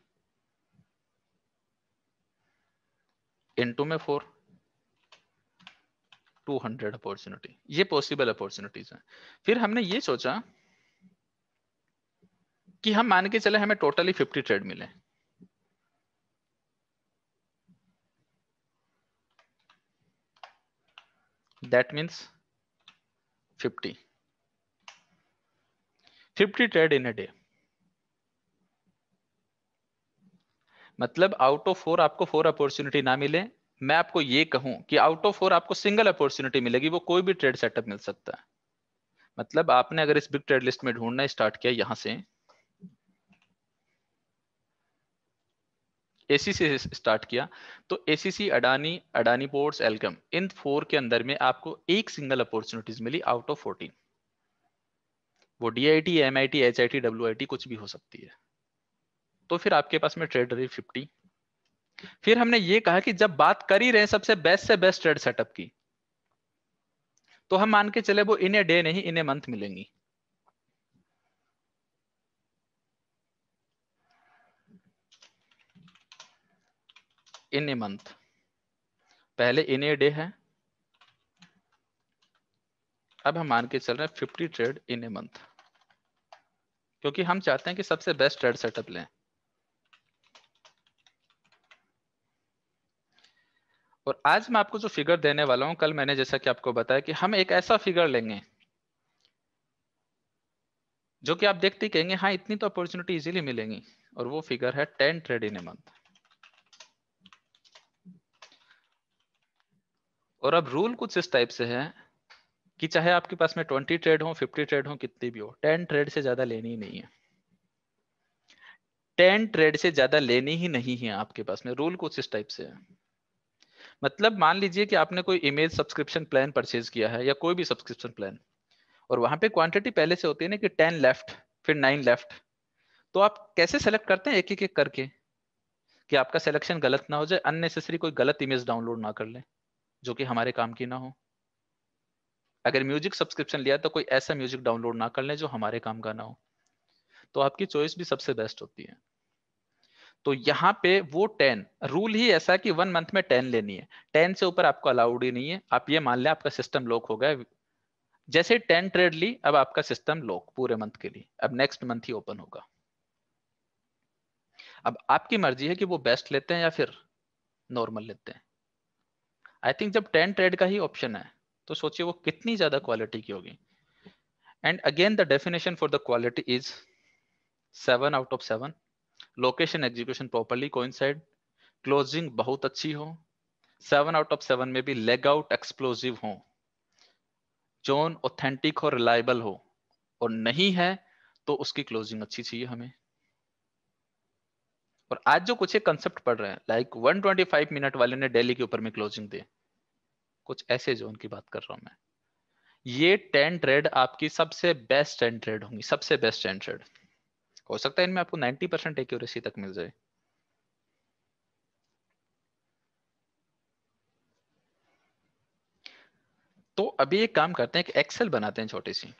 S2: इनटू में फोर टू हंड्रेड अपॉर्चुनिटी ये पॉसिबल अपॉर्चुनिटीज़ हैं। फिर हमने ये सोचा कि हम मान के चले हमें टोटली फिफ्टी ट्रेड मिले। That means fifty fifty trade in a day मतलब आउट ऑफ़ फोर आपको फोर अपॉर्चुनिटी ना मिले मैं आपको ये कहूँ कि आउट ऑफ़ फोर आपको सिंगल अपॉर्चुनिटी मिलेगी, वो कोई भी ट्रेड सेटअप मिल सकता है। मतलब आपने अगर इस बिग ट्रेड लिस्ट में ढूंढना स्टार्ट किया यहाँ से एसीसी से स्टार्ट किया तो ACC Adani Adani ports Alkem in four के अंदर में आपको एक सिंगल अपॉर्चुनिटीज़ मिली आउट ऑफ़ फोर्टीन वो D I T M I T H I T W I T कुछ भी हो सकती है। तो फिर आपके पास में ट्रेड रही फिफ्टी फिर हमने ये कहा कि जब बात कर ही रहे सबसे बेस्ट से बेस्ट ट्रेड सेटअप की तो हम मान के चले वो इन ए डे नहीं इन ए मंथ मिलेंगी। इन ए मंथ पहले इन ए डे है। अब हम मान के चल रहे हैं fifty trade in a month क्योंकि हम चाहते हैं कि सबसे बेस्ट ट्रेड सेटअप लें। और आज मैं आपको जो फिगर देने वाला हूँ, कल मैंने जैसा कि आपको बताया कि हम एक ऐसा फिगर लेंगे, जो कि आप देखते कहेंगे हाँ इतनी तो अपॉर्चुनिटी इजीली मिलेंगी। और वो फिगर है ten trade in a month और अब रूल कुछ इस टाइप से है कि चाहे आपके पास में ट्वेंटी ट्रेड हो फिफ्टी ट्रेड हो, कितनी भी हो टेन ट्रेड से ज़्यादा लेनी ही नहीं है। टेन ट्रेड से ज़्यादा लेनी ही नहीं है आपके पास में रूल कुछ इस टाइप से है। मतलब मान लीजिए कि आपने कोई इमेज सब्सक्रिप्शन प्लान परचेज किया है या कोई भी सब्सक्रिप्शन प्लान, और वहाँ पे क्वांटिटी पहले से होती है ना कि टेन लेफ़्ट फिर नाइन लेफ़्ट तो आप कैसे सेलेक्ट करते हैं एक एक एक करके कि आपका सिलेक्शन गलत ना हो जाए अननेसेसरी कोई गलत इमेज डाउनलोड ना कर ले, जो कि हमारे काम की ना हो। अगर म्यूज़िक सब्सक्रिप्शन लिया तो कोई ऐसा म्यूज़िक डाउनलोड ना कर ले जो हमारे काम का ना हो। तो आपकी चॉइस भी सबसे बेस्ट होती है। तो यहाँ पे वो टेन रूल ही ऐसा है कि वन मंथ में टेन लेनी है। टेन से ऊपर आपको अलाउड ही नहीं है। आप ये मान लें, आपका सिस्टम लॉक हो गया। जैसे टेन ट्रेड ली, अब आपका सिस्टम लॉक पूरे मंथ के लिए। अब नेक्स्ट मंथ ही ओपन होगा। अब आपकी मर्ज़ी है कि वो बेस्ट लेते हैं या फिर नॉर्मल लेते हैं। आई थिंक जब टेन ट्रेड का ही ऑप्शन है तो सोचिए वो कितनी ज़्यादा क्वालिटी की होगी। And again the definition for the quality is seven out of seven location execution properly coincide closing बहुत अच्छी हो सेवन आउट ऑफ़ सेवन में भी लेग आउट एक्सप्लोजिव हो जोन ऑथेंटिक हो रिलायबल हो, और नहीं है तो उसकी क्लोजिंग अच्छी चाहिए हमें। और आज जो कुछ एक कंसेप्ट पढ़ रहे हैं लाइक 125 मिनट वाले ने डेली के ऊपर में क्लोजिंग दे कुछ ऐसे जोन की बात कर रहा हूँ मैं। ये टेन ट्रेड आपकी सबसे बेस्ट टेन ट्रेड होंगी, सबसे बेस्ट टेन ट्रेड हो सकता है इनमें आपको 90 परसेंट एक्यूरेसी तक मिल जाए। तो अभी एक काम करते हैं कि एक्सेल बनाते हैं छोटी सी।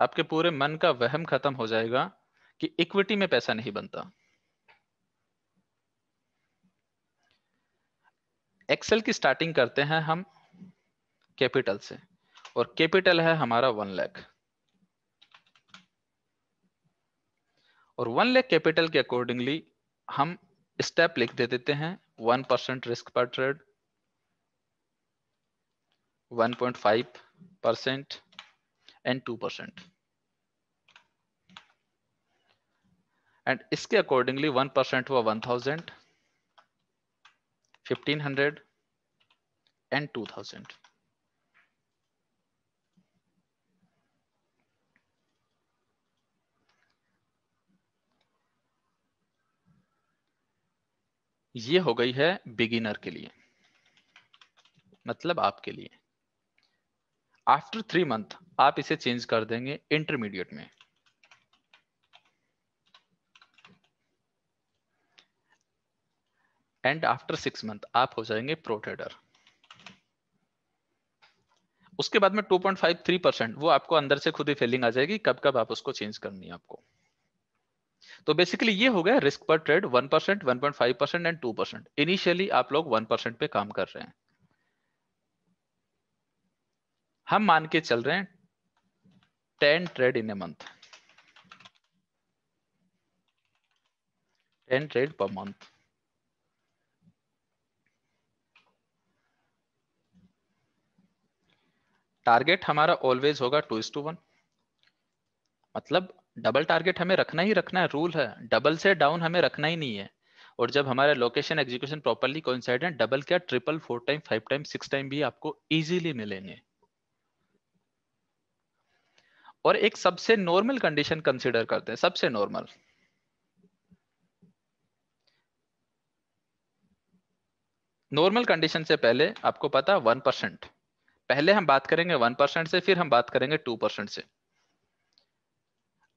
S2: आपके पूरे मन का वहम खत्म हो जाएगा कि इक्विटी में पैसा नहीं बनता। एक्सेल की स्टार्टिंग करते हैं हम कैपिटल से। और कैपिटल है हमारा वन लैख और वन लेख कैपिटल के अकॉर्डिंगली हम स्टेप लिख दे देते हैं one percent risk per trade 1.5 percent and 2 percent and इसके अकॉर्डिंगली 1 परसेंट हुआ 1000 1500 and 2000 ये हो गई है बिगिनर के लिए मतलब आपके लिए। आफ्टर थ्री मंथ आप इसे चेंज कर देंगे इंटरमीडिएट में। एंड आफ्टर सिक्स मंथ आप हो जाएँगे प्रो ट्रेडर उसके बाद में 2.53 परसेंट वो आपको अंदर से खुद ही फीलिंग आ जाएगी कब कब आप उसको चेंज करनी है आपको। तो बेसिकली ये हो गया रिस्क पर trade one percent one point five percent and two percent initially आप लोग वन परसेंट पे काम कर रहे हैं। हम मान के चल रहे हैं ten trade in a month ten trade per month target हमारा ऑलवेज होगा टू इज़ टू वन मतलब डबल टारगेट हमें रखना ही रखना है रूल है। डबल से डाउन हमें रखना ही नहीं है। और जब हमारे लोकेशन एग्जीक्यूशन प्रॉपरली कोइंसाइड है डबल क्या triple four time five time six time भी आपको इजीली मिलेंगे। और एक सबसे नॉर्मल कंडीशन कंसीडर करते हैं, सबसे नॉर्मल नॉर्मल कंडीशन से पहले आपको पता वन परसेंट पहले हम बात करेंगे वन परसेंट से, फिर हम बात करेंगे टू परसेंट से।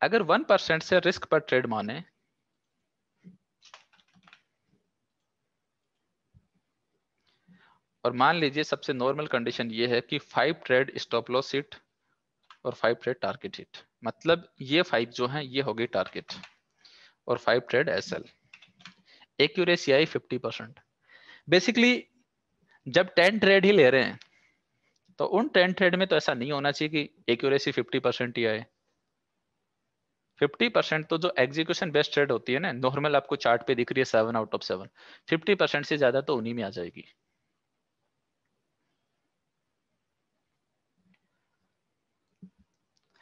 S2: अगर वन परसेंट से रिस्क पर ट्रेड माने, और मान लीजिए सबसे नॉर्मल कंडीशन ये है कि five trade stop loss seat और फाइव ट्रेड टारगेट हिट। मतलब ये फाइव जो है, ये हो गई टारगेट और five trade S L accuracy आई फिफ्टी परसेंट। बेसिकली जब टेन ट्रेड ही ले रहे हैं तो उन टेन ट्रेड में तो ऐसा नहीं होना चाहिए कि एक्यूरेसी फिफ्टी परसेंट ही आए। फिफ्टी परसेंट तो जो एग्जीक्यूशन बेस्ट ट्रेड होती है ना नॉर्मल आपको चार्ट पे दिख रही है seven out of seven fifty percent से ज़्यादा तो उन्हीं में आ जाएगी।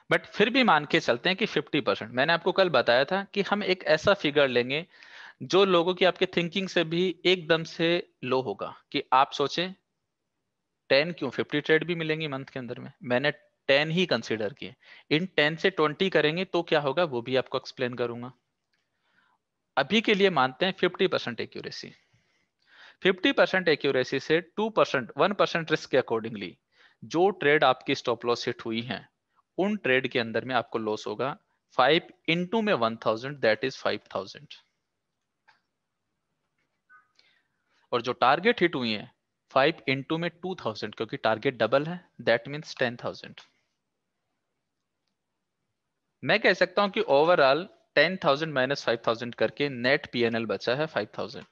S2: बट फिर भी मान के चलते हैं कि 50 परसेंट। मैंने आपको कल बताया था कि हम एक ऐसा फिगर लेंगे जो लोगों की आपके थिंकिंग से भी एकदम से लो होगा कि आप सोचें टेन क्यों? फिफ्टी ट्रेड भी मिलेंगी मंथ के अंदर में। मैंने टेन ही कंसिडर किए। इन टेन से ट्वेंटी करेंगे तो क्या होगा? वो भी आपको एक्सप्लेन करूँगा। अभी के लिए मानते हैं fifty percent accuracy fifty percent accuracy से two percent one percent risk के अकॉर्डिंगली जो ट्रेड आपकी स्टॉप लॉस हिट हुई है, उन ट्रेड के अंदर में आपको लॉस होगा। फाइव इंटू में one thousand that is five thousand और जो टारगेट हिट हुई है फाइव इंटू में टू थाउज़ेंड क्योंकि टारगेट डबल है दैट मीन्स टेन थाउज़ेंड मैं कह सकता हूँ कि overall ten thousand minus five thousand करके नेट पीएनएल बचा है five thousand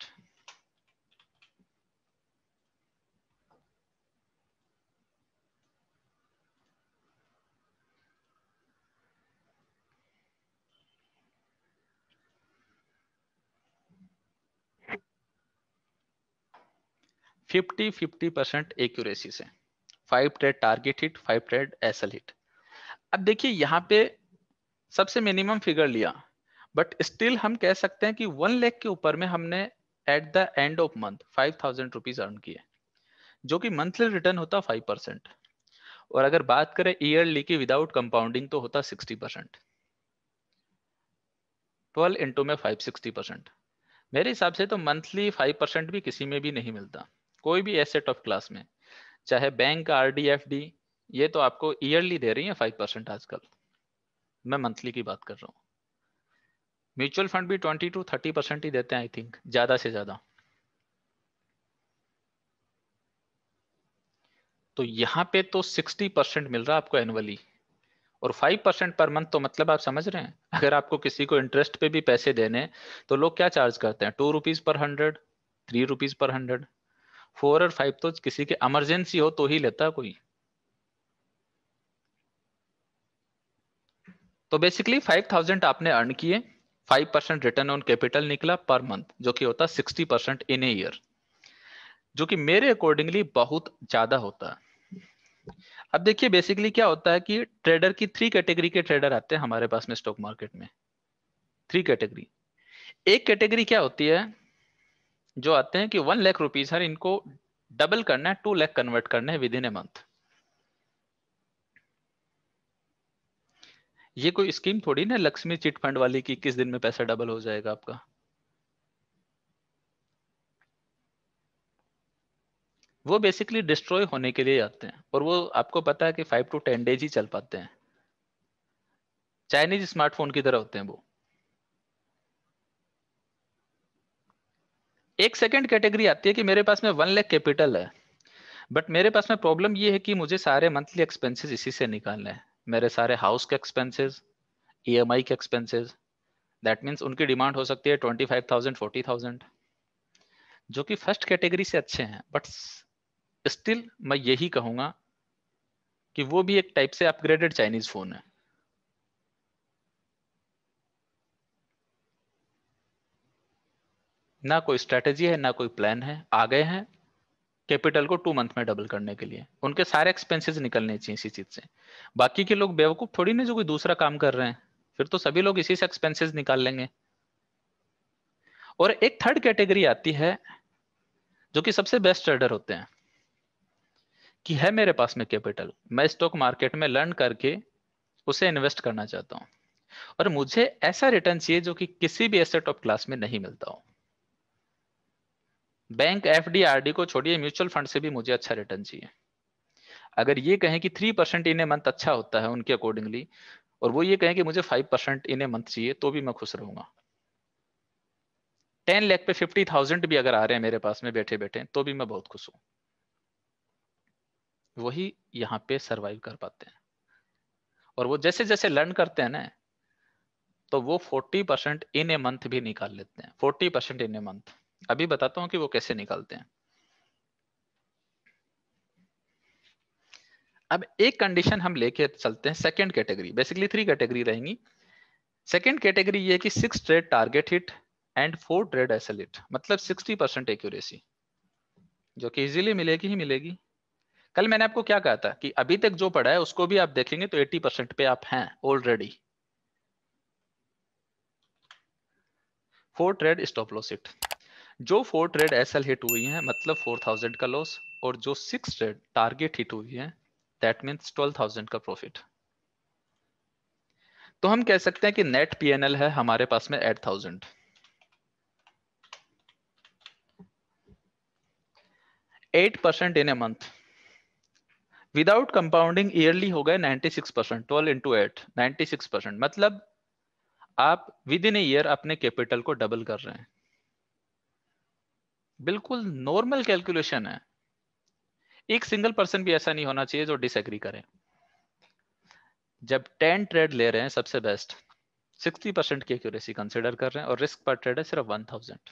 S2: fifty fifty percent accuracy से। Five trade target hit five trade SL hit अब देखिए, यहाँ पे सबसे मिनिमम फिगर लिया। बट स्टिल हम कह सकते हैं कि वन लेख के ऊपर में हमने at the end of month five thousand rupees earn किए। जो कि मंथली रिटर्न होता फाइव परसेंट और अगर बात करें ईयरली की विदाउट कंपाउंडिंग तो होता सिक्सटी परसेंट ट्वेल्व इंटू में फाइव सिक्सटी परसेंट मेरे हिसाब से तो मंथली फाइव परसेंट भी किसी में भी नहीं मिलता। कोई भी एसेट ऑफ़ क्लास में। चाहे bank R D F D ये तो आपको ईयरली दे रही है फाइव परसेंट आजकल। मैं मंथली की बात कर रहा हूँ। म्यूचुअल फंड भी ट्वेंटी टू थर्टी परसेंट ही देते हैं आई थिंक ज़्यादा से ज़्यादा। तो यहाँ पे तो 60 परसेंट मिल रहा है आपको एनुअली और फाइव परसेंट पर मंथ तो मतलब आप समझ रहे हैं, अगर आपको किसी को इंटरेस्ट पे भी पैसे देने तो लोग क्या चार्ज करते हैं? Two rupees per hundred three rupees per hundred four और फाइव तो किसी के इमरजेंसी हो तो ही लेता कोई। तो बेसिकली फाइव थाउज़ेंड आपने अर्न किए five percent return on capital निकला पर मंथ जो कि होता sixty percent in a year जो कि मेरे अकॉर्डिंगली बहुत ज़्यादा होता है। अब देखिए बेसिकली क्या होता है कि ट्रेडर की थ्री कैटेगरी के ट्रेडर आते हैं हमारे पास में स्टॉक मार्केट में। थ्री कैटेगरी एक कैटेगरी क्या होती है, जो आते हैं कि वन लाख रुपीज़ हर इनको डबल करना है टू लाख कन्वर्ट करना है विद इन ए मंथ ये कोई स्कीम थोड़ी ना लक्ष्मी चिट फंड वाली की किस दिन में पैसा डबल हो जाएगा आपका? वो बेसिकली डिस्ट्रॉय होने के लिए आते हैं और वो आपको पता है कि फाइव टू टेन डेज़ ही चल पाते हैं। चाइनीज़ स्मार्टफ़ोन की तरह होते हैं वो। एक सेकेंड कैटेगरी आती है कि मेरे पास में वन लाख कैपिटल है बट मेरे पास में प्रॉब्लम ये है कि मुझे सारे मंथली एक्सपेंसेस इसी से निकालने हैं। मेरे सारे हाउस के एक्सपेंसेस ई के एक्सपेंसेस दैट मीन्स उनकी डिमांड हो सकती है twenty five thousand forty thousand जो कि फ़र्स्ट कैटेगरी से अच्छे हैं बट स्टिल मैं यही कहूँगा कि वो भी एक टाइप से अपग्रेडेड चाइनीज़ फ़ोन है। ना कोई स्ट्रेटेजी है, ना कोई प्लान है आ गए हैं कैपिटल को टू मंथ में डबल करने के लिए। उनके सारे एक्सपेंसेस निकलने चाहिए इसी चीज़ से। बाकी के लोग बेवकूफ़ थोड़ी ना जो कोई दूसरा काम कर रहे हैं। फिर तो सभी लोग इसी से एक्सपेंसेस निकाल लेंगे। और एक थर्ड कैटेगरी आती है जो कि सबसे बेस्ट ट्रेडर होते हैं कि है मेरे पास में कैपिटल मैं स्टॉक मार्केट में लर्न करके उसे इन्वेस्ट करना चाहता हूँ। और मुझे ऐसा रिटर्न चाहिए जो कि किसी भी एसेट ऑफ़ क्लास में नहीं मिलता हो। Bank F D R D को छोड़िए, म्यूचुअल फंड से भी मुझे अच्छा रिटर्न चाहिए। अगर ये कहें कि three percent in a month अच्छा होता है उनके अकॉर्डिंगली और वो ये कहें कि मुझे five percent in a month चाहिए तो भी मैं खुश रहूँगा। टेन लैख पे फिफ्टी थाउज़ेंड भी अगर आ रहे हैं मेरे पास में बैठे बैठे तो भी मैं बहुत खुश हूँ। वही यहाँ पे सरवाइव कर पाते हैं। और वो जैसे जैसे लर्न करते हैं ना तो वो forty percent in a month भी निकाल लेते हैं। Forty percent in a month अभी बताता हूँ कि वो कैसे निकालते हैं। अब एक कंडीशन हम लेके चलते हैं second category basically three category रहेंगी। सेकंड कैटेगरी ये कि six trade target hit and four trade SL hit मतलब सिक्सटी परसेंट एक्यूरेसी जो कि इजीली मिलेगी ही मिलेगी। कल मैंने आपको क्या कहा था कि अभी तक जो पढ़ा है, उसको भी आप देखेंगे तो 80 परसेंट पे आप हैं already four trade stop loss hit जो फोर ट्रेड एसएल हिट हुई है मतलब फोर थाउज़ेंड का लॉस और जो सिक्स ट्रेड टारगेट हिट हुई है दैट मीन्स ट्वेल्व थाउज़ेंड का प्रॉफिट तो हम कह सकते हैं कि नेट पीएनएल है हमारे पास में eight thousand eight percent in a month without compounding yearly हो गए 96 percent twelve into eight ninety मतलब आप विद इन ईयर अपने कैपिटल को डबल कर रहे हैं. बिल्कुल नॉर्मल कैलकुलेशन है। एक सिंगल पर्सन भी ऐसा नहीं होना चाहिए जो डिसएग्री करे। जब टेन ट्रेड ले रहे हैं, सबसे बेस्ट, सिक्सटी परसेंट की एक्यूरेसी कंसिडर कर रहे हैं और रिस्क पर ट्रेड है सिर्फ़ वन थाउज़ेंड।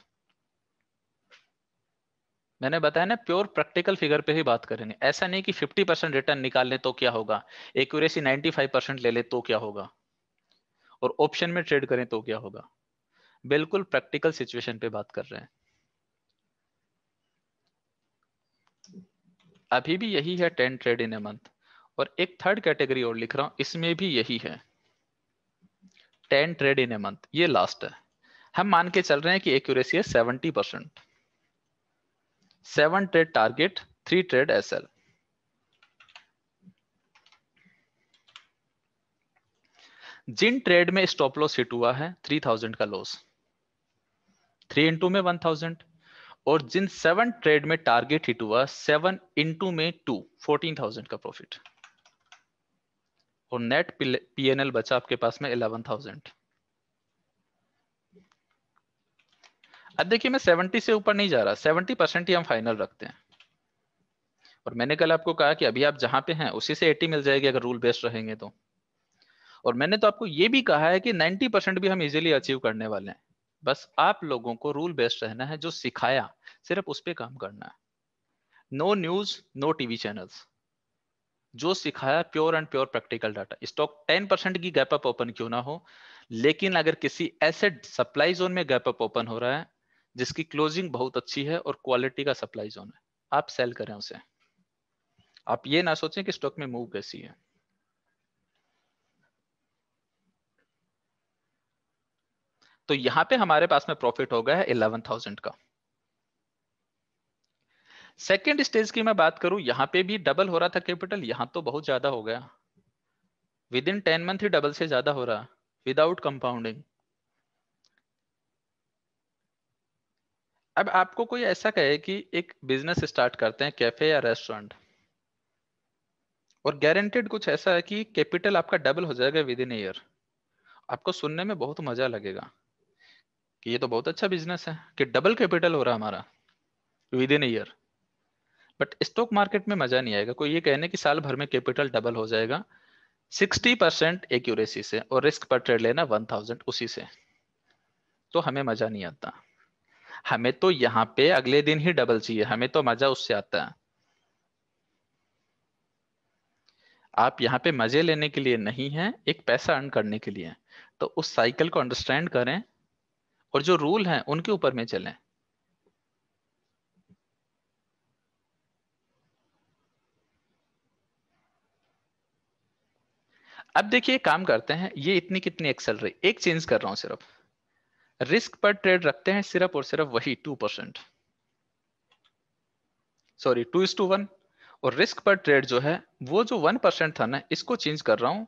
S2: मैंने बताया ना, प्योर प्रैक्टिकल फिगर पे ही बात करेंगे। ऐसा नहीं कि 50 परसेंट रिटर्न निकाल ले तो क्या होगा? एक्यूरेसी 95 परसेंट ले ले तो क्या होगा? और ऑप्शन में ट्रेड करें तो क्या होगा? बिल्कुल प्रैक्टिकल सिचुएशन पे बात कर रहे हैं। अभी भी यही है ten trade in a month और एक थर्ड कैटेगरी और लिख रहा हूँ, इसमें भी यही है। Ten trade in a month ये लास्ट है। हम मान के चल रहे हैं कि एक्यूरेसी है seventy percent seven trade target three trade S L जिन ट्रेड में स्टॉप लॉस हिट हुआ है थ्री थाउज़ेंड का लॉस थ्री इंटू में वन थाउज़ेंड और जिन सेवन ट्रेड में टारगेट हिट हुआ सेवन इंटू में टू फोर्टीन थाउज़ेंड का प्रॉफिट और नेट पीएनएल बचा आपके पास में इलेवन थाउज़ेंड अब देखिए मैं सेवेंटी से ऊपर नहीं जा रहा सेवेंटी परसेंट ही हम फाइनल रखते हैं. और मैंने कल आपको कहा कि अभी आप जहाँ पे हैं, उसी से 80 मिल जाएगी अगर रूल बेस्ड रहेंगे तो. और मैंने तो आपको ये भी कहा है कि 90 परसेंट भी हम इजीली अचीव करने वाले हैं. बस आप लोगों को रूल बेस्ड रहना है जो सिखाया, सिर्फ़ उस पर काम करना है। No news no TV channels जो सिखाया pure and pure practical data stock 10 percent की गैप अप ओपन क्यों ना हो? लेकिन अगर किसी एसेट सप्लाई जोन में गैप अप ओपन हो रहा है, जिसकी क्लोजिंग बहुत अच्छी है और क्वालिटी का सप्लाई जोन है, आप सेल करें उसे। आप ये ना सोचें कि स्टॉक में मूव कैसी है। तो यहाँ पे हमारे पास में प्रॉफिट हो गया है इलेवन थाउज़ेंड का। सेकेंड स्टेज की मैं बात करूँ, यहाँ पे भी डबल हो रहा था कैपिटल यहाँ तो बहुत ज़्यादा हो गया। विद इन टेन मंथ ही डबल से ज़्यादा हो रहा विदाउट कंपाउंडिंग अब आपको कोई ऐसा कहे कि एक बिज़नेस स्टार्ट करते हैं कैफ़े या रेस्टोरेंट और गारंटेड कुछ ऐसा है कि कैपिटल आपका डबल हो जाएगा विद इन ईयर आपको सुनने में बहुत मज़ा लगेगा। कि ये तो बहुत अच्छा बिज़नेस है कि डबल कैपिटल हो रहा है हमारा within year but stock market में मज़ा नहीं आएगा। कोई ये कहने कि साल भर में कैपिटल डबल हो जाएगा 60 परसेंट एक्यूरेसी से और रिस्क पर ट्रेड लेना 1000 उसी से। तो हमें मज़ा नहीं आता। हमें तो यहाँ पे अगले दिन ही डबल चाहिए। हमें तो मज़ा उससे आता है। आप यहाँ पे मज़े लेने के लिए नहीं है, एक पैसा अर्न करने के लिए तो उस साइकिल को अंडरस्टैंड करें और जो रूल हैं, उनके ऊपर में चलें। अब देखिए काम करते हैं, ये इतनी कितनी एक्सेल रही एक चेंज कर रहा हूँ सिर्फ़। रिस्क पर ट्रेड रखते हैं सिर्फ़ और सिर्फ़ वही two percent sorry two is to one और रिस्क पर ट्रेड जो है, वो जो वन परसेंट था ना, इसको चेंज कर रहा हूँ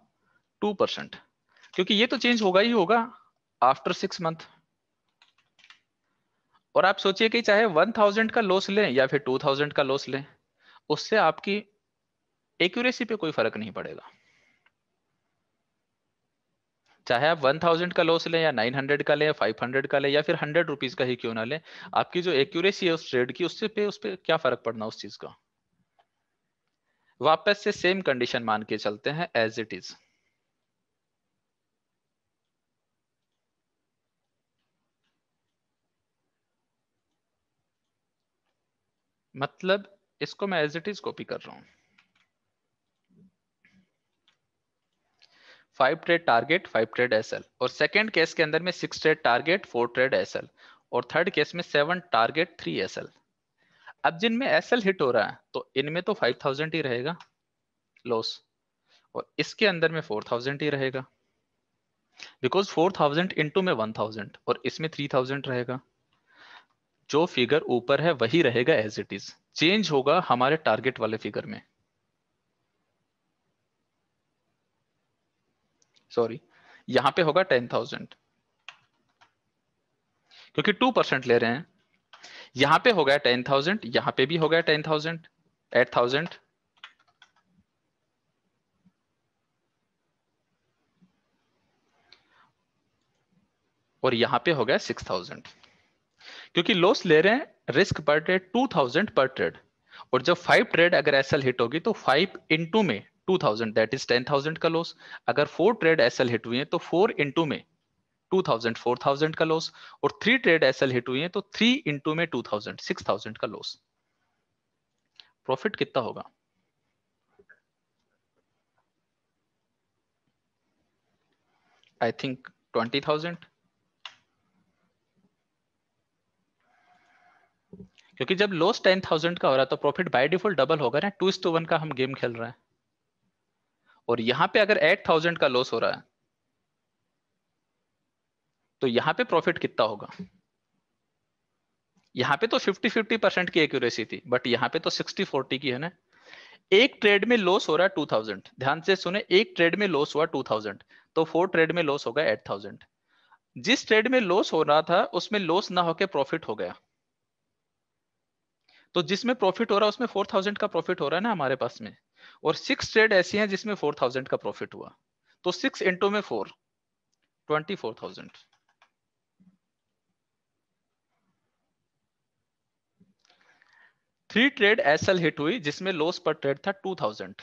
S2: टू परसेंट क्योंकि ये तो चेंज होगा ही होगा आफ्टर सिक्स मंथ और आप सोचिए कि चाहे वन थाउज़ेंड का लॉस लें या फिर टू थाउज़ेंड का लॉस लें, उससे आपकी एक्यूरेसी पे कोई फ़र्क नहीं पड़ेगा। चाहे आप वन थाउज़ेंड का लॉस लें या नाइन हंड्रेड का लें फाइव हंड्रेड का लें या फिर हंड्रेड रुपीज़ का ही क्यों ना लें, आपकी जो एक्यूरेसी है उस ट्रेड की, उससे पे, उस पर क्या फ़र्क पड़ना उस चीज़ का? वापस से सेम कंडीशन मान के चलते हैं एज इट इज़ मतलब इसको मैं एज इट इज़ कॉपी कर रहा हूँ। Five trade target five trade SL और सेकेंड केस के अंदर में six trade target four trade SL और थर्ड केस में सेवन टारगेट थ्री एसएल अब जिनमें एसएल हिट हो रहा है तो इनमें तो फाइव थाउज़ेंड ही रहेगा लॉस और इसके अंदर में फोर थाउज़ेंड ही रहेगा। बिकॉज़ फोर थाउज़ेंड इंटू में वन थाउज़ेंड और इसमें थ्री थाउज़ेंड रहेगा। जो फिगर ऊपर है, वही रहेगा एज इट इज़ चेंज होगा हमारे टारगेट वाले फिगर में. सॉरी यहाँ पे होगा टेन थाउज़ेंड क्योंकि टू परसेंट ले रहे हैं. यहाँ पे हो गया टेन थाउज़ेंड यहाँ पे भी हो गया टेन थाउज़ेंड एट थाउज़ेंड और यहाँ पे हो गया सिक्स थाउज़ेंड क्योंकि लॉस ले रहे हैं risk per trade two thousand per trade और जब फाइव ट्रेड अगर एसएल हिट होगी तो फाइव इंटू में two thousand that is ten thousand का लॉस अगर फोर ट्रेड एसएल हिट हुई है तो फोर इंटू में टू थाउज़ेंड फोर थाउज़ेंड का लॉस और थ्री ट्रेड एसएल हिट हुई है तो थ्री इंटू में टू थाउज़ेंड सिक्स थाउज़ेंड का लॉस प्रॉफिट कितना होगा? आई थिंक ट्वेंटी थाउज़ेंड क्योंकि जब लॉस टेन थाउज़ेंड का हो रहा है तो प्रॉफिट बाय डिफ़ॉल्ट डबल होगा ना टू टू वन का हम गेम खेल रहे हैं। और यहाँ पे अगर एट थाउज़ेंड का लॉस हो रहा है तो यहाँ पे प्रॉफिट कितना होगा? यहाँ पे तो 50 50 परसेंट की एक्यूरेसी थी बट यहाँ पे तो 60 40 की है ना। एक ट्रेड में लॉस हो रहा है 2000 ध्यान से सुने, एक ट्रेड में लॉस हुआ 2000 तो फोर ट्रेड में लॉस होगा 8000 जिस ट्रेड में लॉस हो रहा था, उसमें लॉस ना होकर प्रॉफिट हो गया। तो जिसमें प्रॉफिट हो रहा है, उसमें फोर थाउज़ेंड का प्रॉफिट हो रहा है ना हमारे पास में। और सिक्स ट्रेड ऐसी हैं जिसमें फोर थाउज़ेंड का प्रॉफिट हुआ। तो सिक्स इंटू में four twenty four thousand three trade SL hit हुई, जिसमें लॉस पर ट्रेड था 2000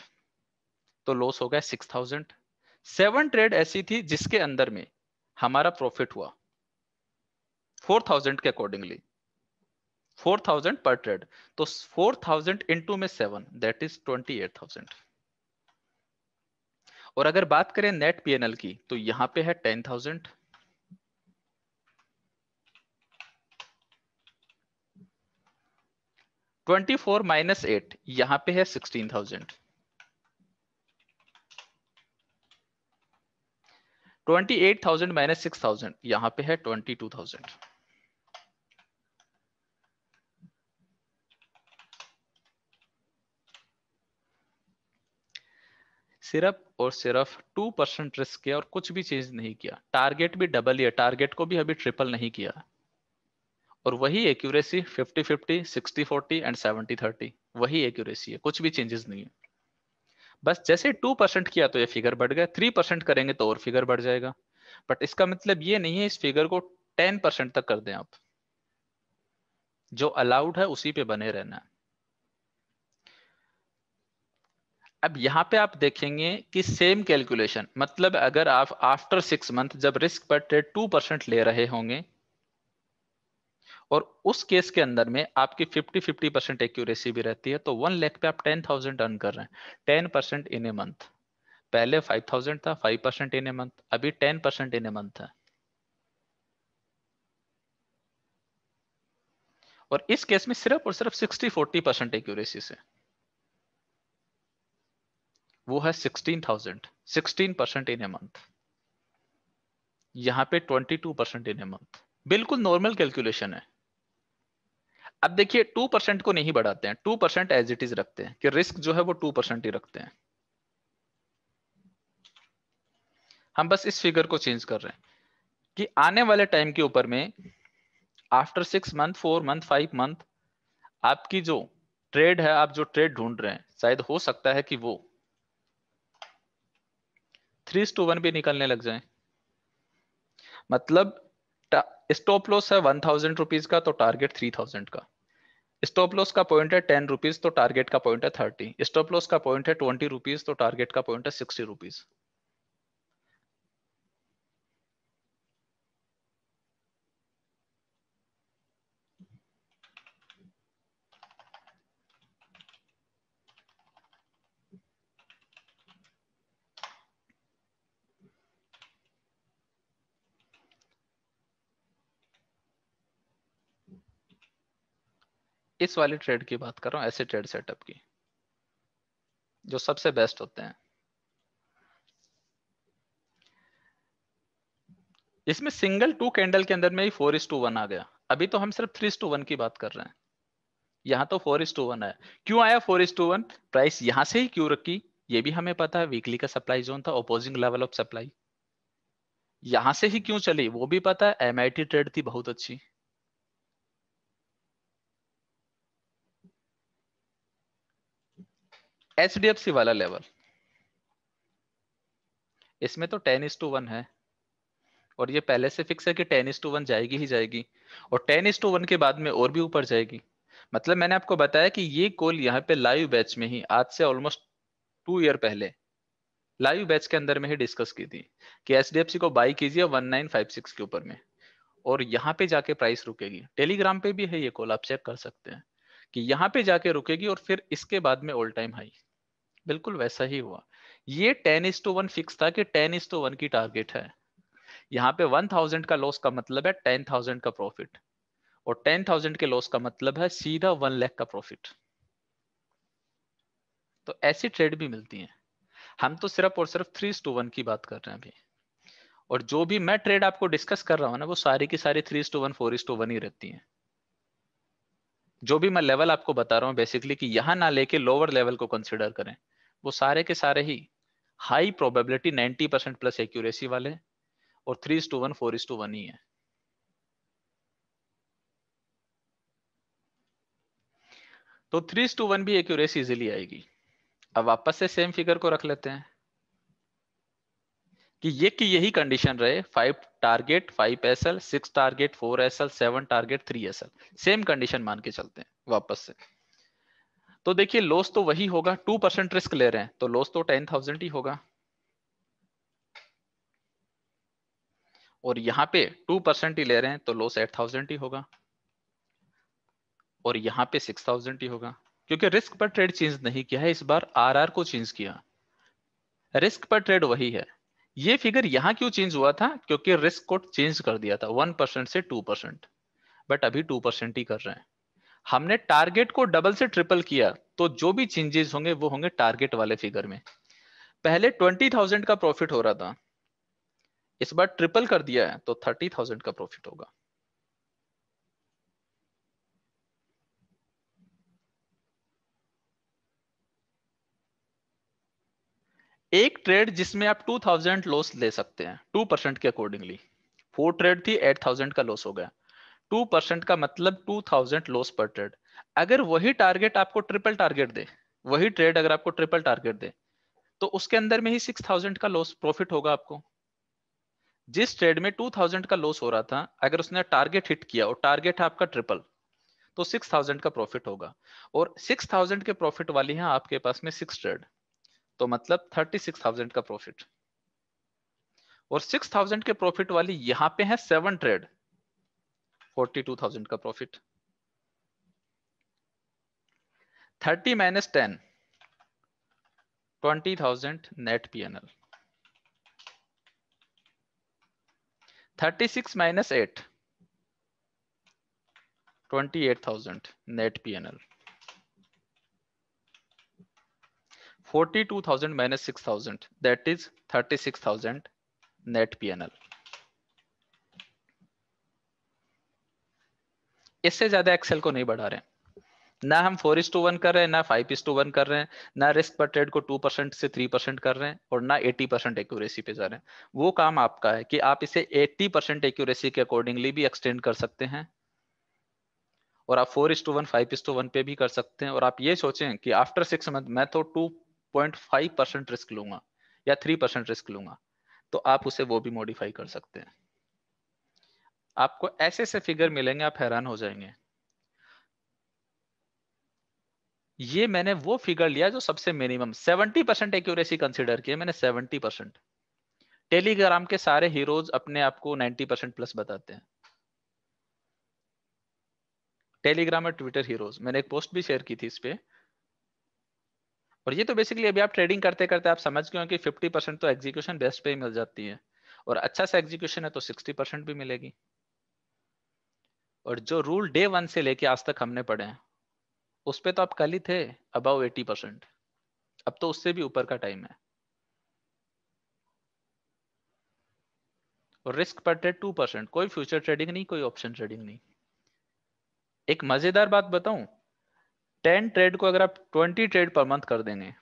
S2: तो लॉस हो गया 6000 सेवन ट्रेड ऐसी थी जिसके अंदर में हमारा प्रॉफिट हुआ। 4000 के अकॉर्डिंगली 4000 पर ट्रेड। तो 4000 इंटू में सेवन दैट इज़ 28000 और अगर बात करें नेट पीएनएल की तो यहाँ पे है 10000 ट्वेंटी फोर माइनस एट यहाँ पे है sixteen thousand twenty eight thousand minus six thousand यहाँ पे है ट्वेंटी टू थाउज़ेंड सिर्फ़ और सिर्फ़ टू परसेंट रिस्क किया और कुछ भी चेंज नहीं किया। टारगेट भी डबल ही है। टारगेट को भी अभी ट्रिपल नहीं किया। और वही एक्यूरेसी 50 50 60 40 एंड 70 30 वही एक्यूरेसी है। कुछ भी चेंजेस नहीं है। बस जैसे टू परसेंट किया तो ये फिगर बढ़ गया। थ्री परसेंट करेंगे तो और फिगर बढ़ जाएगा। बट इसका मतलब ये नहीं है इस फिगर को टेन परसेंट तक कर दें आप। जो अलाउड है उसी पे बने रहना है। अब यहाँ पे आप देखेंगे कि सेम कैलकुलेशन मतलब अगर आप आफ्टर सिक्स मंथ जब risk per trade two percent ले रहे होंगे, और उस केस के अंदर में आपकी 50 50 परसेंट एक्यूरेसी भी रहती है तो वन लैख पे आप टेन थाउज़ेंड अर्न कर रहे हैं। Ten percent in a month पहले फाइव थाउज़ेंड था five percent in a month अभी ten percent in a month है। और इस केस में सिर्फ़ और सिर्फ़ सिक्सटी फोर्टी परसेंट एक्यूरेसी से। वो है sixteen thousand sixteen percent in a month यहाँ पे twenty two percent in a month बिल्कुल नॉर्मल कैलकुलेशन है। अब देखिए टू परसेंट को नहीं बढ़ाते हैं two percent as it is रखते हैं, कि रिस्क जो है वो टू परसेंट ही रखते हैं। हम बस इस फिगर को चेंज कर रहे हैं, कि आने वाले टाइम के ऊपर में after six month four month five month आपकी जो ट्रेड है, आप जो ट्रेड ढूंढ रहे हैं, शायद हो सकता है कि वो थ्री टू वन भी निकलने लग जाए। मतलब स्टॉप लॉस है वन थाउज़ेंड रुपीज़ का तो टारगेट थ्री थाउज़ेंड का। स्टॉप लॉस का पॉइंट है टेन रुपीज़ तो टारगेट का पॉइंट है थर्टी स्टॉप लॉस का पॉइंट है ट्वेंटी रुपीज़ तो टारगेट का पॉइंट है सिक्सटी रुपीज़ इस वाली ट्रेड की बात कर रहा हूँ, ऐसे ट्रेड सेटअप की, जो सबसे बेस्ट होते हैं। इसमें सिंगल टू कैंडल के अंदर में ही फोर इस टू वन आ गया। अभी तो हम सिर्फ़ थ्री टू वन की बात कर रहे हैं। यहाँ तो फोर इस टू वन है। क्यों आया four is to one price यहाँ से ही क्यों रखी? ये भी हमें पता है वीकली का सप्लाई जोन था ओपोजिंग लेवल ऑफ़ सप्लाई यहाँ से ही क्यों चली? वो भी पता है एम ट्रेड थी बहुत अच्छी। सी वाला लेवल इसमें तो टेन इस टू वन है। और ये पहले से फिक्स है कि टेन इस टू वन जाएगी ही जाएगी। और टेन इस टू वन के बाद में और भी ऊपर जाएगी। मतलब मैंने आपको बताया कि ये कॉल यहाँ पे लाइव बैच में ही, आज से ऑलमोस्ट टू ईयर पहले लाइव बैच के अंदर में ही डिस्कस की थी कि एच को बाई कीजिए वन नाइन फाइव सिक्स के ऊपर में। और यहाँ पे जाके प्राइस रुकेगी। टेलीग्राम पे भी है ये कॉल आप चेक कर सकते हैं कि यहाँ पे जाके रुकेगी और फिर इसके बाद में ऑल टाइम हाई बिल्कुल वैसा ही हुआ। ये ten is to one fix था कि टेन इज़ टू वन की टारगेट है। यहाँ पे वन थाउज़ेंड का लॉस का मतलब है टेन थाउज़ेंड का प्रॉफिट और टेन थाउज़ेंड के लॉस का मतलब है सीधा वन लैख का प्रॉफिट। तो ऐसी ट्रेड भी मिलती है। हम तो सिर्फ़ और सिर्फ़ थ्री टू वन की बात कर रहे हैं अभी। और जो भी मैं ट्रेड आपको डिस्कस कर रहा हूँ ना, वो सारी की सारी three to one, four to one ही रहती है। जो भी मैं लेवल आपको बता रहा हूँ बेसिकली कि यहाँ ना लेके लोअर लेवल को कंसिडर करें। वो सारे के सारे ही high probability 90 percent plus accuracy वाले और three to one four is to one ही है। तो थ्री टू वन भी एक्यूरेसी इजिली आएगी। अब वापस से सेम फिगर को रख लेते हैं कि ये की यही कंडीशन रहे five target five S L six target four S L seven target three S L same condition मान के चलते हैं वापस से। तो देखिए लॉस तो वही होगा टू परसेंट रिस्क ले रहे हैं। तो लॉस तो टेन थाउज़ेंड ही होगा। और यहाँ पे टू परसेंट ही ले रहे हैं तो लॉस एट थाउज़ेंड ही होगा। और यहाँ पे सिक्स थाउज़ेंड ही होगा। क्योंकि रिस्क पर ट्रेड चेंज नहीं किया है, इस बार आर आर को चेंज किया। रिस्क पर ट्रेड वही है। ये फिगर यहाँ क्यों चेंज हुआ था? क्योंकि रिस्क को चेंज कर दिया था। वन परसेंट से टू परसेंट बट अभी टू परसेंट ही कर रहे हैं। हमने टारगेट को डबल से ट्रिपल किया तो जो भी चेंजेस होंगे, वो होंगे टारगेट वाले फिगर में। पहले ट्वेंटी थाउज़ेंड का प्रॉफिट हो रहा था। इस बार ट्रिपल कर दिया है तो थर्टी थाउज़ेंड का प्रॉफिट होगा। एक ट्रेड जिसमें आप 2000 लॉस ले सकते हैं टू परसेंट के अकॉर्डिंगली फोर ट्रेड थी 8000 का लॉस हो गया। टू परसेंट का मतलब 2000 लॉस पर ट्रेड अगर वही टारगेट आपको ट्रिपल टारगेट दे, वही ट्रेड अगर आपको ट्रिपल टारगेट दे तो उसके अंदर में ही 6000 का लॉस प्रॉफिट होगा आपको। जिस ट्रेड में 2000 का लॉस हो रहा था, अगर उसने टारगेट हिट किया और टारगेट है आपका ट्रिपल तो 6000 का प्रॉफिट होगा। और 6000 के प्रॉफिट वाली है आपके पास में सिक्स ट्रेड तो मतलब थर्टी सिक्स थाउज़ेंड का प्रॉफिट और सिक्स थाउज़ेंड के प्रॉफिट वाली यहाँ पे है seven trade forty two thousand का profit thirty minus ten twenty thousand net PNL thirty six minus eight twenty eight thousand net PNL 42,000 minus 6,000 that is 36,000 net PNL. इससे ज़्यादा Excel को नहीं बढ़ा रहे ना हम फोर इस टू वन कर रहे हैं, ना फाइव इस टू वन कर रहे हैं, ना रिस्क पर ट्रेड को टू परसेंट से थ्री परसेंट कर रहे हैं और ना एटी परसेंट एक्यूरेसी पे जा रहे हैं। वो काम आपका है कि आप इसे एट्टी परसेंट एक्यूरेसी के अकॉर्डिंगली भी एक्सटेंड कर सकते हैं और आप four is to one five is to one पे भी कर सकते हैं और आप ये सोचें कि आफ्टर सिक्स मंथ मैं तो two point five percent risk लूँगा या थ्री परसेंट रिस्क लूँगा तो आप उसे वो भी मॉडिफाई कर सकते हैं। आपको ऐसे ऐसे फिगर मिलेंगे, आप हैरान हो जाएँगे। ये मैंने वो फिगर लिया जो सबसे मिनिमम 70 परसेंट एक्यूरेसी कंसिडर किया, मैंने 70 परसेंट टेलीग्राम के सारे हीरोज अपने आप को 90 परसेंट प्लस बताते हैं। टेलीग्राम और ट्विटर हीरोज मैंने एक पोस्ट भी शेयर की थी इस पे। और ये तो बेसिकली अभी आप ट्रेडिंग करते करते आप समझ गए कि 50 परसेंट तो एग्जीक्यूशन बेस्ट पे ही मिल जाती है। और अच्छा सा एग्जीक्यूशन है तो 60 परसेंट भी मिलेगी। और जो रूल डे वन से लेके आज तक हमने पढ़े हैं, उस पर तो आप कल ही थे अबाउ एटी परसेंट अब तो उससे भी ऊपर का टाइम है। और risk per trade two percent कोई फ्यूचर ट्रेडिंग नहीं, कोई ऑप्शन ट्रेडिंग नहीं। एक मज़ेदार बात बताऊँ टेन ट्रेड को अगर आप ट्वेंटी ट्रेड पर मंथ कर देंगे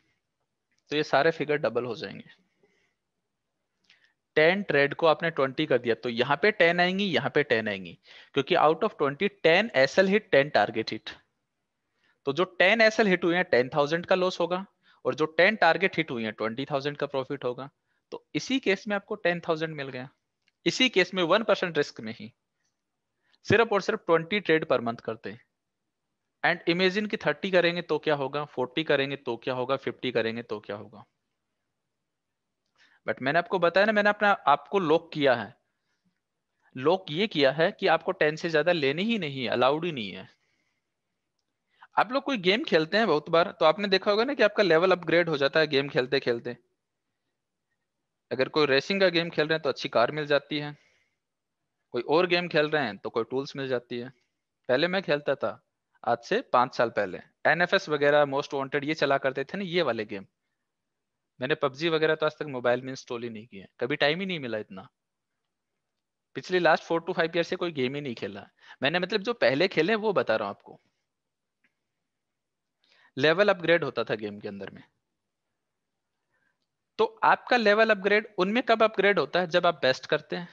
S2: तो ये सारे फिगर डबल हो जाएँगे। टेन ट्रेड को आपने ट्वेंटी कर दिया तो यहाँ पे टेन आएँगी, यहाँ पे टेन आएँगी, क्योंकि out of twenty ten S L hit ten target hit तो जो टेन एस एल हिट हुए हैं, टेन थाउज़ेंड का लॉस होगा, और जो टेन टारगेट हिट हुई है ट्वेंटी थाउज़ेंड का प्रॉफिट होगा तो इसी केस में आपको टेन थाउज़ेंड मिल गया। इसी केस में वन परसेंट रिस्क में ही। सिर्फ़ और सिर्फ़ ट्वेंटी ट्रेड पर मंथ करते एंड इमेजिन की थर्टी करेंगे तो क्या होगा फोर्टी करेंगे तो क्या होगा फिफ्टी करेंगे तो क्या होगा। बट मैंने आपको बताया ना, मैंने अपना आपको लॉक किया है। लॉक ये किया है कि आपको टेन से ज़्यादा लेनी ही नहीं है अलाउड ही नहीं है। आप लोग कोई गेम खेलते हैं बहुत बार? तो आपने देखा होगा ना कि आपका लेवल अपग्रेड हो जाता है गेम खेलते खेलते अगर कोई रेसिंग का गेम खेल रहे हैं तो अच्छी कार मिल जाती है। कोई और गेम खेल रहे हैं तो कोई टूल्स मिल जाती है। पहले मैं खेलता था, आज से पाँच साल पहले। एनएफएस वगैरह मोस्ट वांटेड ये चला करते थे ना, ये वाले गेम मैंने पबजी वगैरह तो आज तक मोबाइल में इंस्टॉल ही नहीं किया कभी टाइम ही नहीं मिला इतना। पिछले last four to five year से कोई गेम ही नहीं खेला मैंने मतलब जो पहले खेले वो बता रहा हूँ आपको। लेवल अपग्रेड होता था गेम के अंदर में। तो आपका लेवल अपग्रेड उनमें कब अपग्रेड होता है? जब आप बेस्ट करते हैं।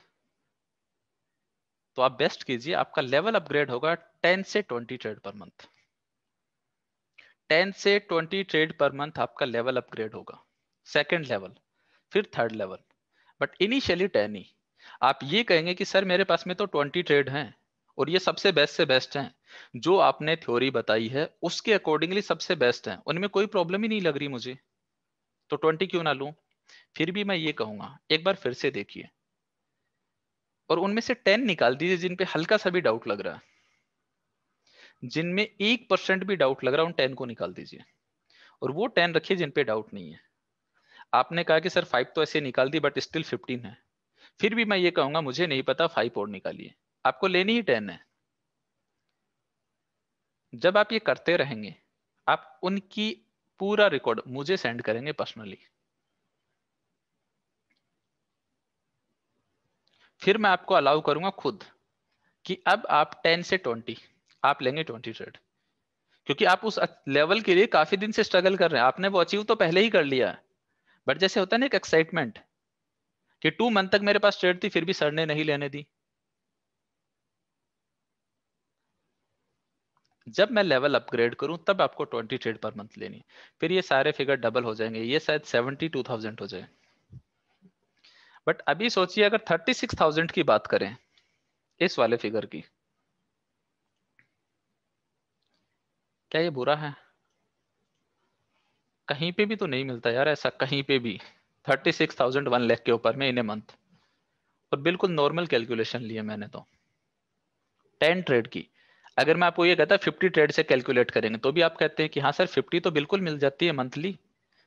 S2: तो आप बेस्ट कीजिए, आपका लेवल अपग्रेड होगा 10 से 20 ट्रेड पर मंथ 10 से 20 ट्रेड पर मंथ आपका लेवल अपग्रेड होगा। सेकंड लेवल फिर थर्ड लेवल बट इनिशियली 10 ही आप ये कहेंगे कि, सर, मेरे पास में तो 20 ट्रेड हैं और ये सबसे बेस्ट से बेस्ट हैं। जो आपने थ्योरी बताई है, उसके अकॉर्डिंगली सबसे बेस्ट है। उनमें कोई प्रॉब्लम ही नहीं लग रही मुझे। तो ट्वेंटी क्यों ना लू? फिर भी मैं ये कहूँगा, एक बार फिर से देखिए। और उनमें से टेन निकाल दीजिए जिन पे हल्का सा भी डाउट लग रहा है। जिनमें एक परसेंट भी डाउट लग रहा है, उन टेन को निकाल दीजिए। और वो टेन रखिए जिनपे डाउट नहीं है। आपने कहा कि सर फाइव तो ऐसे निकाल दी बट स्टिल फिफ्टीन है। फिर भी मैं ये कहूँगा, मुझे नहीं पता फाइव और निकालिए। आपको लेनी ही टेन है। जब आप ये करते रहेंगे, आप उनकी पूरा रिकॉर्ड मुझे सेंड करेंगे पर्सनली फिर मैं आपको अलाउ करूँगा खुद कि अब आप टेन से ट्वेंटी आप लेंगे ट्वेंटी ट्रेड क्योंकि आप उस लेवल के लिए काफ़ी दिन से स्ट्रगल कर रहे हैं। आपने वो अचीव तो पहले ही कर लिया। बट जैसे होता है ना एक एक्साइटमेंट कि टू मंथ तक मेरे पास ट्रेड थी, फिर भी सर ने नहीं लेने दी। जब मैं लेवल अपग्रेड करूँ, तब आपको ट्वेंटी ट्रेड पर मंथ लेनी फिर ये सारे फिगर डबल हो जाएँगे। ये शायद सेवेंटी टू थाउज़ेंड हो जाए। बट अभी सोचिए, अगर थर्टी सिक्स थाउज़ेंड की बात करें, इस वाले फिगर की, क्या ये बुरा है? कहीं पे भी तो नहीं मिलता यार ऐसा कहीं पे भी। Thirty six thousand one lakh के ऊपर में इन ए मंथ। और बिल्कुल नॉर्मल कैलकुलेशन लिए मैंने तो। टेन ट्रेड की। अगर मैं आपको ये कहता फिफ्टी ट्रेड से कैलकुलेट करेंगे तो भी आप कहते हैं कि हाँ सर फिफ्टी तो बिल्कुल मिल जाती है मंथली।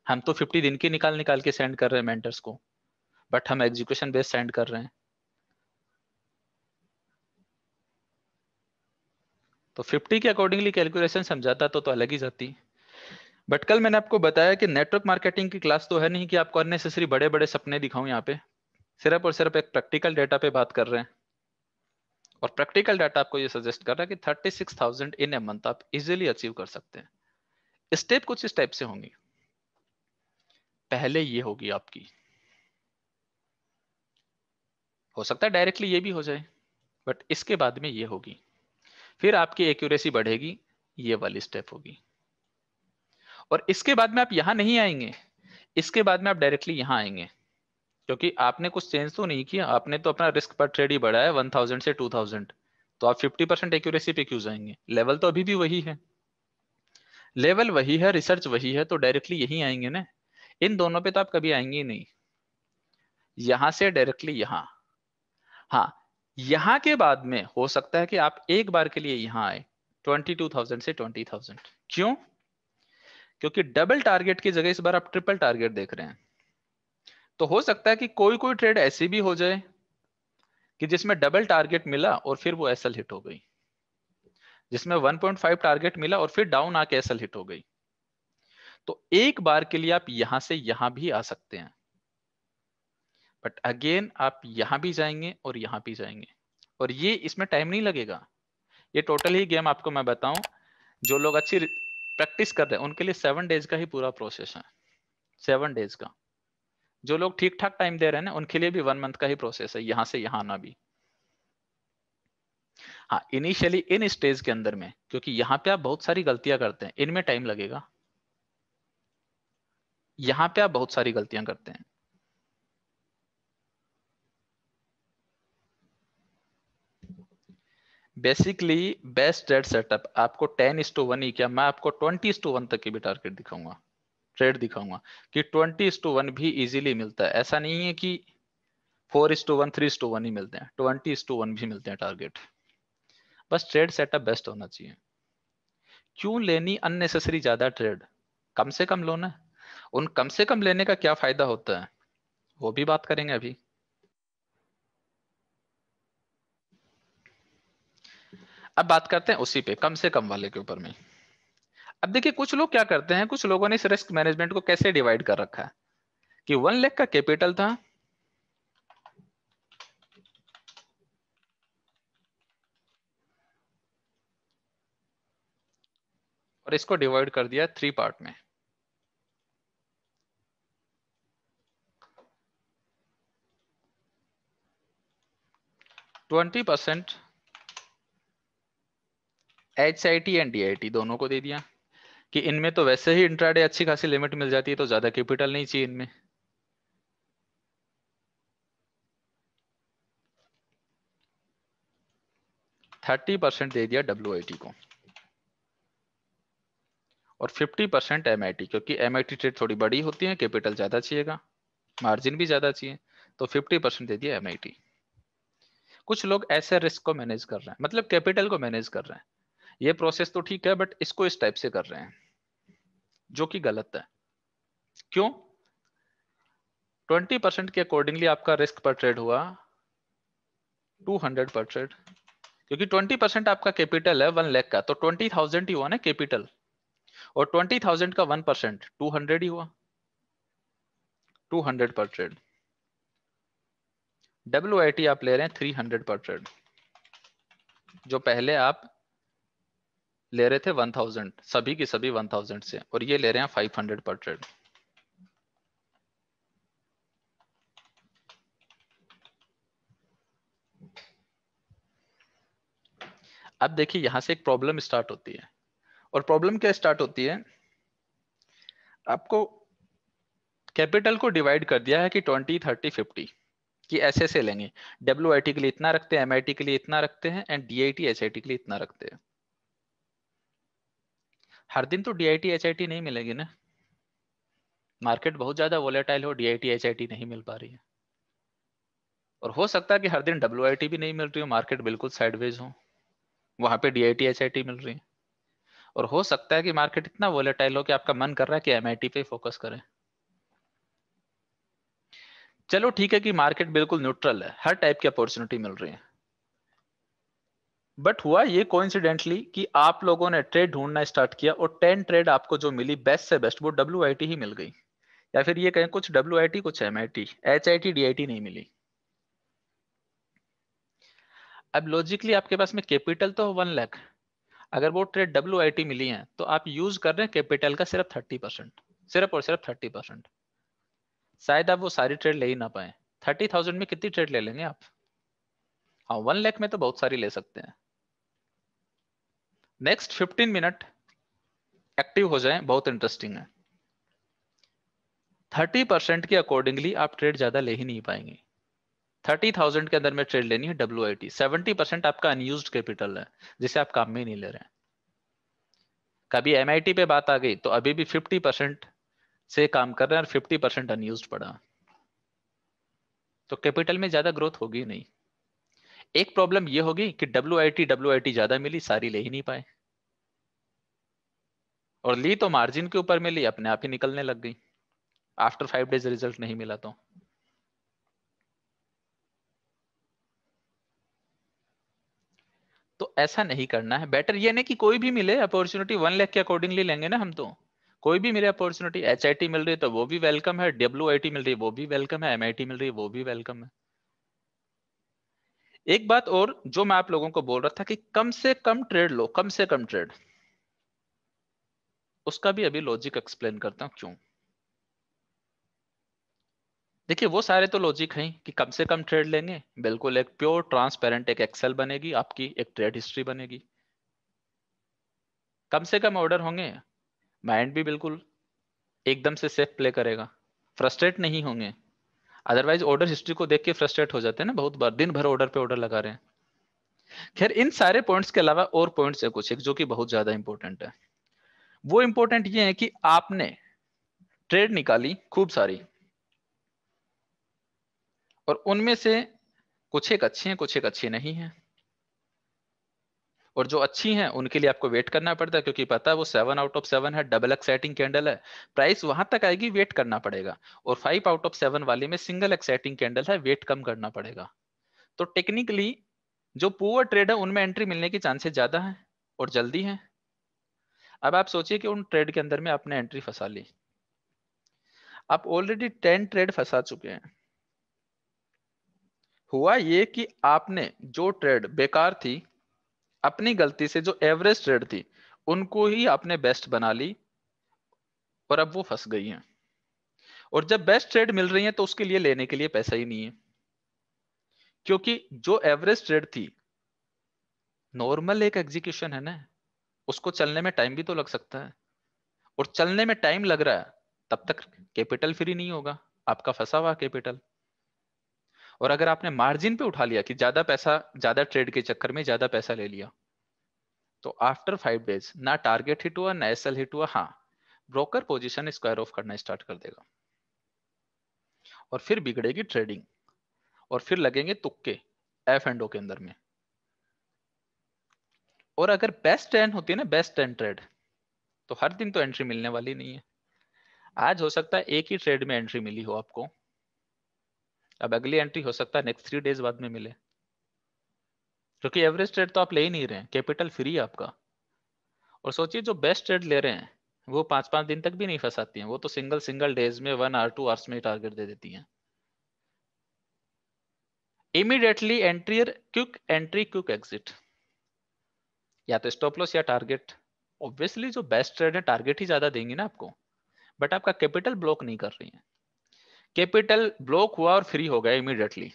S2: हम तो फिफ्टी दिन की निकाल निकाल के सेंड कर रहे हैं मेंटर्स को। बट हम एग्जीक्यूशन बेस सेंड कर रहे हैं। तो 50 के अकॉर्डिंगली कैलकुलेशन समझाता तो, तो अलग ही जाती। बट कल मैंने आपको बताया कि नेटवर्क मार्केटिंग की क्लास तो है नहीं कि आपको अननेसेसरी बड़े बड़े सपने दिखाऊँ यहाँ पे। सिर्फ़ और सिर्फ़ एक प्रैक्टिकल डेटा पे बात कर रहे हैं। और प्रैक्टिकल डाटा आपको ये सजेस्ट कर रहा है कि thirty six thousand in a month आप इजिली अचीव कर सकते हैं। स्टेप कुछ इस टाइप से होंगी। पहले ये होगी आपकी। हो सकता है डायरेक्टली ये भी हो जाए बट इसके बाद में ये होगी। फिर आपकी एक्यूरेसी बढ़ेगी, ये वाली स्टेप होगी। और इसके बाद में आप यहाँ नहीं आएँगे। इसके बाद में आप डायरेक्टली यहाँ आएँगे। क्योंकि आपने कुछ चेंज तो नहीं किया। आपने तो अपना रिस्क पर ट्रेड ही बढ़ाया वन थाउज़ेंड से टू थाउज़ेंड तो आप फिफ्टी परसेंट एक्यूरेसी पे क्यों जाएँगे? लेवल तो अभी भी वही है। लेवल वही है रिसर्च वही है तो डायरेक्टली यही आएँगे ना। इन दोनों पे तो आप कभी आएँगे ही नहीं। यहाँ से डायरेक्टली यहाँ। हाँ यहाँ के बाद में हो सकता है कि आप एक बार के लिए यहाँ आए ट्वेंटी टू थाउज़ेंड से ट्वेंटी थाउज़ेंड क्यों? क्योंकि डबल टारगेट की जगह इस बार आप ट्रिपल टारगेट देख रहे हैं। तो हो सकता है कि कोई कोई ट्रेड ऐसी भी हो जाए कि जिसमें डबल टारगेट मिला और फिर वो एसएल हिट हो गई। जिसमें 1.5 टारगेट मिला और फिर डाउन आके एसएल हिट हो गई। तो एक बार के लिए आप यहाँ से यहाँ भी आ सकते हैं। बट अगेन आप यहाँ भी जाएँगे और यहाँ भी जाएँगे। और ये इसमें टाइम नहीं लगेगा। ये टोटल ही गेम आपको मैं बताऊँ, जो लोग अच्छी प्रैक्टिस कर रहे हैं, उनके लिए सेवन डेज़ का ही पूरा प्रोसेस है। सेवन डेज़ का। जो लोग ठीक ठाक टाइम दे रहे हैं ना, उनके लिए भी वन मंथ का ही प्रोसेस है, यहाँ से यहाँ आना भी। हाँ इनिशियली इन स्टेज के अंदर में, क्योंकि यहाँ पे आप बहुत सारी गलतियाँ करते हैं, इनमें टाइम लगेगा। यहाँ पे आप बहुत सारी गलतियाँ करते हैं। बेसिकली बेस्ट ट्रेड सेटअप आपको टेन इस टू वन ही क्या, मैं आपको ट्वेंटी टू वन तक की भी टारगेट दिखाऊँगा ट्रेड दिखाऊँगा, कि ट्वेंटी टू वन भी इजीली मिलता है। ऐसा नहीं है कि four is to one three to one ही मिलते हैं ट्वेंटी टू वन भी मिलते हैं टारगेट बस ट्रेड सेटअप बेस्ट होना चाहिए। क्यों लेनी अननेसेसरी ज़्यादा ट्रेड कम से कम लो ना। उन कम से कम लेने का क्या फ़ायदा होता है? वो भी बात करेंगे अभी। अब बात करते हैं उसी पे, कम से कम वाले के ऊपर में। अब देखिए, कुछ लोग क्या करते हैं, कुछ लोगों ने इस रिस्क मैनेजमेंट को कैसे डिवाइड कर रखा है? कि वन लेख का कैपिटल था, और इसको डिवाइड कर दिया थ्री पार्ट में। Twenty percent H I T and D I T दोनों को दे दिया। कि इनमें तो वैसे ही इंट्राडे अच्छी खासी लिमिट मिल जाती है तो ज़्यादा कैपिटल नहीं चाहिए इनमें। थर्टी परसेंट दे दिया डब्ल्यू को। और फिफ्टी परसेंट एम क्योंकि एमआईटी ट्रेड थोड़ी बड़ी होती है कैपिटल ज़्यादा चाहिएगा मार्जिन भी ज़्यादा चाहिए तो फिफ्टी परसेंट दे दिया एम कुछ लोग ऐसे रिस्क को मैनेज कर रहे हैं मतलब कैपिटल को मैनेज कर रहे हैं। ये प्रोसेस तो ठीक है बट इसको इस टाइप से कर रहे हैं, जो कि गलत है। क्यों? 20 परसेंट के अकॉर्डिंगली आपका रिस्क पर ट्रेड हुआ 200 पर ट्रेड क्योंकि 20 परसेंट आपका कैपिटल है वन लैख का तो ट्वेंटी थाउज़ेंड ही हुआ ना कैपिटल और ट्वेंटी थाउज़ेंड का वन परसेंट टू ही हुआ two hundred per trade W आप ले रहे हैं थ्री हंड्रेड पर ट्रेड जो पहले आप ले रहे थे वन थाउज़ेंड, सभी की सभी वन थाउज़ेंड से। और ये ले रहे हैं फाइव हंड्रेड पर ट्रेड। अब देखिए, यहाँ से एक प्रॉब्लम स्टार्ट होती है। और प्रॉब्लम क्या स्टार्ट होती है? आपको कैपिटल को डिवाइड कर दिया है कि ट्वेंटी थर्टी फिफ्टी कि ऐसे ऐसे लेंगे डब्ल्यूआईटी के लिए इतना रखते हैं एमआईटी के लिए इतना रखते हैं एंड डी आई के लिए इतना रखते हैं। हर दिन तो D I T H I T नहीं मिलेगी ना। मार्केट बहुत ज़्यादा वोलेटाइल हो D I T H I T नहीं मिल पा रही है। और हो सकता है कि हर दिन डब्ल्यू आई टी भी नहीं मिल रही हो, मार्केट बिल्कुल साइडवेज हो। वहाँ पे D I T H I T मिल रही है। और हो सकता है कि मार्केट इतना वोलेटाइल हो कि आपका मन कर रहा है कि एमआईटी पे फोकस करें। चलो ठीक है कि मार्केट बिल्कुल न्यूट्रल है। हर टाइप की अपॉर्चुनिटी मिल रही है। बट हुआ ये कोइंसिडेंटली कि आप लोगों ने ट्रेड ढूंढना स्टार्ट किया और टेन ट्रेड आपको जो मिली बेस्ट से बेस्ट वो डब्ल्यूआईटी ही मिल गई। या फिर ये कहें, कुछ डब्ल्यूआईटी कुछ M I T H I T D I T नहीं मिली। अब लॉजिकली आपके पास में कैपिटल तो वन लाख अगर वो ट्रेड डब्ल्यूआईटी मिली है तो आप यूज़ कर रहे हैं कैपिटल का सिर्फ़ थर्टी परसेंट सिर्फ़ और सिर्फ़ थर्टी परसेंट शायद आप वो सारी ट्रेड ले ही ना पाए। थर्टी थाउज़ेंड में कितनी ट्रेड ले लेंगे आप? हाँ वन लैख में तो बहुत सारी ले सकते हैं। नेक्स्ट फिफ्टीन मिनट एक्टिव हो जाए, बहुत इंटरेस्टिंग है। थर्टी परसेंट के अकॉर्डिंगली आप ट्रेड ज़्यादा ले ही नहीं पाएँगे। थर्टी थाउज़ेंड के अंदर में ट्रेड लेनी है W I T seventy percent आपका अनयूज कैपिटल है, जिसे आप काम में नहीं ले रहे हैं। कभी एम पे बात आ गई तो अभी भी फिफ्टी परसेंट से काम कर रहे हैं और फिफ्टी परसेंट अनयूज पड़ा। तो कैपिटल में ज़्यादा ग्रोथ होगी नहीं। एक प्रॉब्लम ये होगी कि W I T W I T ज़्यादा मिली, सारी ले ही नहीं पाए। और ली तो मार्जिन के ऊपर मिली, अपने आप ही निकलने लग गई। आफ्टर फाइव डेज़ रिज़ल्ट नहीं मिला तो। तो ऐसा नहीं करना है। बेटर ये नहीं कि कोई भी मिले अपॉर्चुनिटी वन लाख के अकॉर्डिंगली लेंगे ना हम तो। कोई भी मिले अपॉर्चुनिटी एच मिल रही है तो वो भी वेलकम है WIT मिल रही है, वो भी वेलकम है MIT मिल रही है, वो भी वेलकम है। एक बात और जो मैं आप लोगों को बोल रहा था कि कम से कम ट्रेड लो, कम से कम ट्रेड उसका भी अभी लॉजिक एक्सप्लेन करता हूँ क्यों? देखिए, वो सारे तो लॉजिक हैं कि कम से कम ट्रेड लेंगे। बिल्कुल एक प्योर ट्रांसपेरेंट एक एक्सेल बनेगी, आपकी एक ट्रेड हिस्ट्री बनेगी। कम से कम ऑर्डर होंगे। माइंड भी बिल्कुल एकदम से सेफ़ प्ले करेगा। फ्रस्ट्रेट नहीं होंगे। अदरवाइज़ ऑर्डर हिस्ट्री को देख के फ्रस्ट्रेट हो जाते हैं ना बहुत बार। दिन भर ऑर्डर पे ऑर्डर लगा रहे हैं। खैर, इन सारे पॉइंट्स के अलावा और पॉइंट्स है कुछ एक जो कि बहुत ज़्यादा इंपॉर्टेंट है। वो इंपॉर्टेंट ये है कि आपने ट्रेड निकाली खूब सारी। और उनमें से कुछ एक अच्छे हैं, कुछ एक अच्छे नहीं है। और जो अच्छी हैं, उनके लिए आपको वेट करना पड़ता है, क्योंकि पता है वो सेवन आउट ऑफ़ सेवन है डबल एक्साइटिंग कैंडल है। प्राइस वहाँ तक आएगी वेट करना पड़ेगा। और फाइव आउट ऑफ़ सेवन वाले में सिंगल एक्साइटिंग कैंडल है वेट कम करना पड़ेगा। तो टेक्निकली जो पुअर ट्रेड है, उनमें एंट्री मिलने की चांसेस ज़्यादा है और जल्दी है। अब आप सोचिए कि उन ट्रेड के अंदर में आपने एंट्री फंसा ली। आप ऑलरेडी टेन ट्रेड फंसा चुके हैं। हुआ ये कि आपने जो ट्रेड बेकार थी अपनी गलती से जो एवरेज ट्रेड थी, उनको ही आपने बेस्ट बना ली और अब वो फंस गई हैं। और जब बेस्ट ट्रेड मिल रही है तो उसके लिए लेने के लिए पैसा ही नहीं है। क्योंकि जो एवरेज ट्रेड थी नॉर्मल एक एग्जीक्यूशन है ना, उसको चलने में टाइम भी तो लग सकता है। और चलने में टाइम लग रहा है, तब तक कैपिटल फ्री नहीं होगा। आपका फंसा हुआ कैपिटल और अगर आपने मार्जिन पे उठा लिया कि ज़्यादा पैसा, ज़्यादा ट्रेड के चक्कर में ज़्यादा पैसा ले लिया तो आफ्टर फाइव डेज़ ना टारगेट हिट हुआ, ना एसएल हिट हुआ हाँ ब्रोकर पोजीशन स्क्वायर ऑफ़ करना स्टार्ट कर देगा। और फिर बिगड़ेगी ट्रेडिंग और फिर लगेंगे तुक्के एफ़ एंड ओ के अंदर में। और अगर बेस्ट ट्रेंड होती है ना बेस्ट ट्रेंड ट्रेड तो हर दिन तो एंट्री मिलने वाली नहीं है। आज हो सकता है एक ही ट्रेड में एंट्री मिली हो आपको। अब अगली एंट्री हो सकता है नेक्स्ट थ्री डेज़ बाद में मिले। क्योंकि एवरेज ट्रेड तो आप ले ही नहीं रहे हैं कैपिटल फ्री है आपका। और सोचिए, जो बेस्ट ट्रेड ले रहे हैं, वो पाँच पाँच दिन तक भी नहीं फंसाती हैं। वो तो सिंगल सिंगल डेज़ में वन आर टू आवर्स में टारगेट दे देती हैं। Immediately entry quick entry quick exit या तो स्टॉप लॉस या टारगेट ऑब्वियसली जो बेस्ट ट्रेड है टारगेट ही ज़्यादा देंगी ना आपको। बट आपका कैपिटल ब्लॉक नहीं कर रही है। कैपिटल ब्लॉक हुआ और फ्री हो गया इमीडिएटली।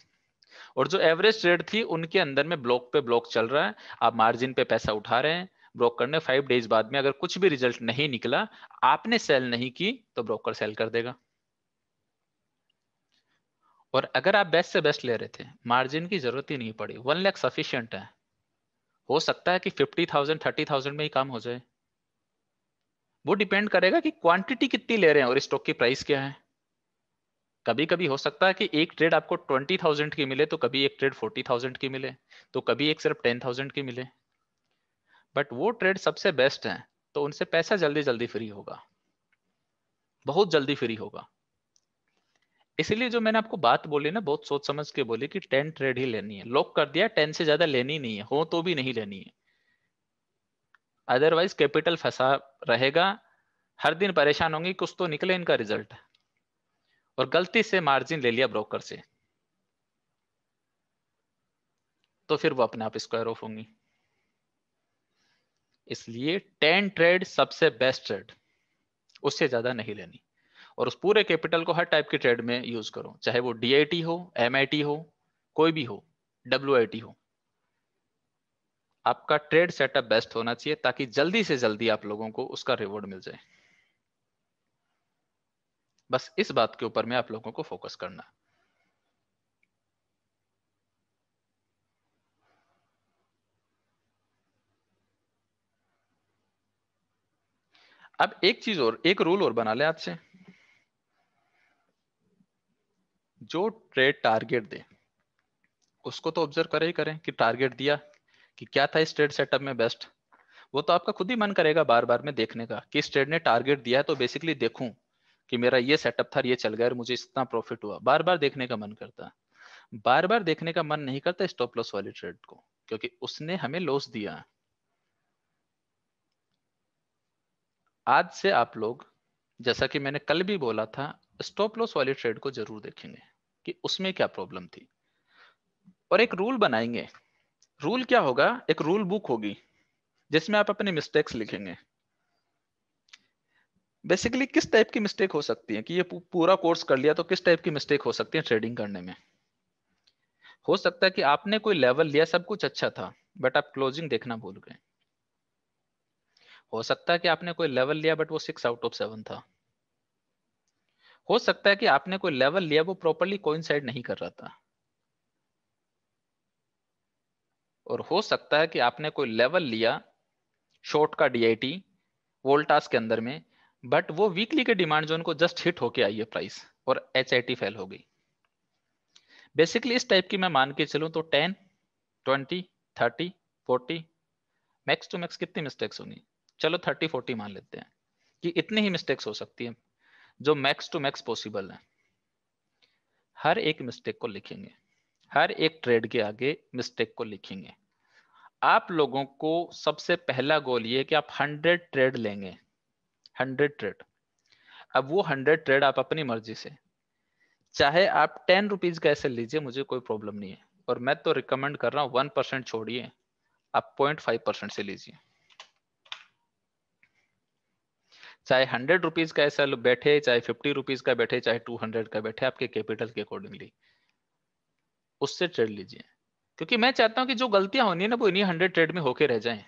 S2: और जो एवरेज ट्रेड थी, उनके अंदर में ब्लॉक पे ब्लॉक चल रहा है। आप मार्जिन पे पैसा उठा रहे हैं ब्रोकर करने फाइव डेज़ बाद में अगर कुछ भी रिज़ल्ट नहीं निकला, आपने सेल नहीं की तो ब्रोकर सेल कर देगा। और अगर आप बेस्ट से बेस्ट ले रहे थे, मार्जिन की ज़रूरत ही नहीं पड़ी। वन लैख सफिशियंट है। हो सकता है कि फिफ्टी थाउज़ेंड, थर्टी थाउज़ेंड में ही काम हो जाए। वो डिपेंड करेगा कि क्वांटिटी कितनी ले रहे हैं और स्टॉक की प्राइस क्या है। कभी कभी हो सकता है कि एक ट्रेड आपको ट्वेंटी थाउज़ेंड की मिले तो कभी एक ट्रेड फोर्टी थाउज़ेंड की मिले तो कभी एक सिर्फ़ टेन थाउज़ेंड की मिले। बट वो ट्रेड सबसे बेस्ट है तो उनसे पैसा जल्दी जल्दी फ्री होगा। बहुत जल्दी फ्री होगा। इसलिए जो मैंने आपको बात बोली ना, बहुत सोच समझ के बोली कि टेन ट्रेड ही लेनी है। लॉक कर दिया टेन से ज़्यादा लेनी नहीं है, हो तो भी नहीं लेनी है। अदरवाइज़ कैपिटल फंसा रहेगा, हर दिन परेशान होंगे, कुछ तो निकले इनका रिज़ल्ट और गलती से मार्जिन ले लिया ब्रोकर से। तो फिर वो अपने आप स्क्वायर ऑफ़ होंगी। इसलिए टेन ट्रेड सबसे बेस्ट ट्रेड, उससे ज़्यादा नहीं लेनी। और उस पूरे कैपिटल को हर टाइप के ट्रेड में यूज़ करो, चाहे वो डीआईटी हो एमआईटी हो, कोई भी हो डब्ल्यू हो। आपका ट्रेड सेटअप बेस्ट होना चाहिए, ताकि जल्दी से जल्दी आप लोगों को उसका रिवॉर्ड मिल जाए। बस इस बात के ऊपर में आप लोगों को फोकस करना। अब एक चीज़ और, एक रूल और बना ले आज से जो ट्रेड टारगेट दे, उसको तो ऑब्ज़र्व करे ही करें कि टारगेट दिया, कि क्या था इस ट्रेड सेटअप में बेस्ट वो तो आपका खुद ही मन करेगा बार बार में देखने का, कि इस ट्रेड ने टारगेट दिया है तो बेसिकली देखूँ। कि मेरा ये सेटअप था ये चल गया और मुझे इतना प्रॉफिट हुआ। बार बार देखने का मन करता बार बार देखने का मन नहीं करता स्टॉप लॉस वाली ट्रेड को, क्योंकि उसने हमें लॉस दिया आज से आप लोग, जैसा कि मैंने कल भी बोला था स्टॉप लॉस वाली ट्रेड को ज़रूर देखेंगे कि उसमें क्या प्रॉब्लम थी। और एक रूल बनाएँगे। रूल क्या होगा? एक रूल बुक होगी, जिसमें आप अपने मिस्टेक्स लिखेंगे। बेसिकली किस टाइप की मिस्टेक हो सकती है? कि ये पूरा कोर्स कर लिया तो किस टाइप की मिस्टेक हो सकती है ट्रेडिंग करने में? हो सकता है कि आपने कोई लेवल लिया, सब कुछ अच्छा था बट आप क्लोजिंग देखना भूल गए। हो सकता है कि आपने कोई लेवल लिया बट वो सिक्स आउट ऑफ़ सेवन था। हो सकता है कि आपने कोई लेवल लिया, वो प्रॉपरली कोइंसाइड नहीं कर रहा था। और हो सकता है कि आपने कोई लेवल लिया शॉर्ट का डीआईटी वोल्टास के अंदर में बट वो वीकली के डिमांड जोन को जस्ट हिट होके आई है प्राइस और एचआईटी फेल हो गई। बेसिकली इस टाइप की मैं मान के चलूँ तो ten twenty thirty forty max two max कितनी मिस्टेक्स होंगी? चलो थर्टी फोर्टी मान लेते हैं कि इतनी ही मिस्टेक्स हो सकती है जो मैक्स टू मैक्स पॉसिबल है। हर एक मिस्टेक को लिखेंगे। हर एक ट्रेड के आगे मिस्टेक को लिखेंगे। आप लोगों को सबसे पहला गोल ये कि आप हंड्रेड ट्रेड लेंगे। Hundred trade. अब वो हंड्रेड ट्रेड आप अपनी मर्ज़ी से, चाहे आप टेन रुपीज़ का ऐसे लीजिए, मुझे कोई प्रॉब्लम नहीं है। और मैं तो रिकमेंड कर रहा हूँ, वन परसेंट छोड़िए, आप पॉइंट फाइव परसेंट से लीजिए। चाहे हंड्रेड रुपीज़ का ऐसा बैठे, चाहे फिफ्टी रुपीज़ का बैठे, चाहे टू हंड्रेड का बैठे, आपके कैपिटल के अकॉर्डिंगली उससे ट्रेड लीजिए। क्योंकि मैं चाहता हूँ कि जो गलतियाँ होनी है ना, वो इन्हीं हंड्रेड ट्रेड में होके रह जाएँ।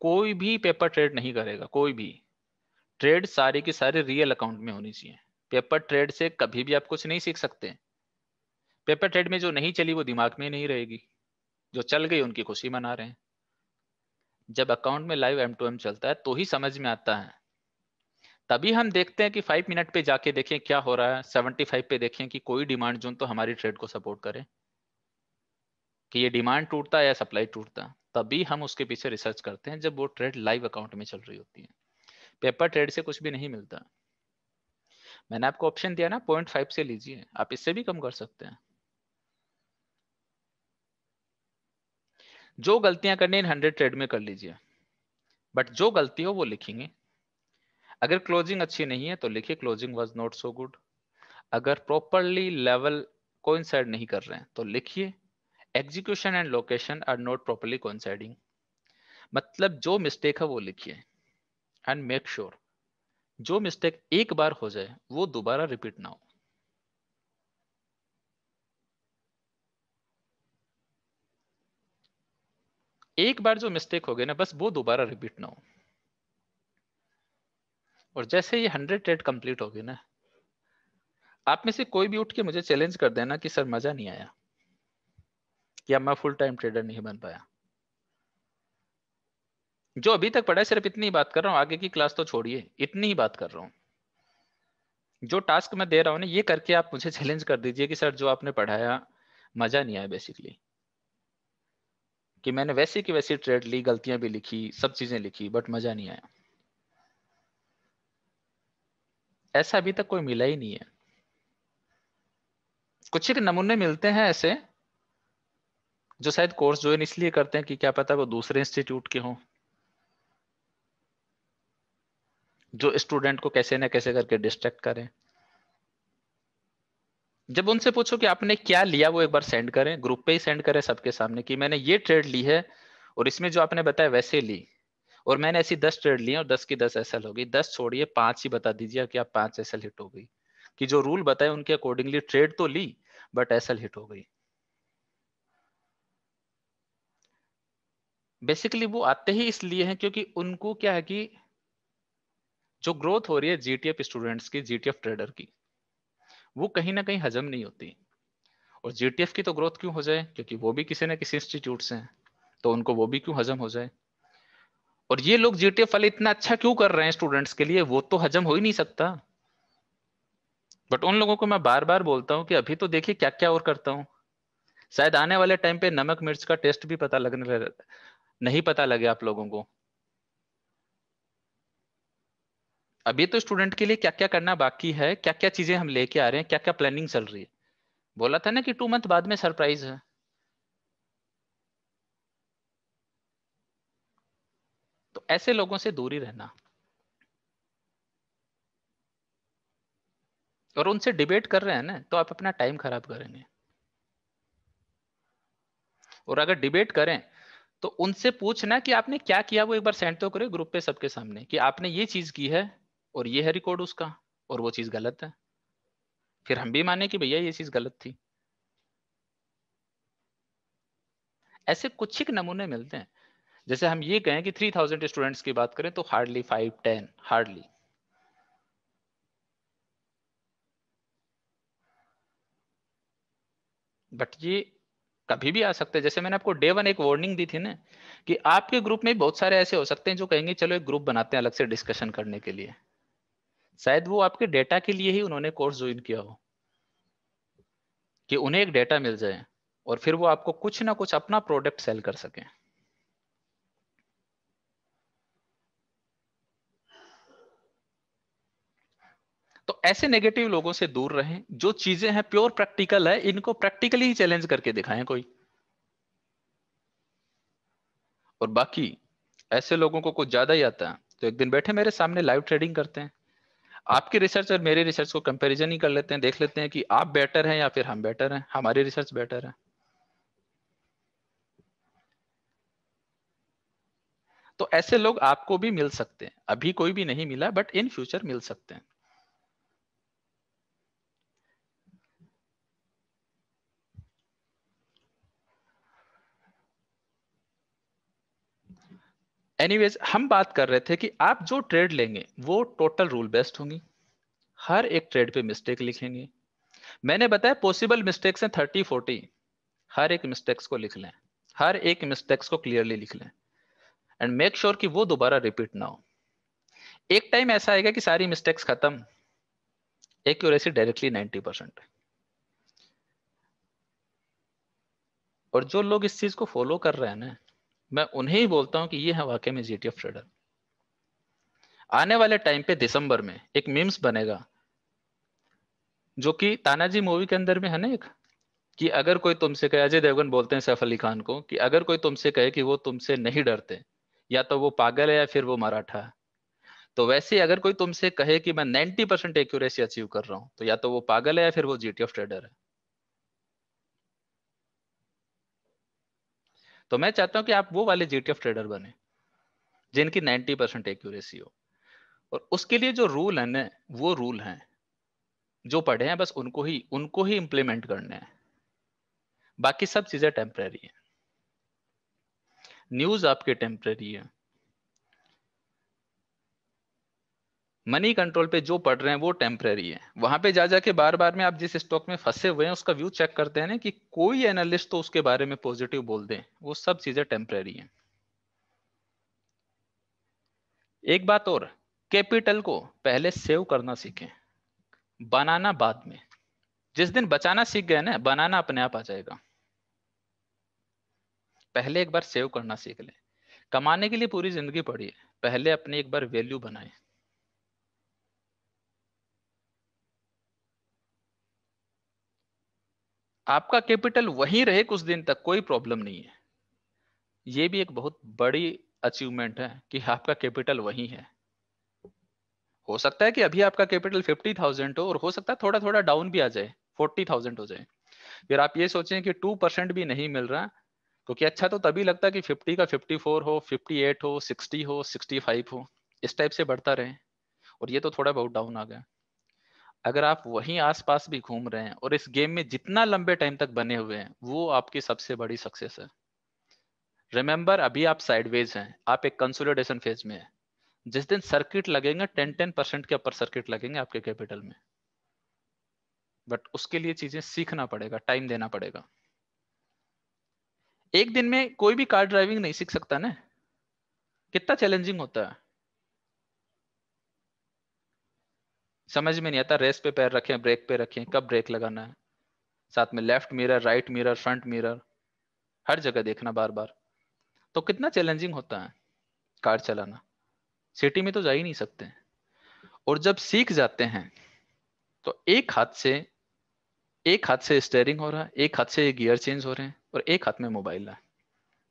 S2: कोई भी पेपर ट्रेड नहीं करेगा, कोई भी। ट्रेड सारी की सारी रियल अकाउंट में होनी चाहिए। पेपर ट्रेड से कभी भी आप कुछ नहीं सीख सकते। पेपर ट्रेड में जो नहीं चली वो दिमाग में नहीं रहेगी। जो चल गई उनकी खुशी मना रहे हैं। जब अकाउंट में लाइव एम टू एम चलता है तो ही समझ में आता है। तभी हम देखते हैं कि फाइव मिनट पे जाके देखें क्या हो रहा है। सेवेंटी फाइव पे देखें कि कोई डिमांड जोन तो हमारी ट्रेड को सपोर्ट करे। कि ये डिमांड टूटता है या सप्लाई टूटता है। तभी हम उसके पीछे रिसर्च करते हैं जब वो ट्रेड लाइव अकाउंट में चल रही होती है। पेपर ट्रेड से कुछ भी नहीं मिलता। मैंने आपको ऑप्शन दिया ना पॉइंट फाइव से लीजिए। आप इससे भी कम कर सकते हैं। जो गलतियाँ करनी इन हंड्रेड ट्रेड में कर लीजिए। बट जो गलती हो, वो लिखेंगे। अगर क्लोजिंग अच्छी नहीं है तो लिखिए closing was not so good अगर प्रॉपरली लेवल कोइंसाइड नहीं कर रहे हैं तो लिखिए। Execution and location are not properly coinciding मतलब जो मिस्टेक है वो लिखिए एंड मेक श्योर जो मिस्टेक एक बार हो जाए, वो दोबारा रिपीट ना हो। एक बार जो मिस्टेक हो गई ना, बस वो दोबारा रिपीट ना हो। और जैसे ये हंड्रेड ट्रेड कंप्लीट होगी ना, आप में से कोई भी उठ के मुझे चैलेंज कर देना कि, सर, मज़ा नहीं आया। कि अब मैं फुल टाइम ट्रेडर नहीं बन पाया। जो अभी तक पढ़ा है, सिर्फ़ इतनी बात कर रहा हूँ, आगे की क्लास तो छोड़िए, इतनी ही बात कर रहा हूँ। जो टास्क मैं दे रहा हूँ ना, ये करके आप मुझे चैलेंज कर दीजिए कि सर जो आपने पढ़ाया, मज़ा नहीं आया बेसिकली कि मैंने वैसी की वैसी ट्रेड ली, गलतियाँ भी लिखी, सब चीज़ें लिखी बट मज़ा नहीं आया। ऐसा अभी तक कोई मिला ही नहीं है। कुछ एक नमूने मिलते हैं ऐसे जो शायद कोर्स ज्वाइन इसलिए करते हैं कि क्या पता वो दूसरे इंस्टीट्यूट के हों। जो स्टूडेंट को कैसे ना कैसे करके डिस्ट्रैक्ट करें। जब उनसे पूछो कि आपने क्या लिया, वो एक बार सेंड करें ग्रुप पे ही सेंड करें सबके सामने कि मैंने ये ट्रेड ली है और इसमें जो आपने बताया वैसे ली और मैंने ऐसी दस ट्रेड ली और दस की दस एस हो गई। दस छोड़िए, पाँच ही बता दीजिए कि आप पाँच एस हिट हो गई। कि जो रूल बताए उनके अकॉर्डिंगली ट्रेड तो ली बट एस हिट हो गई। बेसिकली वो आते ही इसलिए हैं क्योंकि उनको क्या है कि जो ग्रोथ हो रही है जीटीएफ स्टूडेंट्स की जीटीएफ ट्रेडर की, वो कहीं ना कहीं हजम नहीं होती। और जीटीएफ की तो ग्रोथ क्यों हो जाए? क्योंकि वो भी किसी न किसी इंस्टीट्यूट से हैं तो उनको वो भी क्यों हजम हो जाए? और ये लोग जीटीएफ वाले इतना अच्छा क्यों कर रहे हैं स्टूडेंट्स के लिए? वो तो हजम हो ही नहीं सकता। बट उन लोगों को मैं बार बार बोलता हूँ कि अभी तो देखिए क्या क्या और करता हूँ। शायद आने वाले टाइम पे नमक मिर्च का टेस्ट भी पता लगने नहीं पता लगे आप लोगों को। अभी तो स्टूडेंट के लिए क्या क्या करना बाकी है क्या क्या चीज़ें हम लेके आ रहे हैं क्या क्या प्लानिंग चल रही है। बोला था ना कि टू मंथ बाद में सरप्राइज़ है। तो ऐसे लोगों से दूरी रहना। और उनसे डिबेट कर रहे हैं ना तो आप अपना टाइम खराब करेंगे। और अगर डिबेट करें तो उनसे पूछना कि आपने क्या किया वो एक बार सेंड तो करो ग्रुप पे सबके सामने कि आपने ये चीज़ की है और ये है रिकॉर्ड उसका और वो चीज़ गलत है। फिर हम भी माने कि भैया ये चीज़ गलत थी। ऐसे कुछ ही नमूने मिलते हैं। जैसे हम ये कहें कि थ्री थाउज़ेंड स्टूडेंट्स की बात करें तो hardly five ten hardly but ये कभी भी आ सकते हैं। जैसे मैंने आपको डे वन एक वार्निंग दी थी ना, कि आपके ग्रुप में बहुत सारे ऐसे हो सकते हैं जो कहेंगे, चलो एक ग्रुप बनाते हैं अलग से डिस्कशन करने के लिए। शायद वो आपके डेटा के लिए ही उन्होंने कोर्स ज्वाइन किया हो, कि उन्हें एक डेटा मिल जाए और फिर वो आपको कुछ ना कुछ अपना प्रोडक्ट सेल कर सके। ऐसे नेगेटिव लोगों से दूर रहें, जो चीज़ें हैं प्योर प्रैक्टिकल है, इनको प्रैक्टिकली ही चैलेंज करके दिखाएँ कोई। और बाकी, ऐसे लोगों को कुछ ज़्यादा ही आता है तो एक दिन बैठे मेरे सामने लाइव ट्रेडिंग करते हैं। आपकी रिसर्च और मेरी रिसर्च को कंपैरिजन ही कर लेते हैं, देख लेते हैं कि आप बेटर हैं या फिर हम बेटर हैं, हमारी रिसर्च बेटर है। तो ऐसे लोग आपको भी मिल सकते हैं, अभी कोई भी नहीं मिला बट इन फ्यूचर मिल सकते हैं। एनीवेज हम बात कर रहे थे कि आप जो ट्रेड लेंगे, वो टोटल रूल बेस्ट होंगी। हर एक ट्रेड पे मिस्टेक लिखेंगे। मैंने बताया पॉसिबल मिस्टेक्स हैं थर्टी फोर्टी हर एक मिस्टेक्स को लिख लें। हर एक मिस्टेक्स को क्लियरली लिख लें। एंड मेक श्योर कि वो दोबारा रिपीट ना हो। एक टाइम ऐसा आएगा कि सारी मिस्टेक्स खत्म। एक्यूरेसी डायरेक्टली 90 परसेंट और जो लोग इस चीज़ को फॉलो कर रहे हैं ना मैं उन्हें ही बोलता हूँ कि ये है वाकई में जीटीएफ ट्रेडर आने वाले टाइम पे दिसंबर में एक मिम्स बनेगा, जो कि तानाजी मूवी के अंदर में है ना एक, कि अगर कोई तुमसे कहे, अजय देवगन बोलते हैं सैफ अली खान को, कि अगर कोई तुमसे कहे कि वो तुमसे नहीं डरते, या तो वो पागल है या फिर वो मराठा है तो वैसे अगर कोई तुमसे कहे कि मैं 90 परसेंट एक्यूरेसी अचीव कर रहा हूँ तो या तो वो पागल है या फिर वो जीटीएफ ट्रेडर है। तो मैं चाहता हूँ कि आप वो वाले जीटीएफ ट्रेडर बने, जिनकी 90 परसेंट एक्यूरेसी हो। और उसके लिए जो रूल है ना, वो रूल हैं। जो पढ़े हैं, बस उनको ही उनको ही इंप्लीमेंट करने हैं। बाकी सब चीज़ें टेम्प्रेरी है। न्यूज़ आपके टेम्प्रेरी है। मनी कंट्रोल पे जो पढ़ रहे हैं, वो टेम्परेरी है। वहाँ पे जा जाके बार बार में आप जिस स्टॉक में फंसे हुए हैं, उसका व्यू चेक करते हैं ना कि कोई एनालिस्ट तो उसके बारे में पॉजिटिव बोल दे। वो सब चीज़ें टेम्परेरी है। एक बात और कैपिटल को पहले सेव करना सीखें। बनाना बाद में। जिस दिन बचाना सीख गए ना, बनाना अपने आप आ जाएगा। पहले एक बार सेव करना सीख ले। कमाने के लिए पूरी ज़िंदगी पड़ी है। पहले अपनी एक बार वैल्यू बनाए। आपका कैपिटल वहीं रहे कुछ दिन तक, कोई प्रॉब्लम नहीं है। ये भी एक बहुत बड़ी अचीवमेंट है कि आपका कैपिटल वही है। हो सकता है कि अभी आपका कैपिटल फिफ्टी थाउज़ेंड हो, और हो सकता है थोड़ा थोड़ा डाउन भी आ जाए, फोर्टी थाउज़ेंड हो जाए। फिर आप ये सोचें कि टू परसेंट भी नहीं मिल रहा, क्योंकि अच्छा तो तभी लगता है कि 50 का 54 हो 58 हो 60 हो 65 हो, इस टाइप से बढ़ता रहे। और ये तो थोड़ा बहुत डाउन आ गया। अगर आप वहीं आसपास भी घूम रहे हैं और इस गेम में जितना लंबे टाइम तक बने हुए हैं, वो आपकी सबसे बड़ी सक्सेस है। रिमेंबर अभी आप साइडवेज हैं। आप एक कंसोलिडेशन फ़ेज़ में है। जिस दिन सर्किट लगेंगे टेन टेन परसेंट के अपर सर्किट लगेंगे आपके कैपिटल में। बट उसके लिए चीज़ें सीखना पड़ेगा टाइम देना पड़ेगा। एक दिन में कोई भी कार ड्राइविंग नहीं सीख सकता ना? कितना चैलेंजिंग होता है। समझ में नहीं आता रेस पे पैर रखें ब्रेक पे रखें, कब ब्रेक लगाना है? साथ में left mirror right mirror front mirror हर जगह देखना बार बार तो कितना चैलेंजिंग होता है कार चलाना। सिटी में तो जा ही नहीं सकते। और जब सीख जाते हैं तो एक हाथ से, एक हाथ से स्टेयरिंग हो रहा है, एक हाथ से गियर चेंज हो रहे हैं और एक हाथ में मोबाइल है।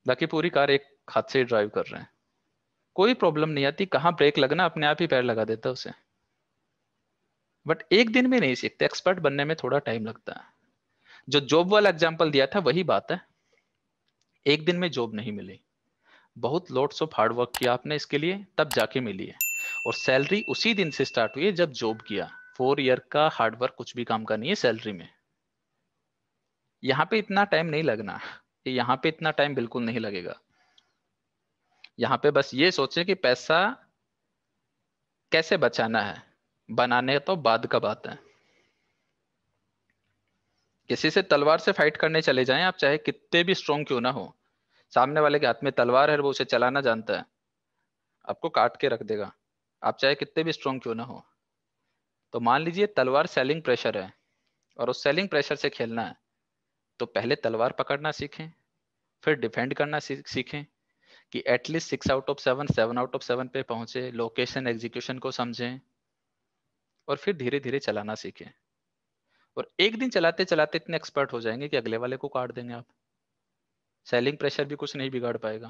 S2: बाकी पूरी कार एक हाथ से ड्राइव कर रहे हैं। कोई प्रॉब्लम नहीं आती, कहाँ ब्रेक लगना, अपने आप ही पैर लगा देता उसे। बट एक दिन में नहीं सीखते एक्सपर्ट बनने में थोड़ा टाइम लगता है। जो जॉब वाला एग्ज़ाम्पल दिया था, वही बात है। एक दिन में जॉब नहीं मिली। बहुत लोड्स ऑफ़ हार्डवर्क किया आपने इसके लिए, तब जाके मिली है। और सैलरी उसी दिन से स्टार्ट हुई है, जब जॉब किया। फोर ईयर का हार्डवर्क कुछ भी काम का नहीं है सैलरी में। यहाँ पे इतना टाइम नहीं लगना यहाँ पे इतना टाइम बिल्कुल नहीं लगेगा। यहाँ पे बस ये सोचे कि पैसा कैसे बचाना है। बनाने तो बाद का बात है। किसी से तलवार से फाइट करने चले जाएँ, आप चाहे कितने भी स्ट्रोंग क्यों ना हो। सामने वाले के हाथ में तलवार है, वो उसे चलाना जानता है। आपको काट के रख देगा। आप चाहे कितने भी स्ट्रोंग क्यों ना हो। तो मान लीजिए तलवार सेलिंग प्रेशर है और उस सेलिंग प्रेशर से खेलना है तो पहले तलवार पकड़ना सीखें, फिर डिफेंड करना सीखें कि at least six out of seven seven out of seven पे पहुँचे लोकेशन एग्जीक्यूशन को समझें। और फिर धीरे धीरे चलाना सीखें। और एक दिन चलाते चलाते इतने एक्सपर्ट हो जाएँगे कि अगले वाले को काट देंगे आप। सेलिंग प्रेशर भी कुछ नहीं बिगाड़ पाएगा।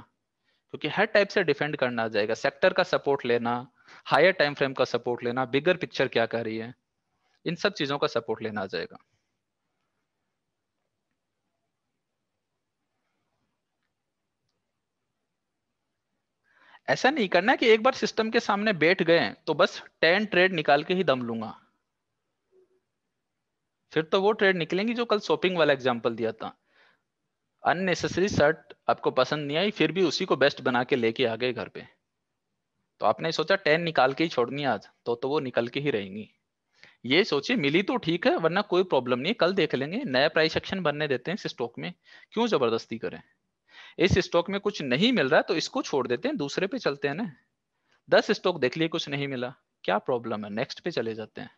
S2: क्योंकि हर टाइप से डिफेंड करना आ जाएगा। सेक्टर का सपोर्ट लेना हायर टाइम फ्रेम का सपोर्ट लेना बिगर पिक्चर क्या कह रही है, इन सब चीज़ों का सपोर्ट लेना आ जाएगा। ऐसा नहीं करना कि एक बार सिस्टम के सामने बैठ गए तो बस टेन ट्रेड निकाल के ही दम लूँगा। फिर तो वो ट्रेड निकलेंगी जो कल शॉपिंग वाला एग्ज़ाम्पल दिया था। अननेसेसरी शर्ट आपको पसंद नहीं आई, फिर भी उसी को बेस्ट बना के लेके आ गए घर पे। तो आपने सोचा टेन निकाल के ही छोड़नी आज तो तो वो निकल के ही रहेंगी। ये सोचिए, मिली तो ठीक है, वरना कोई प्रॉब्लम नहीं कल देख लेंगे, नया प्राइस एक्शन बनने देते हैं इस स्टॉक में, क्यों ज़बरदस्ती करें? इस स्टॉक में कुछ नहीं मिल रहा तो इसको छोड़ देते हैं, दूसरे पे चलते हैं ना। दस स्टॉक देख लिए, कुछ नहीं मिला। क्या प्रॉब्लम है? नेक्स्ट पे चले जाते हैं।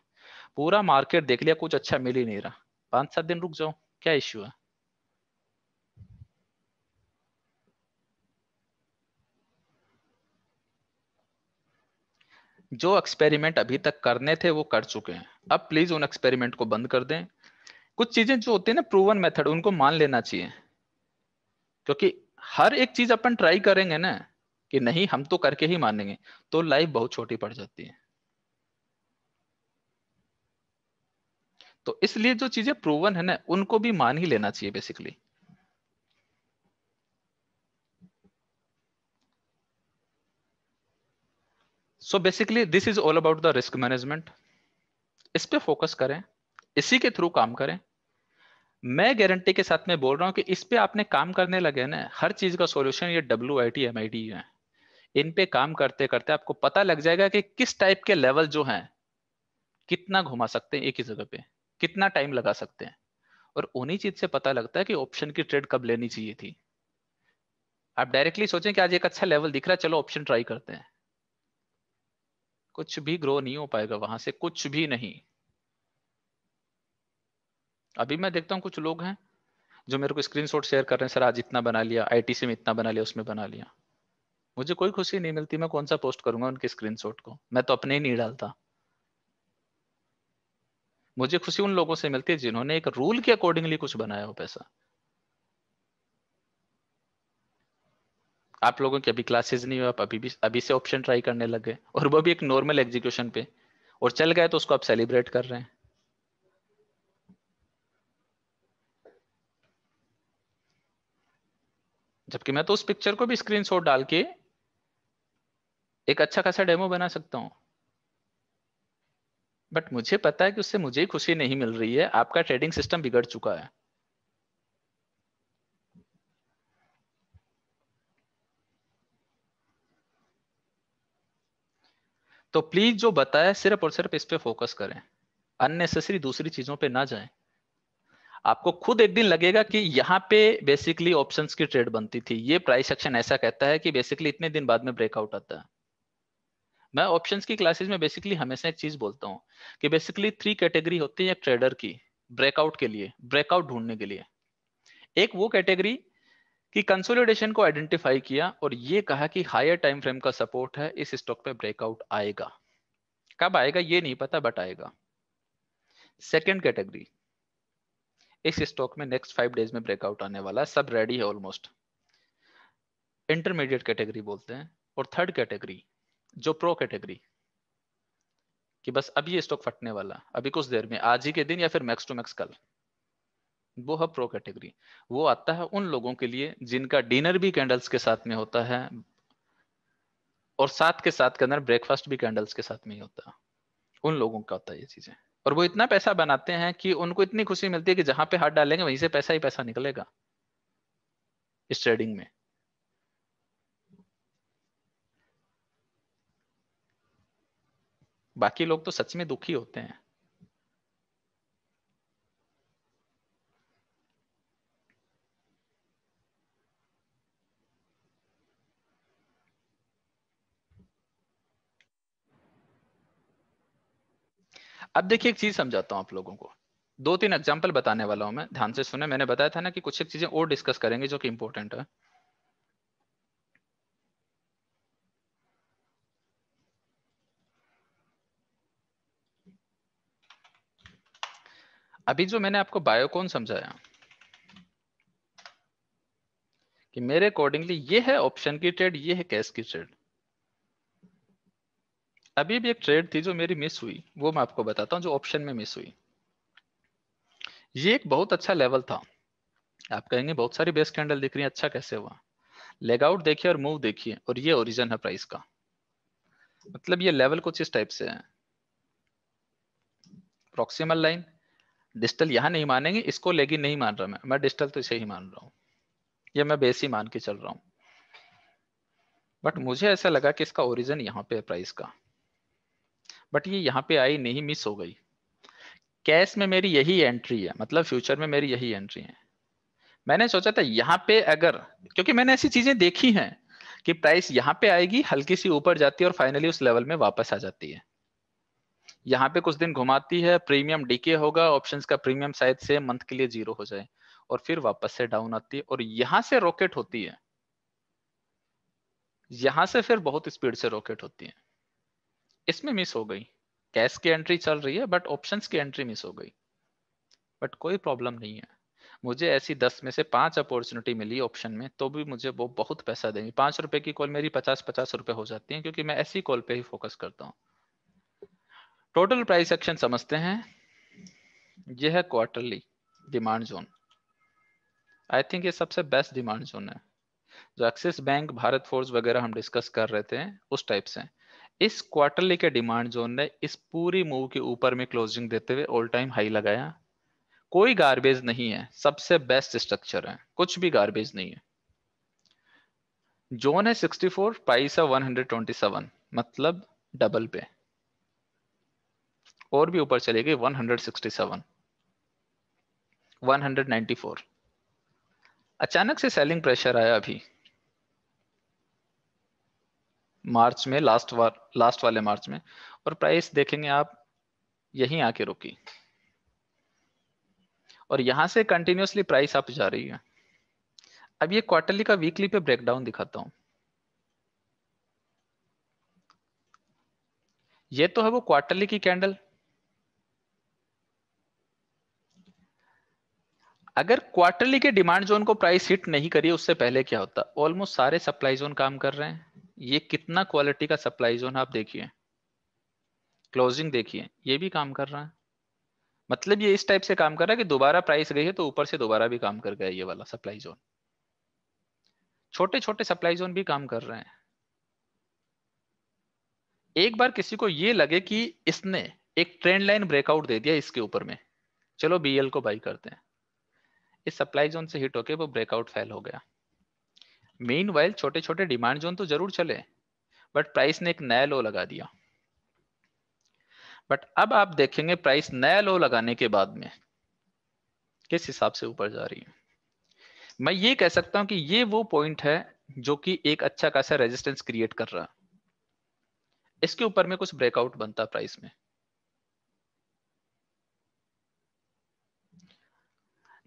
S2: पूरा मार्केट देख लिया, कुछ अच्छा मिल ही नहीं रहा। पाँच सात दिन रुक जाओ, क्या इश्यू है? जो एक्सपेरिमेंट अभी तक करने थे, वो कर चुके हैं। अब प्लीज़ उन एक्सपेरिमेंट को बंद कर दें। कुछ चीज़ें जो होती है ना प्रूवन मेथड उनको मान लेना चाहिए। क्योंकि हर एक चीज़ अपन ट्राई करेंगे ना, कि नहीं, हम तो करके ही मानेंगे तो लाइफ बहुत छोटी पड़ जाती है। तो इसलिए जो चीज़ें प्रूवन है ना, उनको भी मान ही लेना चाहिए basically so basically this is all about the risk management इस पे फोकस करें, इसी के थ्रू काम करें। मैं गारंटी के साथ में बोल रहा हूँ कि इस पे आपने काम करने लगे ना, हर चीज़ का सोल्यूशन ये W I T M I T है इन पे काम करते करते आपको पता लग जाएगा कि किस टाइप के लेवल जो हैं, कितना घुमा सकते हैं एक ही जगह पे, कितना टाइम लगा सकते हैं। और उन्हीं चीज़ से पता लगता है कि ऑप्शन की ट्रेड कब लेनी चाहिए थी। आप डायरेक्टली सोचें कि आज एक अच्छा लेवल दिख रहा है, चलो ऑप्शन ट्राई करते हैं। कुछ भी ग्रो नहीं हो पाएगा वहाँ से, कुछ भी नहीं। अभी मैं देखता हूँ कुछ लोग हैं जो मेरे को स्क्रीनशॉट शेयर कर रहे हैं, सर, आज इतना बना लिया आईटीसी में इतना बना लिया, उसमें बना लिया। मुझे कोई खुशी नहीं मिलती, मैं कौन सा पोस्ट करूँगा उनके स्क्रीनशॉट को? मैं तो अपने ही नहीं डालता। मुझे खुशी उन लोगों से मिलती है जिन्होंने एक रूल के अकॉर्डिंगली कुछ बनाया हो पैसा। आप लोगों की अभी क्लासेस नहीं हुआ आप अभी भी, अभी से ऑप्शन ट्राई करने लग गए, और वो भी एक नॉर्मल एग्जीक्यूशन पे, और चल गए तो उसको आप सेलिब्रेट कर रहे हैं। जबकि मैं तो उस पिक्चर को भी स्क्रीनशॉट डाल के एक अच्छा खासा डेमो बना सकता हूँ। बट मुझे पता है कि उससे मुझे ही खुशी नहीं मिल रही है। आपका ट्रेडिंग सिस्टम बिगड़ चुका है। तो प्लीज़ जो बताया, सिर्फ़ और सिर्फ़ इस पे फोकस करें। अननेसेसरी दूसरी चीज़ों पे ना जाएँ। आपको खुद एक दिन लगेगा कि यहाँ पे बेसिकली ऑप्शंस की ट्रेड बनती थी। ये प्राइस एक्शन ऐसा कहता है कि बेसिकली इतने दिन बाद में ब्रेकआउट आता है। मैं ऑप्शंस की क्लासेस में बेसिकली हमेशा एक चीज़ बोलता हूँ कि बेसिकली थ्री कैटेगरी होती है एक ट्रेडर की ब्रेकआउट के लिए ब्रेकआउट ढूँढने के लिए। एक वो कैटेगरी कि कंसोलिडेशन को आइडेंटिफाई किया और ये कहा कि हायर टाइम फ्रेम का सपोर्ट है, इस स्टॉक पे ब्रेकआउट आएगा। कब आएगा ये नहीं पता बट आएगा। सेकेंड कैटेगरी इस स्टॉक में नेक्स्ट फाइव डेज़ में ब्रेकआउट आने वाला है। सब रेडी है ऑलमोस्ट इंटरमीडिएट कैटेगरी बोलते हैं और थर्ड कैटेगरी जो प्रो कैटेगरी कि बस अभी ये स्टॉक फटने वाला अभी कुछ देर में, आज ही के दिन या फिर मैक्स टू मैक्स कल। वो है प्रो कैटेगरी वो आता है उन लोगों के लिए जिनका डिनर भी कैंडल्स के साथ में होता है और साथ के साथ के अंदर ब्रेकफास्ट भी कैंडल्स के साथ में ही होता है। उन लोगों का होता है ये चीज़ें। और वो इतना पैसा बनाते हैं कि उनको इतनी खुशी मिलती है कि जहाँ पे हाथ डालेंगे, वहीं से पैसा ही पैसा निकलेगा इस ट्रेडिंग में। बाकी लोग तो सच में दुखी होते हैं। अब देखिए एक चीज़ समझाता हूँ आप लोगों को। दो तीन एग्ज़ाम्पल बताने वाला हूँ मैं। ध्यान से सुने। मैंने बताया था ना कि कुछ एक चीज़ें और डिस्कस करेंगे जो कि इंपॉर्टेंट है। अभी जो मैंने आपको बायोकॉन समझाया कि मेरे अकॉर्डिंगली ये है ऑप्शन की ट्रेड ये है कैश की ट्रेड अभी भी एक ट्रेड थी जो मेरी मिस हुई, वो मैं आपको बताता हूँ, जो ऑप्शन में मिस हुई। ये एक बहुत अच्छा लेवल था। आप कहेंगे, बहुत सारी बेस्ट कैंडल दिख रही है अच्छा कैसे हुआ? लेग आउट देखिए और मूव देखिए, और ये ओरिजिन है प्राइस का। मतलब ये लेवल कुछ इस टाइप से है। प्रोक्सीमल लाइन डिजिटल यहाँ नहीं मानेंगे, इसको लेगी नहीं मान रहा मैं। मैं डिजिटल तो इसे ही मान रहा हूँ। ये मैं बेस ही मान के चल रहा हूँ। बट मुझे ऐसा लगा कि इसका ओरिजिन यहाँ पे है प्राइस का। बट ये यहाँ पे आई नहीं मिस हो गई। कैश में मेरी यही एंट्री है मतलब फ्यूचर में मेरी यही एंट्री है। मैंने सोचा था यहाँ पे अगर, क्योंकि मैंने ऐसी चीज़ें देखी हैं कि प्राइस यहाँ पे आएगी, हल्की सी ऊपर जाती है और फाइनली उस लेवल में वापस आ जाती है। यहाँ पे कुछ दिन घुमाती है प्रीमियम डीके होगा ऑप्शंस का प्रीमियम शायद से मंथ के लिए ज़ीरो हो जाए और फिर वापस से डाउन आती है और यहाँ से रॉकेट होती है। यहाँ से फिर बहुत स्पीड से रॉकेट होती है। इसमें मिस हो गई। कैश की एंट्री चल रही है बट ऑप्शंस की एंट्री मिस हो गई। बट कोई प्रॉब्लम नहीं है। मुझे ऐसी दस में से पाँच अपॉर्चुनिटी मिली ऑप्शन में तो भी मुझे वो बहुत पैसा देंगे। पाँच रुपए की कॉल मेरी पचास पचास रुपए हो जाती है, क्योंकि मैं ऐसी कॉल पे ही फोकस करता हूँ। टोटल प्राइस एक्शन समझते हैं। यह है quarterly demand zone I think ये सबसे बेस्ट डिमांड जोन है। जो एक्सिस बैंक भारत फोर्स वगैरह हम डिस्कस कर रहे थे, उस टाइप से। इस क्वार्टरली के डिमांड जोन ने इस पूरी मूव के ऊपर में क्लोजिंग देते हुए ऑल टाइम हाई लगाया। कोई गार्बेज नहीं है, सबसे बेस्ट स्ट्रक्चर है, कुछ भी गार्बेज नहीं है। जोन है 64 प्राइस है 127 मतलब डबल पे। और भी ऊपर चले चलेगी 167 194 अचानक से सेलिंग प्रेशर आया अभी। मार्च में लास्ट वार लास्ट वाले मार्च में, और प्राइस देखेंगे आप, यहीं आके रुकी। और यहाँ से कंटिन्यूसली प्राइस अप जा रही है। अब ये क्वार्टरली का वीकली पे ब्रेकडाउन दिखाता हूँ। ये तो है वो क्वार्टरली की कैंडल अगर क्वार्टरली के डिमांड जोन को प्राइस हिट नहीं करी उससे पहले क्या होता? ऑलमोस्ट सारे सप्लाई जोन काम कर रहे हैं। ये कितना क्वालिटी का सप्लाई जोन आप देखिए। क्लोजिंग देखिए, ये भी काम कर रहा है। मतलब ये इस टाइप से काम कर रहा है कि दोबारा प्राइस गई है तो ऊपर से दोबारा भी काम कर गया ये वाला सप्लाई जोन छोटे छोटे सप्लाई जोन भी काम कर रहे हैं। एक बार किसी को ये लगे कि इसने एक ट्रेंड लाइन ब्रेकआउट दे दिया इसके ऊपर में, चलो बीएल को बाई करते हैं। इस सप्लाई जोन से हिट होके वो ब्रेकआउट फेल हो गया। मेन वाइल छोटे छोटे डिमांड जोन तो ज़रूर चले बट प्राइस ने एक नया लो लगा दिया। बट अब आप देखेंगे प्राइस नया लो लगाने के बाद में किस हिसाब से ऊपर जा रही है। मैं ये कह सकता हूँ कि ये वो पॉइंट है जो कि एक अच्छा खासा रेजिस्टेंस क्रिएट कर रहा। है इसके ऊपर में कुछ ब्रेकआउट बनता प्राइस में।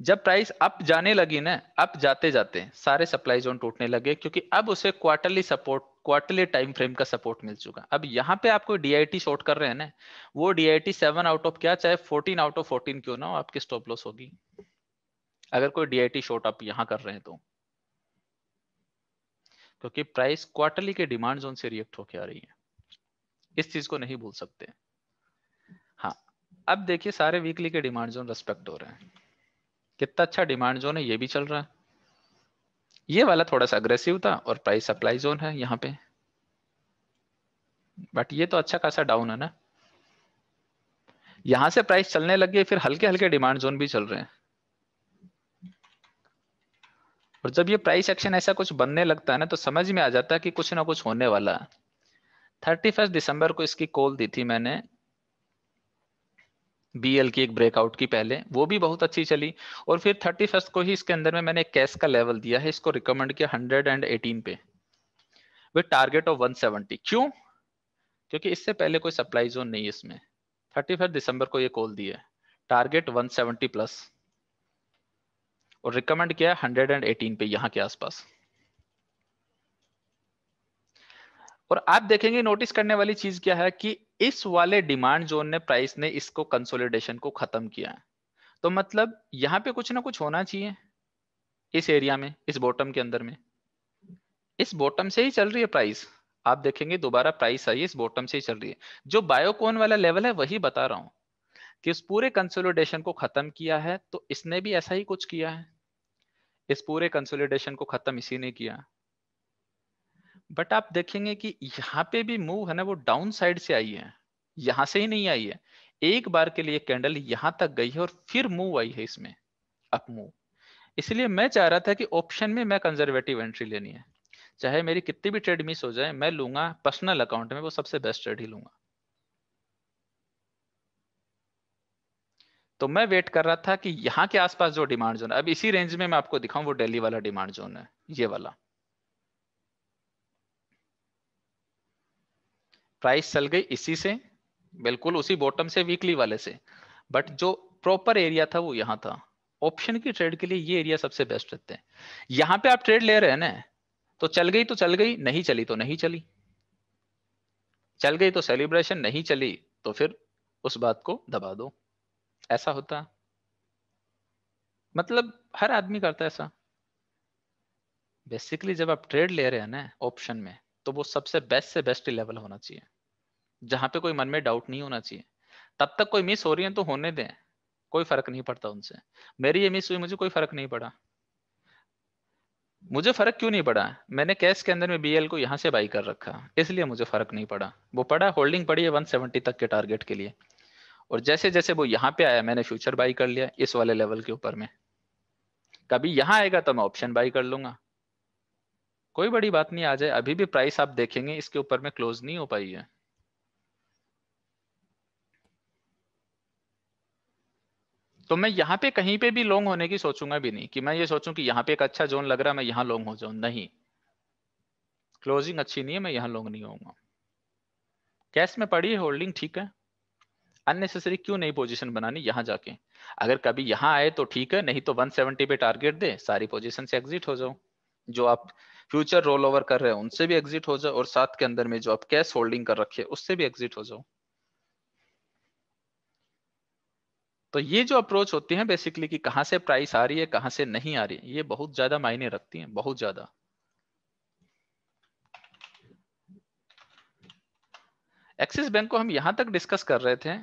S2: जब प्राइस अप जाने लगी ना अप जाते जाते सारे सप्लाई जोन टूटने लगे, क्योंकि अब उसे quarterly support quarterly time frame का सपोर्ट मिल चुका। अब यहाँ पे आपको डीआईटी शॉर्ट कर रहे हैं ना, वो डीआईटी सेवन आउट ऑफ़ क्या, चाहे फोर्टीन आउट ऑफ़ फोर्टीन क्यों ना हो, आपकी स्टॉप लॉस होगी। अगर कोई डीआईटी शॉर्ट आप यहाँ कर रहे हैं तो। क्योंकि प्राइस क्वार्टरली के डिमांड जोन से रिएक्ट होके आ रही है। इस चीज़ को नहीं भूल सकते। हाँ अब देखिए सारे वीकली के डिमांड जोन रेस्पेक्ट हो रहे हैं। कितना अच्छा डिमांड जोन है, ये भी चल रहा है। ये वाला थोड़ा सा अग्रेसिव था और प्राइस सप्लाई जोन है यहाँ पे। बट ये तो अच्छा खासा डाउन है ना। यहाँ से प्राइस चलने लग गए फिर हल्के हल्के डिमांड जोन भी चल रहे हैं। और जब ये प्राइस एक्शन ऐसा कुछ बनने लगता है ना तो समझ में आ जाता है कि कुछ ना कुछ होने वाला है। थर्टी फ़र्स्ट दिसंबर को इसकी कॉल दी थी मैंने बीएल की एक ब्रेकआउट की पहले, वो भी बहुत अच्छी चली। और फिर थर्टी फ़र्स्ट को ही इसके अंदर में मैंने कैश का लेवल दिया है, इसको रिकमेंड किया हंड्रेड एंड एटीन पे। With target of one seventy क्यों? क्योंकि इससे पहले कोई सप्लाई जोन नहीं इसमें। थर्टी फ़र्स्ट दिसंबर को ये कॉल दी है। टारगेट वन सेवेंटी प्लस और रिकमेंड किया हंड्रेड एंड एटीन पे, यहाँ के आसपास। और आप देखेंगे नोटिस करने वाली चीज़ क्या है कि इस वाले डिमांड जोन ने प्राइस ने इसको कंसोलिडेशन को खत्म किया तो मतलब यहाँ पे कुछ ना कुछ होना चाहिए इस एरिया में, इस बॉटम के अंदर में। इस बॉटम से ही चल रही है प्राइस। आप देखेंगे दोबारा प्राइस आई, इस बॉटम से ही चल रही है। जो बायोकोन वाला लेवल है, वही बता रहा हूँ कि इस पूरे कंसोलिडेशन को खत्म किया है तो इसने भी ऐसा ही कुछ किया है। इस पूरे कंसोलिडेशन को खत्म इसी ने किया। बट आप देखेंगे कि यहाँ पे भी मूव है ना, वो डाउन साइड से आई है। यहाँ से ही नहीं आई है। एक बार के लिए कैंडल यहाँ तक गई है और फिर मूव आई है इसमें। अप मूव इसलिए मैं चाह रहा था कि ऑप्शन में मैं कंजर्वेटिव एंट्री लेनी है। चाहे मेरी कितनी भी ट्रेड मिस हो जाए, मैं लूँगा पर्सनल अकाउंट में, वो सबसे बेस्ट ट्रेड ही लूँगा। तो मैं वेट कर रहा था कि यहाँ के आसपास जो डिमांड जोन है, अब इसी रेंज में मैं आपको दिखाऊँ, वो दिल्ली वाला डिमांड जोन है, ये वाला। प्राइस चल गई इसी से, बिल्कुल उसी बॉटम से वीकली वाले से। बट जो प्रॉपर एरिया था वो यहाँ था। ऑप्शन की ट्रेड के लिए ये एरिया सबसे बेस्ट रहते हैं। यहाँ पे आप ट्रेड ले रहे हैं ना तो चल गई तो चल गई, नहीं चली तो नहीं चली। चल गई तो सेलिब्रेशन नहीं चली तो फिर उस बात को दबा दो। ऐसा होता मतलब हर आदमी करता है ऐसा। बेसिकली जब आप ट्रेड ले रहे हैं ना ऑप्शन में तो वो सबसे बेस्ट से बेस्ट लेवल होना चाहिए। जहाँ पे कोई मन में डाउट नहीं होना चाहिए। तब तक कोई मिस हो रही है तो होने दें। कोई फ़र्क नहीं पड़ता उनसे। मेरी ये मिस हुई, मुझे कोई फ़र्क नहीं पड़ा। मुझे फ़र्क क्यों नहीं पड़ा? मैंने कैश के अंदर में बीएल को यहाँ से बाई कर रखा। इसलिए मुझे फ़र्क नहीं पड़ा। वो पड़ा होल्डिंग पड़ी है 170 तक के टारगेट के लिए। और जैसे जैसे वो यहाँ पे आया, मैंने फ्यूचर बाई कर लिया इस वाले लेवल के ऊपर में। कभी यहाँ आएगा तो मैं ऑप्शन बाई कर लूँगा। कोई बड़ी बात नहीं आ जाए अभी भी प्राइस आप देखेंगे, इसके ऊपर में क्लोज नहीं हो पाई है। तो मैं यहाँ पे कहीं पे भी लॉन्ग होने की सोचूँगा भी नहीं कि मैं ये सोचूं कि यहाँ पे एक अच्छा जोन लग रहा है, मैं यहाँ लॉन्ग हो जाऊँ। नहीं। क्लोजिंग अच्छी नहीं है, मैं यहाँ लॉन्ग नहीं होऊँगा। कैश में पड़ी होल्डिंग ठीक है। अननेसेसरी क्यों नहीं पोजीशन बनानी यहाँ जाके? अगर कभी यहाँ आए तो ठीक है, नहीं तो 170 पे टारगेट दे, सारी पोजीशन से एग्जिट हो जाओ। जो आप फ्यूचर रोल ओवर कर रहे हो, उनसे भी एग्जिट हो जाओ और साथ के अंदर में जो आप कैश होल्डिंग कर रखे उससे भी एग्जिट हो जाओ। तो ये जो अप्रोच होती है बेसिकली कि कहाँ से प्राइस आ रही है, कहाँ से नहीं आ रही है, ये बहुत ज़्यादा मायने रखती है, बहुत ज़्यादा। एक्सिस बैंक को हम यहाँ तक डिस्कस कर रहे थे।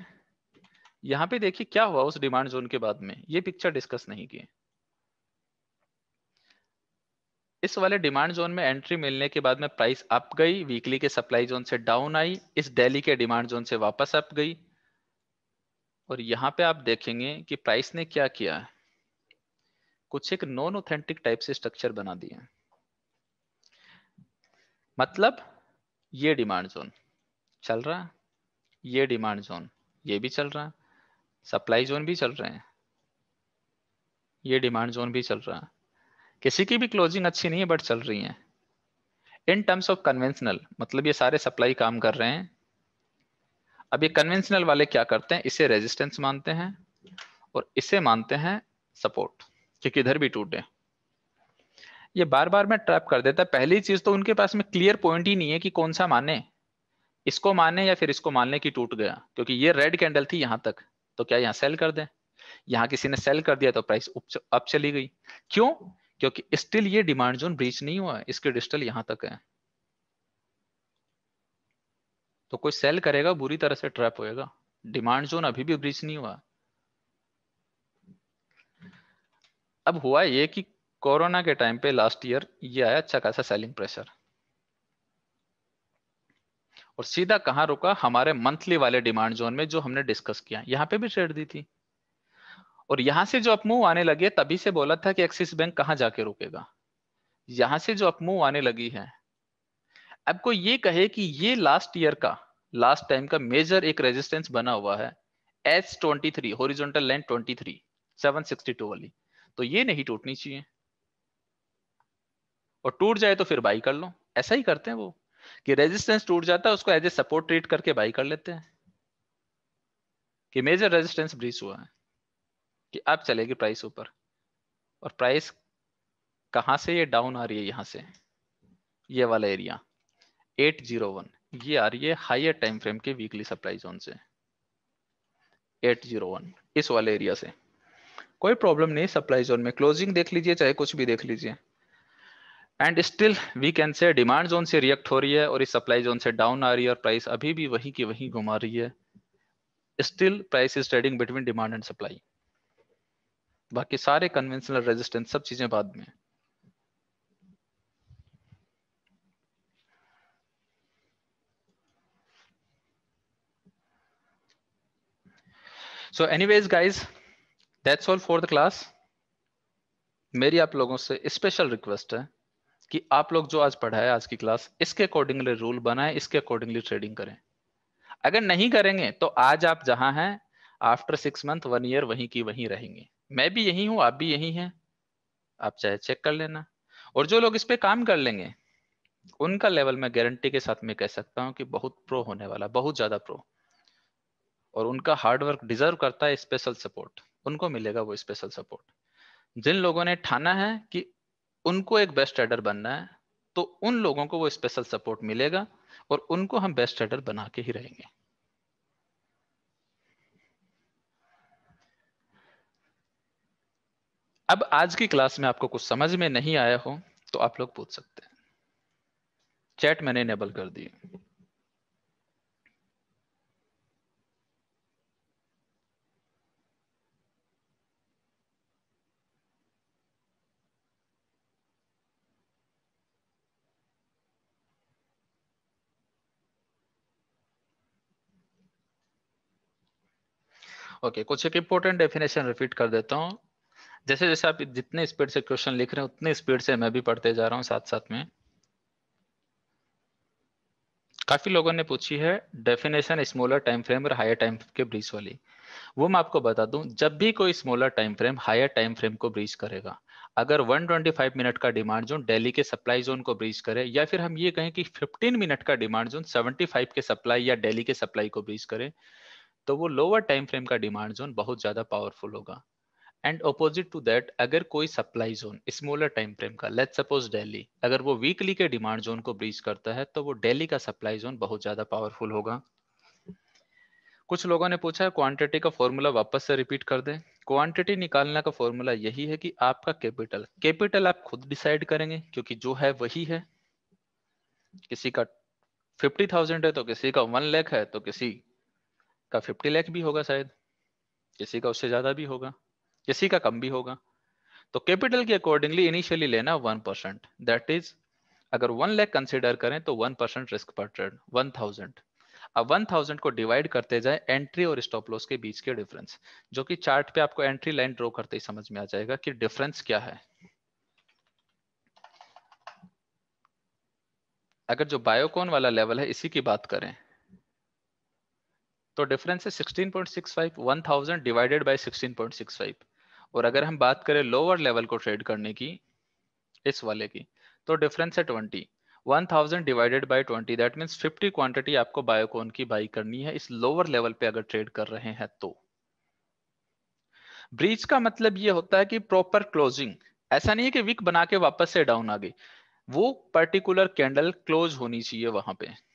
S2: यहाँ पे देखिए क्या हुआ उस डिमांड जोन के बाद में। ये पिक्चर डिस्कस नहीं किए। इस वाले डिमांड जोन में एंट्री मिलने के बाद में प्राइस अप गई वीकली के सप्लाई जोन से डाउन आई, इस डेली के डिमांड जोन से वापस अप गई। और यहाँ पे आप देखेंगे कि प्राइस ने क्या किया है। कुछ एक नॉन ऑथेंटिक टाइप से स्ट्रक्चर बना दिया मतलब ये डिमांड जोन चल रहा है, ये डिमांड जोन ये भी चल रहा है सप्लाई जोन भी चल रहे हैं, ये डिमांड जोन भी चल रहा है। किसी की भी क्लोजिंग अच्छी नहीं है बट चल रही है। इन टर्म्स ऑफ़ कन्वेंशनल मतलब ये सारे सप्लाई काम कर रहे हैं अब ये कन्वेंशनल वाले क्या करते हैं? इसे रेजिस्टेंस मानते हैं और इसे मानते हैं सपोर्ट कि किधर भी टूटे। ये बार बार में ट्रैप कर देता, पहली चीज़ तो उनके पास में क्लियर पॉइंट ही नहीं है कि कौन सा माने। इसको माने या फिर इसको मानने की टूट गया, क्योंकि ये रेड कैंडल थी यहाँ तक तो क्या यहाँ सेल कर दें? यहाँ किसी ने सेल कर दिया तो प्राइस अप चली गई। क्यों? क्योंकि स्टिल ये डिमांड जोन ब्रीच नहीं हुआ, इसके डिजिटल यहाँ तक है। तो कोई सेल करेगा, बुरी तरह से ट्रैप होएगा। डिमांड जोन अभी भी ब्रीच नहीं हुआ। अब हुआ ये कि कोरोना के टाइम पे लास्ट ईयर ये आया अच्छा खासा सेलिंग प्रेशर और सीधा कहाँ रुका? हमारे मंथली वाले डिमांड जोन में जो हमने डिस्कस किया। यहाँ पे भी ट्रेड दी थी। और यहाँ से जो अपमूव आने लगे तभी से बोला था कि एक्सिस बैंक कहाँ जाके रुकेगा। यहाँ से जो अपमूव आने लगी है कोई ये कहे कि ये लास्ट ईयर का लास्ट टाइम का मेजर एक रेजिस्टेंस बना हुआ है H twenty three horizontal line twenty three seven sixty two वाली। तो ये नहीं टूटनी चाहिए। और टूट जाए तो फिर बाई कर लो। ऐसा ही करते हैं वो, कि रेजिस्टेंस टूट जाता है, उसको एज ए सपोर्ट ट्रीट करके बाई कर लेते हैं, कि मेजर रेजिस्टेंस ब्रीच हुआ है, कि अब चलेगी प्राइस ऊपर। और प्राइस कहाँ से ये डाउन आ रही है? यहाँ से। ये वाला एरिया 801 ये आ रही है हायर टाइम फ्रेम के वीकली सप्लाई जोन से। 801 इस वाले एरिया से। कोई प्रॉब्लम नहीं सप्लाई जोन में। क्लोजिंग देख लीजिए, चाहे कुछ भी देख लीजिए। And still we can say demand zone से रिएक्ट हो रही है और इस सप्लाई जोन से डाउन आ रही है और प्राइस अभी भी वही की वही घुमा रही है। Still price is trading between demand and supply बाकी सारे कन्वेंशनल रेजिस्टेंस सब चीज़ें बाद में। So anyways guys that's all for the class मेरी आप लोगों से स्पेशल रिक्वेस्ट है कि आप लोग जो आज पढ़ा है आज की क्लास इसके अकॉर्डिंगली रूल बनाए, इसके अकॉर्डिंगली ट्रेडिंग करें। अगर नहीं करेंगे तो आज आप जहाँ हैं after six month one year वहीं की वहीं रहेंगे। मैं भी यही हूँ, आप भी यही हैं। आप चाहे चेक कर लेना। और जो लोग इस पे काम कर लेंगे, उनका लेवल मैं गारंटी के साथ में कह सकता हूँ कि बहुत प्रो होने वाला, बहुत ज़्यादा प्रो और उनका हार्डवर्क डिजर्व करता है स्पेशल सपोर्ट उनको मिलेगा वो स्पेशल सपोर्ट जिन लोगों ने ठाना है कि उनको एक बेस्ट ट्रेडर बनना है तो उन लोगों को वो स्पेशल सपोर्ट मिलेगा और उनको हम बेस्ट ट्रेडर बना के ही रहेंगे। अब आज की क्लास में आपको कुछ समझ में नहीं आया हो तो आप लोग पूछ सकते हैं। चैट मैंने इनेबल कर दी। ओके कुछ एक इंपॉर्टेंट डेफिनेशन रिपीट कर देता हूँ। जैसे जैसे आप जितने स्पीड से क्वेश्चन लिख रहे हैं, उतने स्पीड से मैं भी पढ़ते जा रहा हूँ साथ साथ में। काफ़ी लोगों ने पूछी है डेफिनेशन स्मॉलर टाइम फ्रेम और हायर टाइम के ब्रीच वाली। वो मैं आपको बता दूँ, जब भी कोई smaller time frame higher time frame को ब्रीच करेगा, अगर 125 मिनट का डिमांड जोन दिल्ली के सप्लाई जोन को ब्रीच करे, या फिर हम ये कहें कि 15 मिनट का डिमांड जोन 75 के सप्लाई या दिल्ली के सप्लाई को ब्रीच करे तो वो लोअर टाइम फ्रेम का डिमांड जोन बहुत ज़्यादा पावरफुल होगा। एंड अपोजिट टू दैट अगर कोई supply zone smaller time frame का लेट सपोज़ दिल्ली अगर वो वीकली के डिमांड जोन को ब्रीच करता है तो वो दिल्ली का सप्लाई जोन बहुत ज़्यादा पावरफुल होगा। कुछ लोगों ने पूछा है क्वांटिटी का फॉर्मूला वापस से रिपीट कर दे। क्वांटिटी निकालने का फॉर्मूला यही है कि आपका कैपिटल कैपिटल आप खुद डिसाइड करेंगे, क्योंकि जो है वही है। किसी का फिफ्टी थाउज़ेंड है तो किसी का वन लैख है तो किसी का फिफ्टी लैख भी होगा शायद। किसी का उससे ज़्यादा भी होगा। किसी का कम भी होगा। तो कैपिटल के अकॉर्डिंगली इनिशियली लेना वन परसेंट दैट इज़ अगर वन लैख कंसिडर करें तो वन परसेंट रिस्क पर ट्रेड वन थाउज़ेंड अब वन थाउज़ेंड को डिवाइड करते जाए एंट्री और स्टॉप लॉस के बीच के डिफरेंस जो कि चार्ट पे आपको एंट्री लाइन ड्रॉ करते ही समझ में आ जाएगा कि डिफरेंस क्या है। अगर जो बायोकॉन वाला लेवल है, इसी की बात करें। तो डिफरेंस है 16.65 1000 डिवाइडेड बाय 16.65 और अगर हम बात करें लोअर लेवल को ट्रेड करने की, इस वाले की तो डिफरेंस है 20 1000 divided by 20 that means 50 quantity आपको बायोकॉन की बाई करनी है, इस लोअर लेवल पे अगर ट्रेड कर रहे हैं तो। ब्रीच का मतलब ये होता है कि प्रॉपर क्लोजिंग ऐसा नहीं है कि वीक बना के वापस से डाउन आ गई। वो पर्टिकुलर कैंडल क्लोज होनी चाहिए वहाँ पे।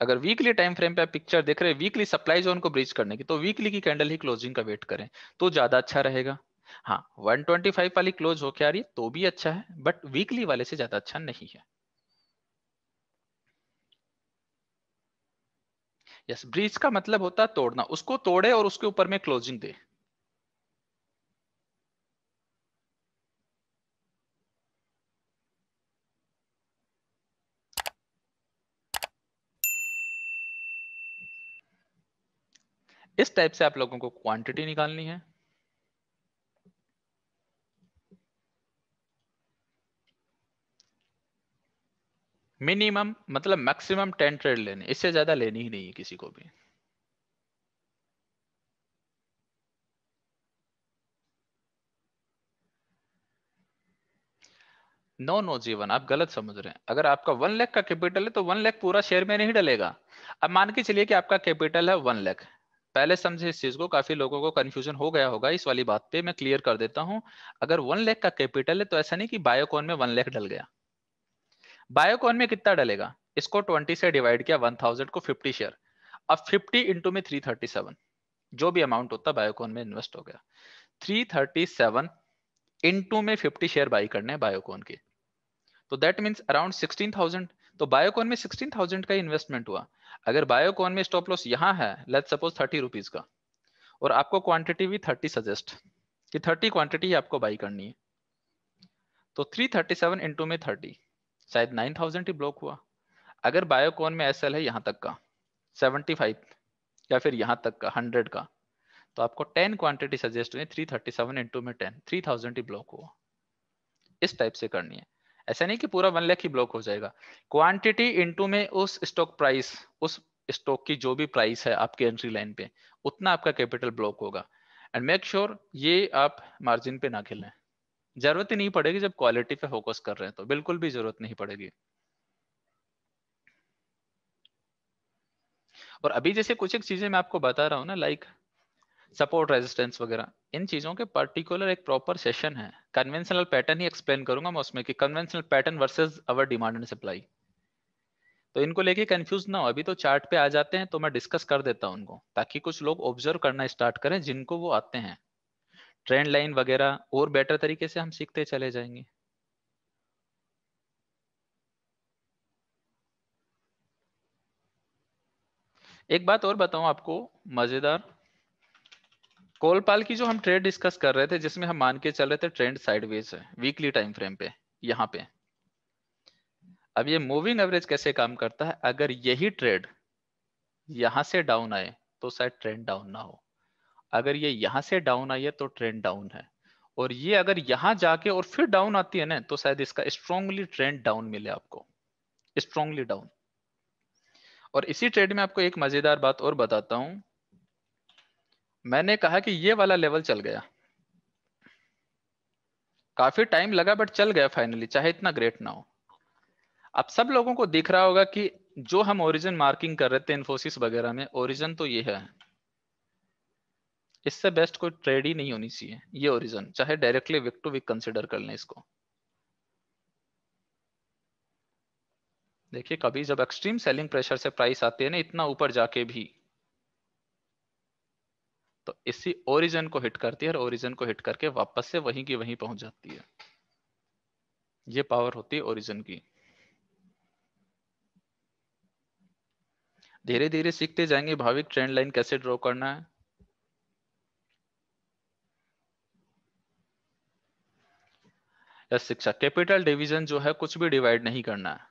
S2: अगर वीकली टाइम फ्रेम पे आप पिक्चर देख रहे हैं वीकली सप्लाई जोन को ब्रीच करने की तो वीकली की कैंडल ही क्लोजिंग का वेट करें तो ज़्यादा अच्छा रहेगा। हाँ 125 वाली क्लोज होके आ रही है तो भी अच्छा है बट वीकली वाले से ज़्यादा अच्छा नहीं है। यस ब्रीच का मतलब होता है तोड़ना, उसको तोड़े और उसके ऊपर में क्लोजिंग दे। इस टाइप से आप लोगों को क्वांटिटी निकालनी है। मिनिमम मतलब मैक्सिमम टेन ट्रेड लेने, इससे ज़्यादा लेनी ही नहीं है किसी को भी। नो नो जीवन आप गलत समझ रहे हैं। अगर आपका वन लाख का कैपिटल है तो वन लाख पूरा शेयर में नहीं डलेगा। अब मान के चलिए कि आपका कैपिटल है वन लाख पहले समझे, इस चीज़ को काफ़ी लोगों को कंफ्यूजन हो गया होगा, इस वाली बात पे मैं क्लियर कर देता हूँ। अगर वन लाख का कैपिटल है तो ऐसा नहीं कि बायोकॉन में वन लाख डल गया। बायोकॉन में कितना डलेगा? इसको ट्वेंटी से डिवाइड किया वन थाउज़ेंड को फिफ्टी शेयर अब फिफ्टी इंटू में थ्री थर्टी सेवन जो भी अमाउंट होता बायोकॉन में इन्वेस्ट हो गया। थ्री थर्टी सेवन इंटू में फिफ्टी शेयर बाई करने बायोकॉन के। तो that means around sixteen thousand तो बायोकॉन में सिक्सटीन थाउज़ेंड का इन्वेस्टमेंट हुआ। अगर बायोकॉन में स्टॉप लॉस यहाँ है लेट सपोज़ थर्टी रुपीज़ का, और आपको क्वांटिटी भी थर्टी सजेस्ट कि थर्टी क्वांटिटी आपको बाई करनी है तो थ्री थर्टी सेवन इंटू में थर्टी शायद नाइन थाउज़ेंड ही ब्लॉक हुआ। अगर बायोकॉन में एसएल है यहाँ तक का सेवेंटी फाइव या फिर यहाँ तक का हंड्रेड का तो आपको टेन क्वांटिटी सजेस्ट हुई थ्री थर्टी सेवन इंटू में टेन थ्री थाउज़ेंड ही ब्लॉक हुआ। इस टाइप से करनी है। ऐसा नहीं कि पूरा वन लाख ही ब्लॉक हो जाएगा। क्वांटिटी इनटू में उस स्टॉक प्राइस उस स्टॉक की जो भी प्राइस है आपके एंट्री लाइन पे, उतना आपका कैपिटल ब्लॉक होगा। एंड मेक श्योर ये आप मार्जिन पे ना खेलें। ज़रूरत ही नहीं पड़ेगी जब क्वालिटी पे फोकस कर रहे हैं तो। बिल्कुल भी ज़रूरत नहीं पड़ेगी। और अभी जैसे कुछ एक चीज़ें मैं आपको बता रहा हूँ ना लाइक सपोर्ट रेजिस्टेंस वगैरह, इन चीज़ों के पर्टिकुलर एक प्रॉपर सेशन है। कन्वेंशनल पैटर्न ही एक्सप्लेन करूँगा मैं उसमें कि conventional pattern versus our demand and supply तो इनको लेके कंफ्यूज ना हो। अभी तो चार्ट पे आ जाते हैं तो मैं डिस्कस कर देता हूँ उनको, ताकि कुछ लोग ऑब्ज़र्व करना स्टार्ट करें, जिनको वो आते हैं। ट्रेंड लाइन वगैरह, और बेटर तरीके से हम सीखते चले जाएँगे। एक बात और बताऊँ आपको, मज़ेदार। कोलपाल की जो हम ट्रेड डिस्कस कर रहे थे, जिसमें हम मान के चल रहे थे ट्रेंड साइडवेज है वीकली टाइम फ्रेम पे, यहाँ पे। अब ये मूविंग एवरेज कैसे काम करता है? अगर यही ट्रेड यहाँ से डाउन आए तो शायद ट्रेंड डाउन ना हो। अगर ये यहाँ से डाउन आई है तो ट्रेंड डाउन है। और ये अगर यहाँ जाके और फिर डाउन आती है ना तो शायद इसका स्ट्रॉन्गली ट्रेंड डाउन मिले आपको। स्ट्रॉन्गली डाउन और इसी ट्रेड में आपको एक मज़ेदार बात और बताता हूँ। मैंने कहा कि ये वाला लेवल चल गया। काफ़ी टाइम लगा बट चल गया फाइनली चाहे इतना ग्रेट ना हो। अब सब लोगों को दिख रहा होगा कि जो हम ओरिजिन मार्किंग कर रहे थे इन्फोसिस वगैरह में ओरिजिन तो ये है। इससे बेस्ट कोई ट्रेड ही नहीं होनी चाहिए, ये ओरिजिन चाहे directly wick to wick consider कर लें इसको। देखिए, कभी जब एक्सट्रीम सेलिंग प्रेशर से प्राइस आती है ना, इतना ऊपर जाके भी तो इसी ओरिजिन को हिट करती है और ओरिजिन को हिट करके वापस से वहीं की वहीं पहुँच जाती है। ये पावर होती है ओरिजिन की। धीरे धीरे सीखते जाएँगे भाविक ट्रेंड लाइन कैसे ड्रॉ करना है। शिक्षा। कैपिटल डिवीज़न जो है कुछ भी डिवाइड नहीं करना है।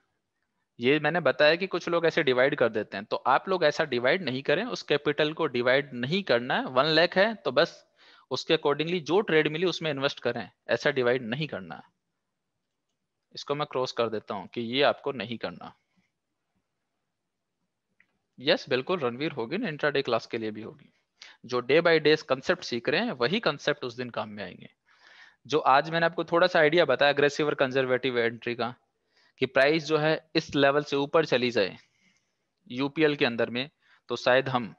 S2: ये मैंने बताया कि कुछ लोग ऐसे डिवाइड कर देते हैं। तो आप लोग ऐसा डिवाइड नहीं करें उस कैपिटल को डिवाइड नहीं करना है। वन लैख है तो बस उसके अकॉर्डिंगली जो ट्रेड मिली उसमें इन्वेस्ट करें। ऐसा डिवाइड नहीं करना इसको मैं क्रॉस कर देता हूँ कि ये आपको नहीं करना। यस yes, बिल्कुल रणवीर होगी ना इंट्राडे क्लास के लिए भी होगी। जो डे बाय डे कंसेप्ट सीख रहे हैं वही कंसेप्ट उस दिन काम में आएँगे। जो आज मैंने आपको थोड़ा सा आइडिया बताया अग्रेसिव और कंजर्वेटिव एंट्री का कि प्राइस जो है इस लेवल से ऊपर चली जाए यूपीएल के अंदर में तो शायद हम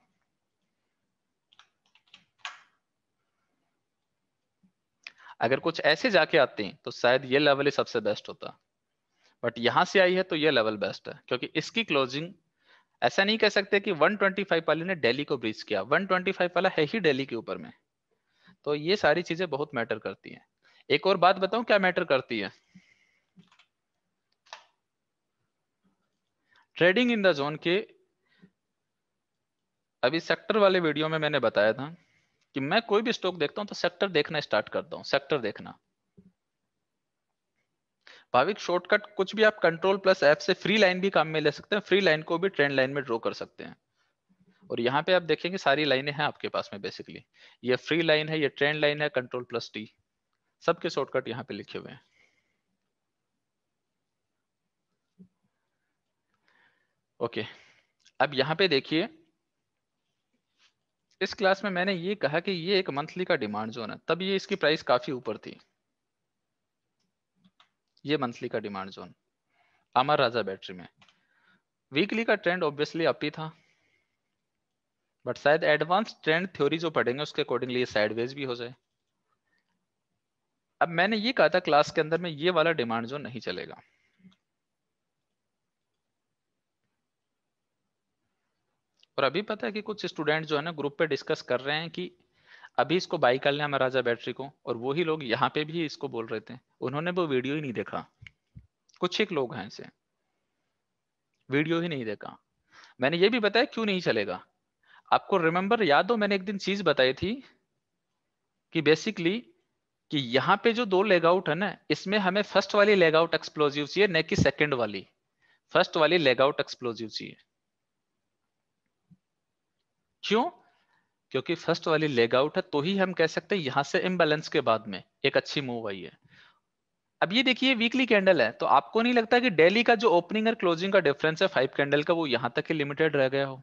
S2: अगर कुछ ऐसे जाके आते हैं तो शायद ये लेवल ही सबसे बेस्ट होता। बट यहाँ से आई है तो ये लेवल बेस्ट है, क्योंकि इसकी क्लोजिंग ऐसा नहीं कह सकते कि 125 वाले ने दिल्ली को ब्रीच किया। 125 वाला है ही दिल्ली के ऊपर में। तो ये सारी चीज़ें बहुत मैटर करती हैं। एक और बात बताऊँ, क्या मैटर करती है? ट्रेडिंग इन द जोन के अभी सेक्टर वाले वीडियो में मैंने बताया था कि मैं कोई भी स्टॉक देखता हूँ तो सेक्टर देखना स्टार्ट करता हूँ सेक्टर देखना। भाविक शॉर्टकट कुछ भी आप कंट्रोल प्लस एफ़ से फ्री लाइन भी काम में ले सकते हैं फ्री लाइन को भी ट्रेंड लाइन में ड्रॉ कर सकते हैं। और यहाँ पे आप देखेंगे सारी लाइनें हैं आपके पास में बेसिकली ये फ्री लाइन है, ये ट्रेंड लाइन है कंट्रोल प्लस टी सबके शॉर्टकट यहाँ पे लिखे हुए हैं। ओके। अब यहाँ पे देखिए, इस क्लास में मैंने ये कहा कि ये एक मंथली का डिमांड जोन है, तब ये इसकी प्राइस काफ़ी ऊपर थी। ये मंथली का demand zone Amara Raja battery में। वीकली का ट्रेंड ऑब्वियसली अप ही था बट शायद एडवांस ट्रेंड थ्योरी जो पढ़ेंगे उसके अकॉर्डिंगली साइडवेज भी हो जाए। अब मैंने ये कहा था क्लास के अंदर में ये वाला डिमांड जोन नहीं चलेगा। और अभी पता है कि कुछ स्टूडेंट जो है ना ग्रुप पे डिस्कस कर रहे हैं कि अभी इसको बाई कर लें महाराजा बैटरी को, और वही लोग यहाँ पे भी इसको बोल रहे थे। उन्होंने वो वीडियो ही नहीं देखा। कुछ एक लोग हैं ऐसे वीडियो ही नहीं देखा। मैंने ये भी बताया, क्यों नहीं चलेगा? आपको रिमेंबर याद हो मैंने एक दिन चीज़ बताई थी कि बेसिकली कि यहाँ पे जो दो लेग आउट है ना, इसमें हमें फ़र्स्ट वाली लेग आउट एक्सप्लोजिव चाहिए, न कि सेकंड वाली। फ़र्स्ट वाली लेग आउट एक्सप्लोजिव चाहिए। क्यों? क्योंकि फ़र्स्ट वाली लेग आउट है तो ही हम कह सकते हैं यहाँ से इम्बेलेंस के बाद में एक अच्छी मूव आई है। अब ये देखिए वीकली कैंडल है तो आपको नहीं लगता कि डेली का जो ओपनिंग और क्लोजिंग का डिफरेंस है फाइव कैंडल का, वो यहाँ तक ही लिमिटेड रह गया हो?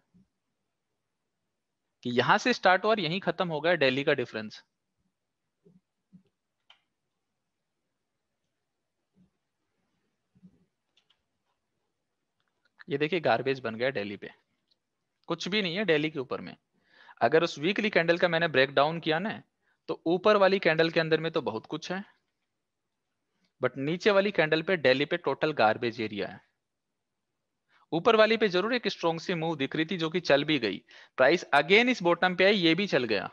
S2: कि यहाँ से स्टार्ट हुआ और यहीं खत्म हो गया डेली का डिफरेंस ये देखिए गार्बेज बन गया डेली पे। कुछ भी नहीं है डेली के ऊपर में। अगर उस वीकली कैंडल का मैंने ब्रेक डाउन किया ना तो ऊपर वाली कैंडल के अंदर में तो बहुत कुछ है। बट नीचे वाली कैंडल पे डेली पे टोटल गार्बेज एरिया है। ऊपर वाली पे ज़रूर एक स्ट्रॉन्ग सी मूव दिख रही थी जो कि चल भी गई। प्राइस अगेन इस बॉटम पे आई, ये भी चल गया।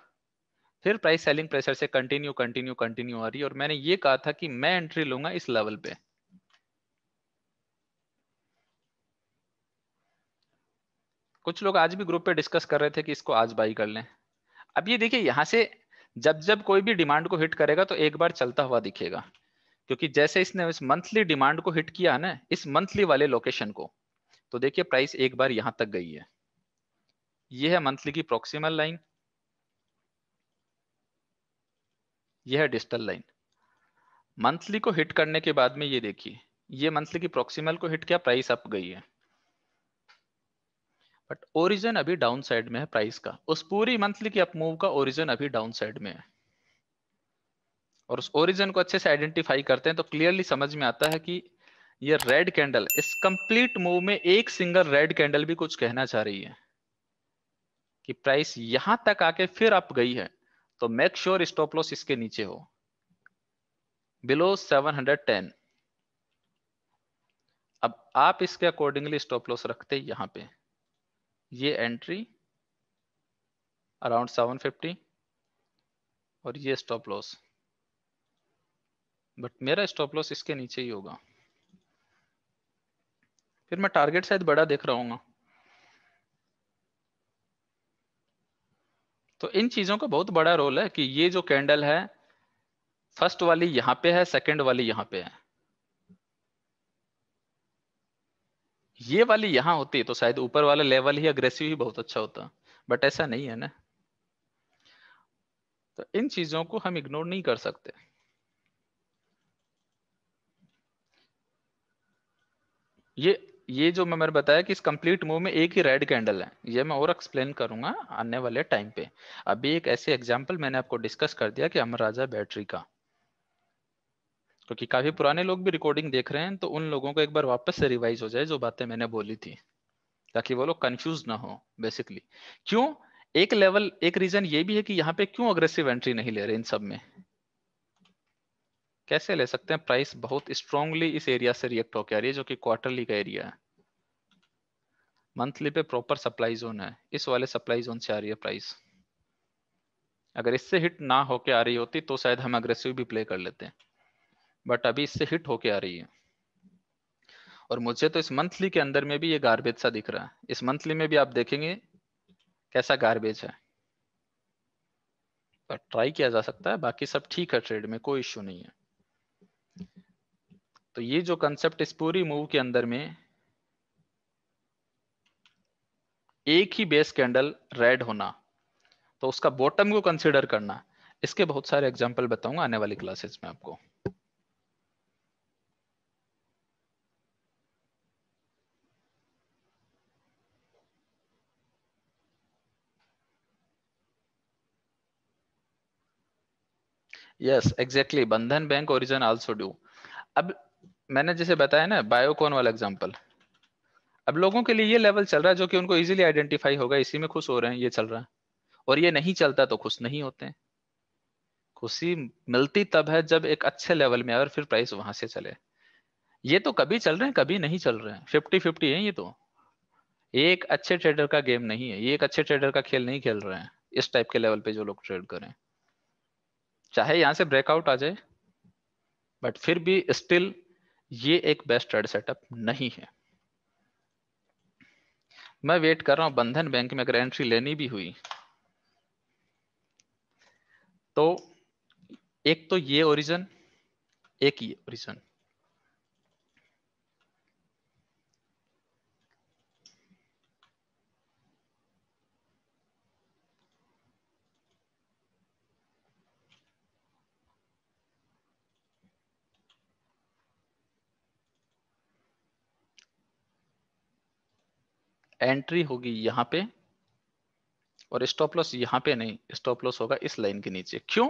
S2: फिर प्राइस सेलिंग प्रेशर से कंटिन्यू कंटिन्यू कंटिन्यू आ रही है। और मैंने ये कहा था कि मैं एंट्री लूँगा इस लेवल पे। कुछ लोग आज भी ग्रुप पे डिस्कस कर रहे थे कि इसको आज बाई कर लें। अब ये देखिए, यहाँ से जब जब कोई भी डिमांड को हिट करेगा तो एक बार चलता हुआ दिखेगा। क्योंकि जैसे इसने इस मंथली डिमांड को हिट किया ना, इस मंथली वाले लोकेशन को तो देखिए प्राइस एक बार यहाँ तक गई है। ये है मंथली की प्रोक्सीमल लाइन यह है डिजिटल लाइन मंथली को हिट करने के बाद में ये देखिए, ये मंथली की प्रोक्सीमल को हिट किया प्राइस अप गई है। बट ओरिजिन अभी डाउन साइड में है प्राइस का। उस पूरी मंथली की अपमूव का ओरिजिन अभी डाउन साइड में है। और उस ओरिजिन को अच्छे से आइडेंटिफाई करते हैं तो क्लियरली समझ में आता है कि ये रेड कैंडल इस कंप्लीट मूव में एक सिंगल रेड कैंडल भी कुछ कहना चाह रही है कि प्राइस यहाँ तक आके फिर अप गई है। तो मेक श्योर स्टॉप लॉस इसके नीचे हो। बिलो 710 अब आप इसके अकॉर्डिंगली स्टॉप लॉस रखते यहाँ पे। ये एंट्री अराउंड 750 और ये स्टॉप लॉस बट मेरा स्टॉप लॉस इसके नीचे ही होगा। फिर मैं टारगेट शायद बड़ा देख रहा हूँ तो इन चीज़ों का बहुत बड़ा रोल है कि ये जो कैंडल है फ़र्स्ट वाली यहाँ पे है सेकंड वाली यहाँ पे है। ये वाली यहाँ होती तो शायद ऊपर वाला लेवल ही अग्रेसिव ही बहुत अच्छा होता। बट ऐसा नहीं है ना। तो इन चीज़ों को हम इग्नोर नहीं कर सकते। ये ये जो मैं, मैंने बताया कि इस कंप्लीट मूव में एक ही रेड कैंडल है, ये मैं और एक्सप्लेन करूँगा आने वाले टाइम पे। अभी एक ऐसे एग्जांपल मैंने आपको डिस्कस कर दिया कि अमर राजा बैटरी का। क्योंकि काफ़ी पुराने लोग भी रिकॉर्डिंग देख रहे हैं तो उन लोगों को एक बार वापस से रिवाइज हो जाए जो बातें मैंने बोली थी, ताकि वो लोग कंफ्यूज ना हो बेसिकली क्यों? एक लेवल एक रीजन ये भी है कि यहाँ पे क्यों अग्रेसिव एंट्री नहीं ले रहे इन सब में? कैसे ले सकते हैं? प्राइस बहुत स्ट्रांगली इस एरिया से रिएक्ट होकर आ रही है, जो कि क्वार्टरली का एरिया है। मंथली पे प्रॉपर सप्लाई जोन है। इस वाले सप्लाई जोन से आ रही है प्राइस अगर इससे हिट ना होके आ रही होती तो शायद हम अग्रेसिव भी प्ले कर लेते। हैं बट अभी इससे हिट होके आ रही है। और मुझे तो इस मंथली के अंदर में भी ये गार्बेज सा दिख रहा है। इस मंथली में भी आप देखेंगे कैसा गार्बेज है। पर ट्राई किया जा सकता है, बाकी सब ठीक है ट्रेड में, कोई इश्यू नहीं है। तो ये जो कंसेप्ट इस पूरी मूव के अंदर में एक ही बेस कैंडल रेड होना तो उसका बॉटम को कंसिडर करना। इसके बहुत सारे एग्जांपल बताऊँगा आने वाली क्लासेस में आपको। Yes exactly Bandhan bank origin also do अब मैंने जैसे बताया ना बायोकॉन वाला एग्जांपल अब लोगों के लिए ये लेवल चल रहा है जो कि उनको इजीली आइडेंटिफाई होगा, इसी में खुश हो रहे हैं, ये चल रहा है। और ये नहीं चलता तो खुश नहीं होते खुशी मिलती तब है जब एक अच्छे लेवल में आए और फिर प्राइस वहाँ से चले। ये तो कभी चल रहे हैं, कभी नहीं चल रहे हैं। फिफ्टी फिफ्टी है ये तो। एक अच्छे ट्रेडर का गेम नहीं है। ये एक अच्छे ट्रेडर का खेल नहीं खेल रहे हैं, इस टाइप के लेवल पे जो लोग ट्रेड करें। चाहे यहाँ से ब्रेकआउट आ जाए बट फिर भी स्टिल ये एक बेस्ट ट्रेड सेटअप नहीं है। मैं वेट कर रहा हूँ, बंधन बैंक में अगर एंट्री लेनी भी हुई तो एक तो ये ओरिजन एक ये ओरिजन एंट्री होगी यहाँ पे और स्टॉप लॉस यहाँ पे नहीं स्टॉप लॉस होगा इस लाइन के नीचे। क्यों?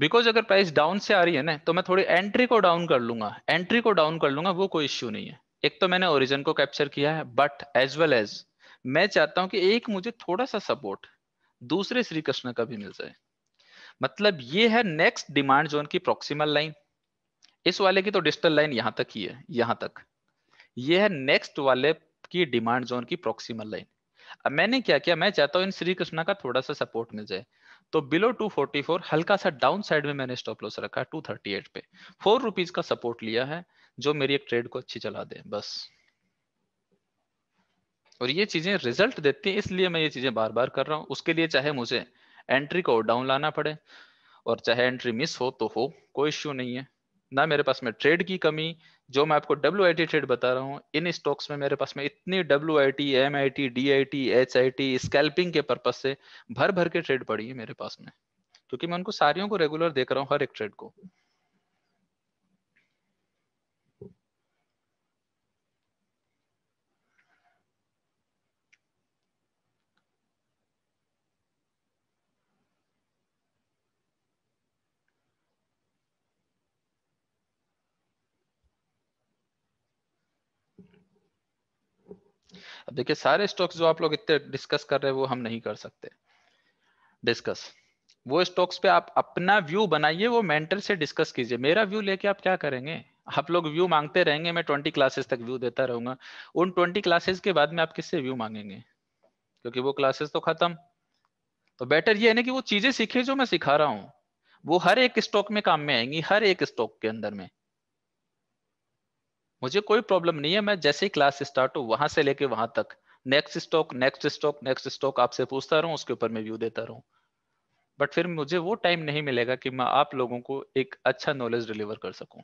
S2: बिकॉज़ अगर प्राइस डाउन से आ रही है ना तो मैं थोड़ी एंट्री को डाउन कर लूँगा। एंट्री को डाउन कर लूँगा, वो कोई इश्यू नहीं है। एक तो मैंने ओरिजिन को कैप्चर किया है बट एज वेल एज मैं चाहता हूँ कि एक मुझे थोड़ा सा सपोर्ट दूसरे श्री कृष्ण का भी मिल जाए। मतलब ये है नेक्स्ट डिमांड जोन की प्रोक्सीमल लाइन इस वाले की तो डिजिटल लाइन यहाँ तक ही है, यहाँ तक। ये है नेक्स्ट वाले की डिमांड जोन की प्रोक्सीमल लाइन। अब मैंने क्या किया, मैं चाहता हूँ इन श्री कृष्णा का थोड़ा सा सपोर्ट मिल जाए। तो बिलो 244 हल्का सा डाउन साइड में मैंने स्टॉप लॉस रखा है 238 पे। फोर रुपीज़ का सपोर्ट लिया है, जो मेरी एक ट्रेड को अच्छी चला दे, बस। और ये चीज़ें रिज़ल्ट देती हैं, इसलिए मैं ये चीज़ें बार बार कर रहा हूँ। उसके लिए चाहे मुझे एंट्री को डाउन लाना पड़े, और चाहे एंट्री मिस हो तो हो, कोई इश्यू नहीं है। ना मेरे पास में ट्रेड की कमी जो मैं आपको डब्ल्यू आई टी ट्रेड बता रहा हूँ, इन स्टॉक्स में मेरे पास में इतनी W I T M I T D I T H I T scalping के पर्पज से भर भर के ट्रेड पड़ी है मेरे पास में। क्योंकि मैं उनको सारियों को रेगुलर देख रहा हूँ हर एक ट्रेड को। अब देखिए, सारे स्टॉक्स जो आप लोग इतने डिस्कस कर रहे हैं, वो हम नहीं कर सकते। डिस्कस वो स्टॉक्स पे आप अपना व्यू बनाइए, वो मेंटर से डिस्कस कीजिए। मेरा व्यू लेके आप क्या करेंगे? आप लोग व्यू मांगते रहेंगे, मैं ट्वेंटी क्लासेस तक व्यू देता रहूँगा। उन ट्वेंटी क्लासेस के बाद में आप किससे व्यू मांगेंगे? क्योंकि वो क्लासेस तो खत्म। तो बेटर ये है ना कि वो चीज़ें सीखे जो मैं सिखा रहा हूँ। वो हर एक स्टॉक में काम में आएँगी, हर एक स्टॉक के अंदर में। मुझे कोई प्रॉब्लम नहीं है, मैं जैसे ही क्लास स्टार्ट हो, वहाँ से लेके वहाँ तक। Next stock next stock next stock आपसे पूछता रहूँ, उसके ऊपर मैं व्यू देता रहूँ। बट फिर मुझे वो टाइम नहीं मिलेगा कि मैं आप लोगों को एक अच्छा नॉलेज डिलीवर कर सकूँ।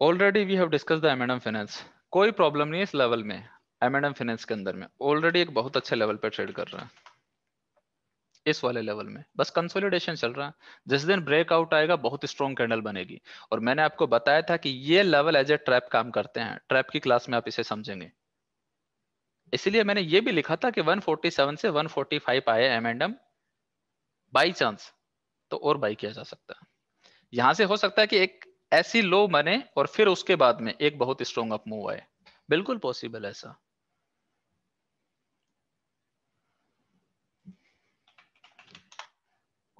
S2: Already we have discuss the M finance कोई प्रॉब्लम नहीं इस लेवल में। एम एंड एम फाइनेंस के अंदर में ऑलरेडी एक बहुत अच्छे लेवल पे ट्रेड कर रहा है। इस वाले लेवल में। बस कंसोलिडेशन चल रहा है। जिस दिन ब्रेकआउट आएगा, बहुत स्ट्रॉन्ग कैंडल बनेगी। और मैंने आपको बताया था कि ये लेवल एज ए ट्रैप काम करते हैं। ट्रैप की क्लास में आप इसे समझेंगे। इसलिए मैंने ये भी लिखा था कि 147 से 145 आए M and M by chance तो और बाई किया जा सकता है। यहाँ से हो सकता है कि एक ऐसी लो बने और फिर उसके बाद में एक बहुत स्ट्रॉन्ग अप मूव आए। बिल्कुल पॉसिबल ऐसा।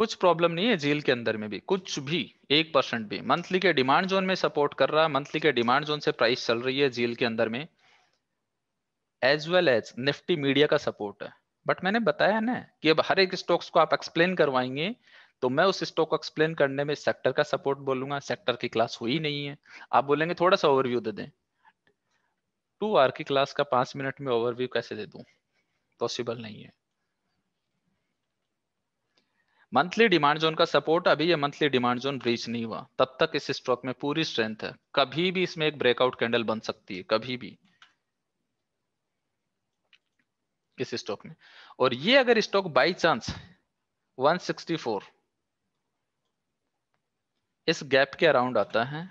S2: कुछ प्रॉब्लम नहीं है जेल के अंदर में भी, कुछ भी, एक परसेंट भी। मंथली के डिमांड जोन में सपोर्ट कर रहा है, मंथली के डिमांड जोन से प्राइस चल रही है जेल के अंदर में। As well as Nifty media का सपोर्ट है। बट मैंने बताया ना कि अब हर एक स्टॉक्स को आप एक्सप्लेन करवाएँगे तो मैं उस स्टॉक को एक्सप्लेन करने में सेक्टर का सपोर्ट बोलूँगा। सेक्टर की क्लास हुई नहीं है। आप बोलेंगे थोड़ा सा ओवरव्यू दे दें। टू आर की क्लास का पाँच मिनट में ओवरव्यू कैसे दे दूँ? पॉसिबल नहीं है। मंथली डिमांड जोन का सपोर्ट अभी ये मंथली डिमांड जोन ब्रीच नहीं हुआ। तब तक इस स्टॉक में पूरी स्ट्रेंथ है। कभी भी इसमें एक ब्रेकआउट कैंडल बन सकती है, कभी भी। इस स्टॉक में। और ये अगर स्टॉक बाई चांस 164 इस गैप के अराउंड आता है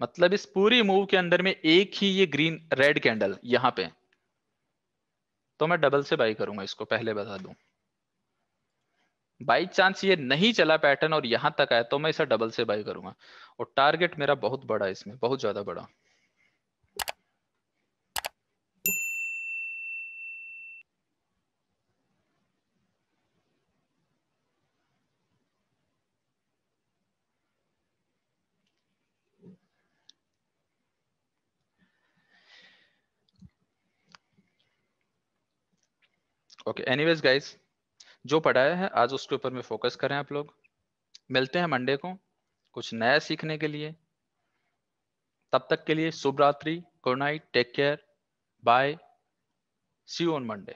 S2: मतलब इस पूरी मूव के अंदर में एक ही ये ग्रीन रेड कैंडल यहाँ पे। तो मैं डबल से बाई करूँगा इसको, पहले बता दूँ। बाई चांस ये नहीं चला पैटर्न और यहाँ तक आया तो मैं इसे डबल से बाई करूँगा। और टारगेट मेरा बहुत बड़ा इसमें, बहुत ज़्यादा बड़ा। ओके एनीवेज गाइस जो पढ़ाया है, आज उसके ऊपर में फोकस करें आप लोग। मिलते हैं मंडे को कुछ नया सीखने के लिए। तब तक के लिए शुभ रात्रि good night take care bye see on Monday